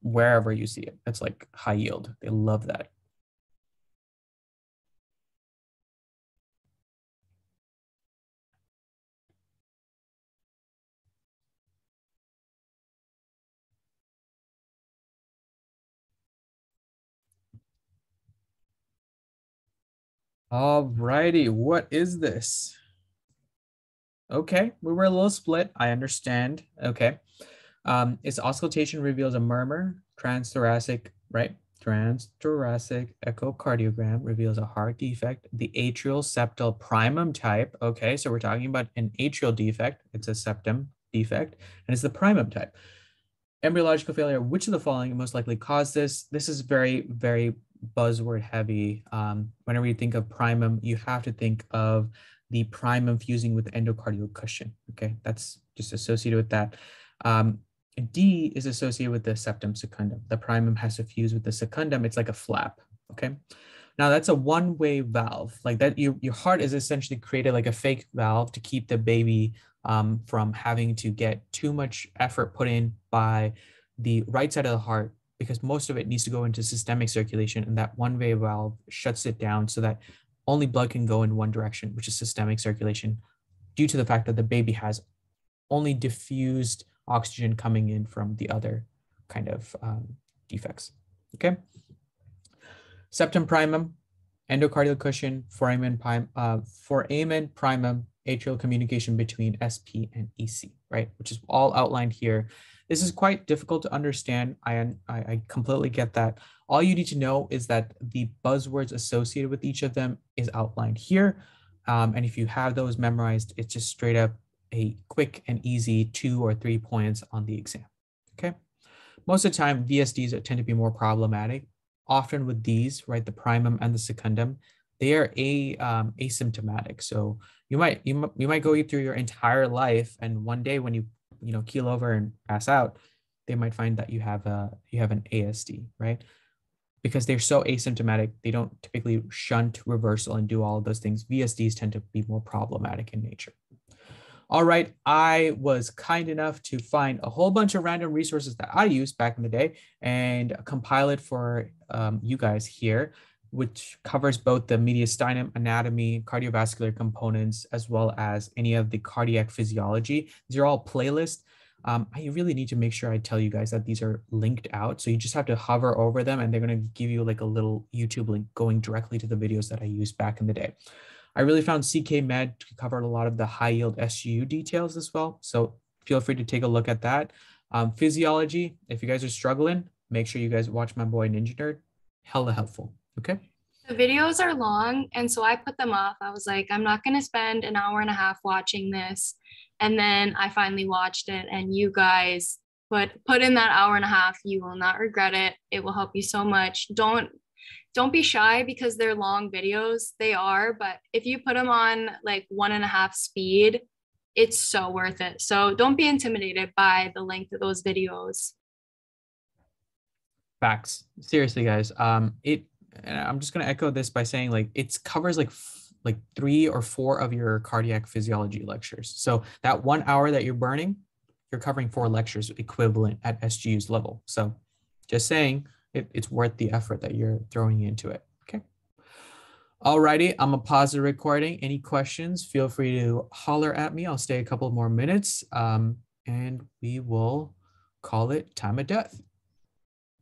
wherever you see it. It's like high yield. They love that. All righty, what is this? Okay, we were a little split. I understand. Okay. Um, its auscultation reveals a murmur, transthoracic, right? Transthoracic echocardiogram reveals a heart defect, the atrial septal primum type. Okay, so we're talking about an atrial defect. It's a septum defect, and it's the primum type. Embryological failure, which of the following most likely caused this? This is very, very buzzword heavy. Um, whenever you think of primum, you have to think of the primum fusing with endocardial cushion. Okay, that's just associated with that. Um, D is associated with the septum secundum. The primum has to fuse with the secundum. It's like a flap, okay? Now that's a one-way valve. Like that, your, your heart is essentially created like a fake valve to keep the baby um, from having to get too much effort put in by the right side of the heart because most of it needs to go into systemic circulation and that one-way valve shuts it down so that only blood can go in one direction, which is systemic circulation, due to the fact that the baby has only diffused oxygen coming in from the other kind of um, defects. Okay. Septum primum, endocardial cushion, foramen, prim, uh, foramen primum, atrial communication between SP and EC, right? Which is all outlined here. This is quite difficult to understand. I, I, I completely get that. All you need to know is that the buzzwords associated with each of them is outlined here. Um, and if you have those memorized, it's just straight up a quick and easy two or three points on the exam. Okay. Most of the time, VSDs tend to be more problematic. Often with these, right, the primum and the secundum, they are a um, asymptomatic. So you might you, you might go through your entire life, and one day when you you know keel over and pass out, they might find that you have a you have an ASD, right? Because they're so asymptomatic, they don't typically shunt reversal and do all of those things. VSDs tend to be more problematic in nature. All right, I was kind enough to find a whole bunch of random resources that I used back in the day and compile it for um, you guys here, which covers both the mediastinum anatomy, cardiovascular components, as well as any of the cardiac physiology. These are all playlists. Um, I really need to make sure I tell you guys that these are linked out. So you just have to hover over them and they're going to give you like a little YouTube link going directly to the videos that I used back in the day. I really found CK Med covered a lot of the high yield SGU details as well. So feel free to take a look at that. Um, physiology, if you guys are struggling, make sure you guys watch my boy Ninja Nerd. Hella helpful. Okay. The videos are long, and so I put them off. I was like, I'm not going to spend an hour and a half watching this. And then I finally watched it, and you guys but put in that hour and a half. You will not regret it. It will help you so much. Don't don't be shy because they're long videos. They are but if you put them on like one and a half speed it's so worth it. So don't be intimidated by the length of those videos. Facts. Seriously guys um it i'm just going to echo this by saying like it covers like like three or four of your cardiac physiology lectures so that one hour that you're burning you're covering four lectures equivalent at SGU's level. So just saying it, it's worth the effort that you're throwing into it. Okay. Alrighty, I'm gonna pause the recording. Any questions, feel free to holler at me. I'll stay a couple more minutes um, and we will call it time of death.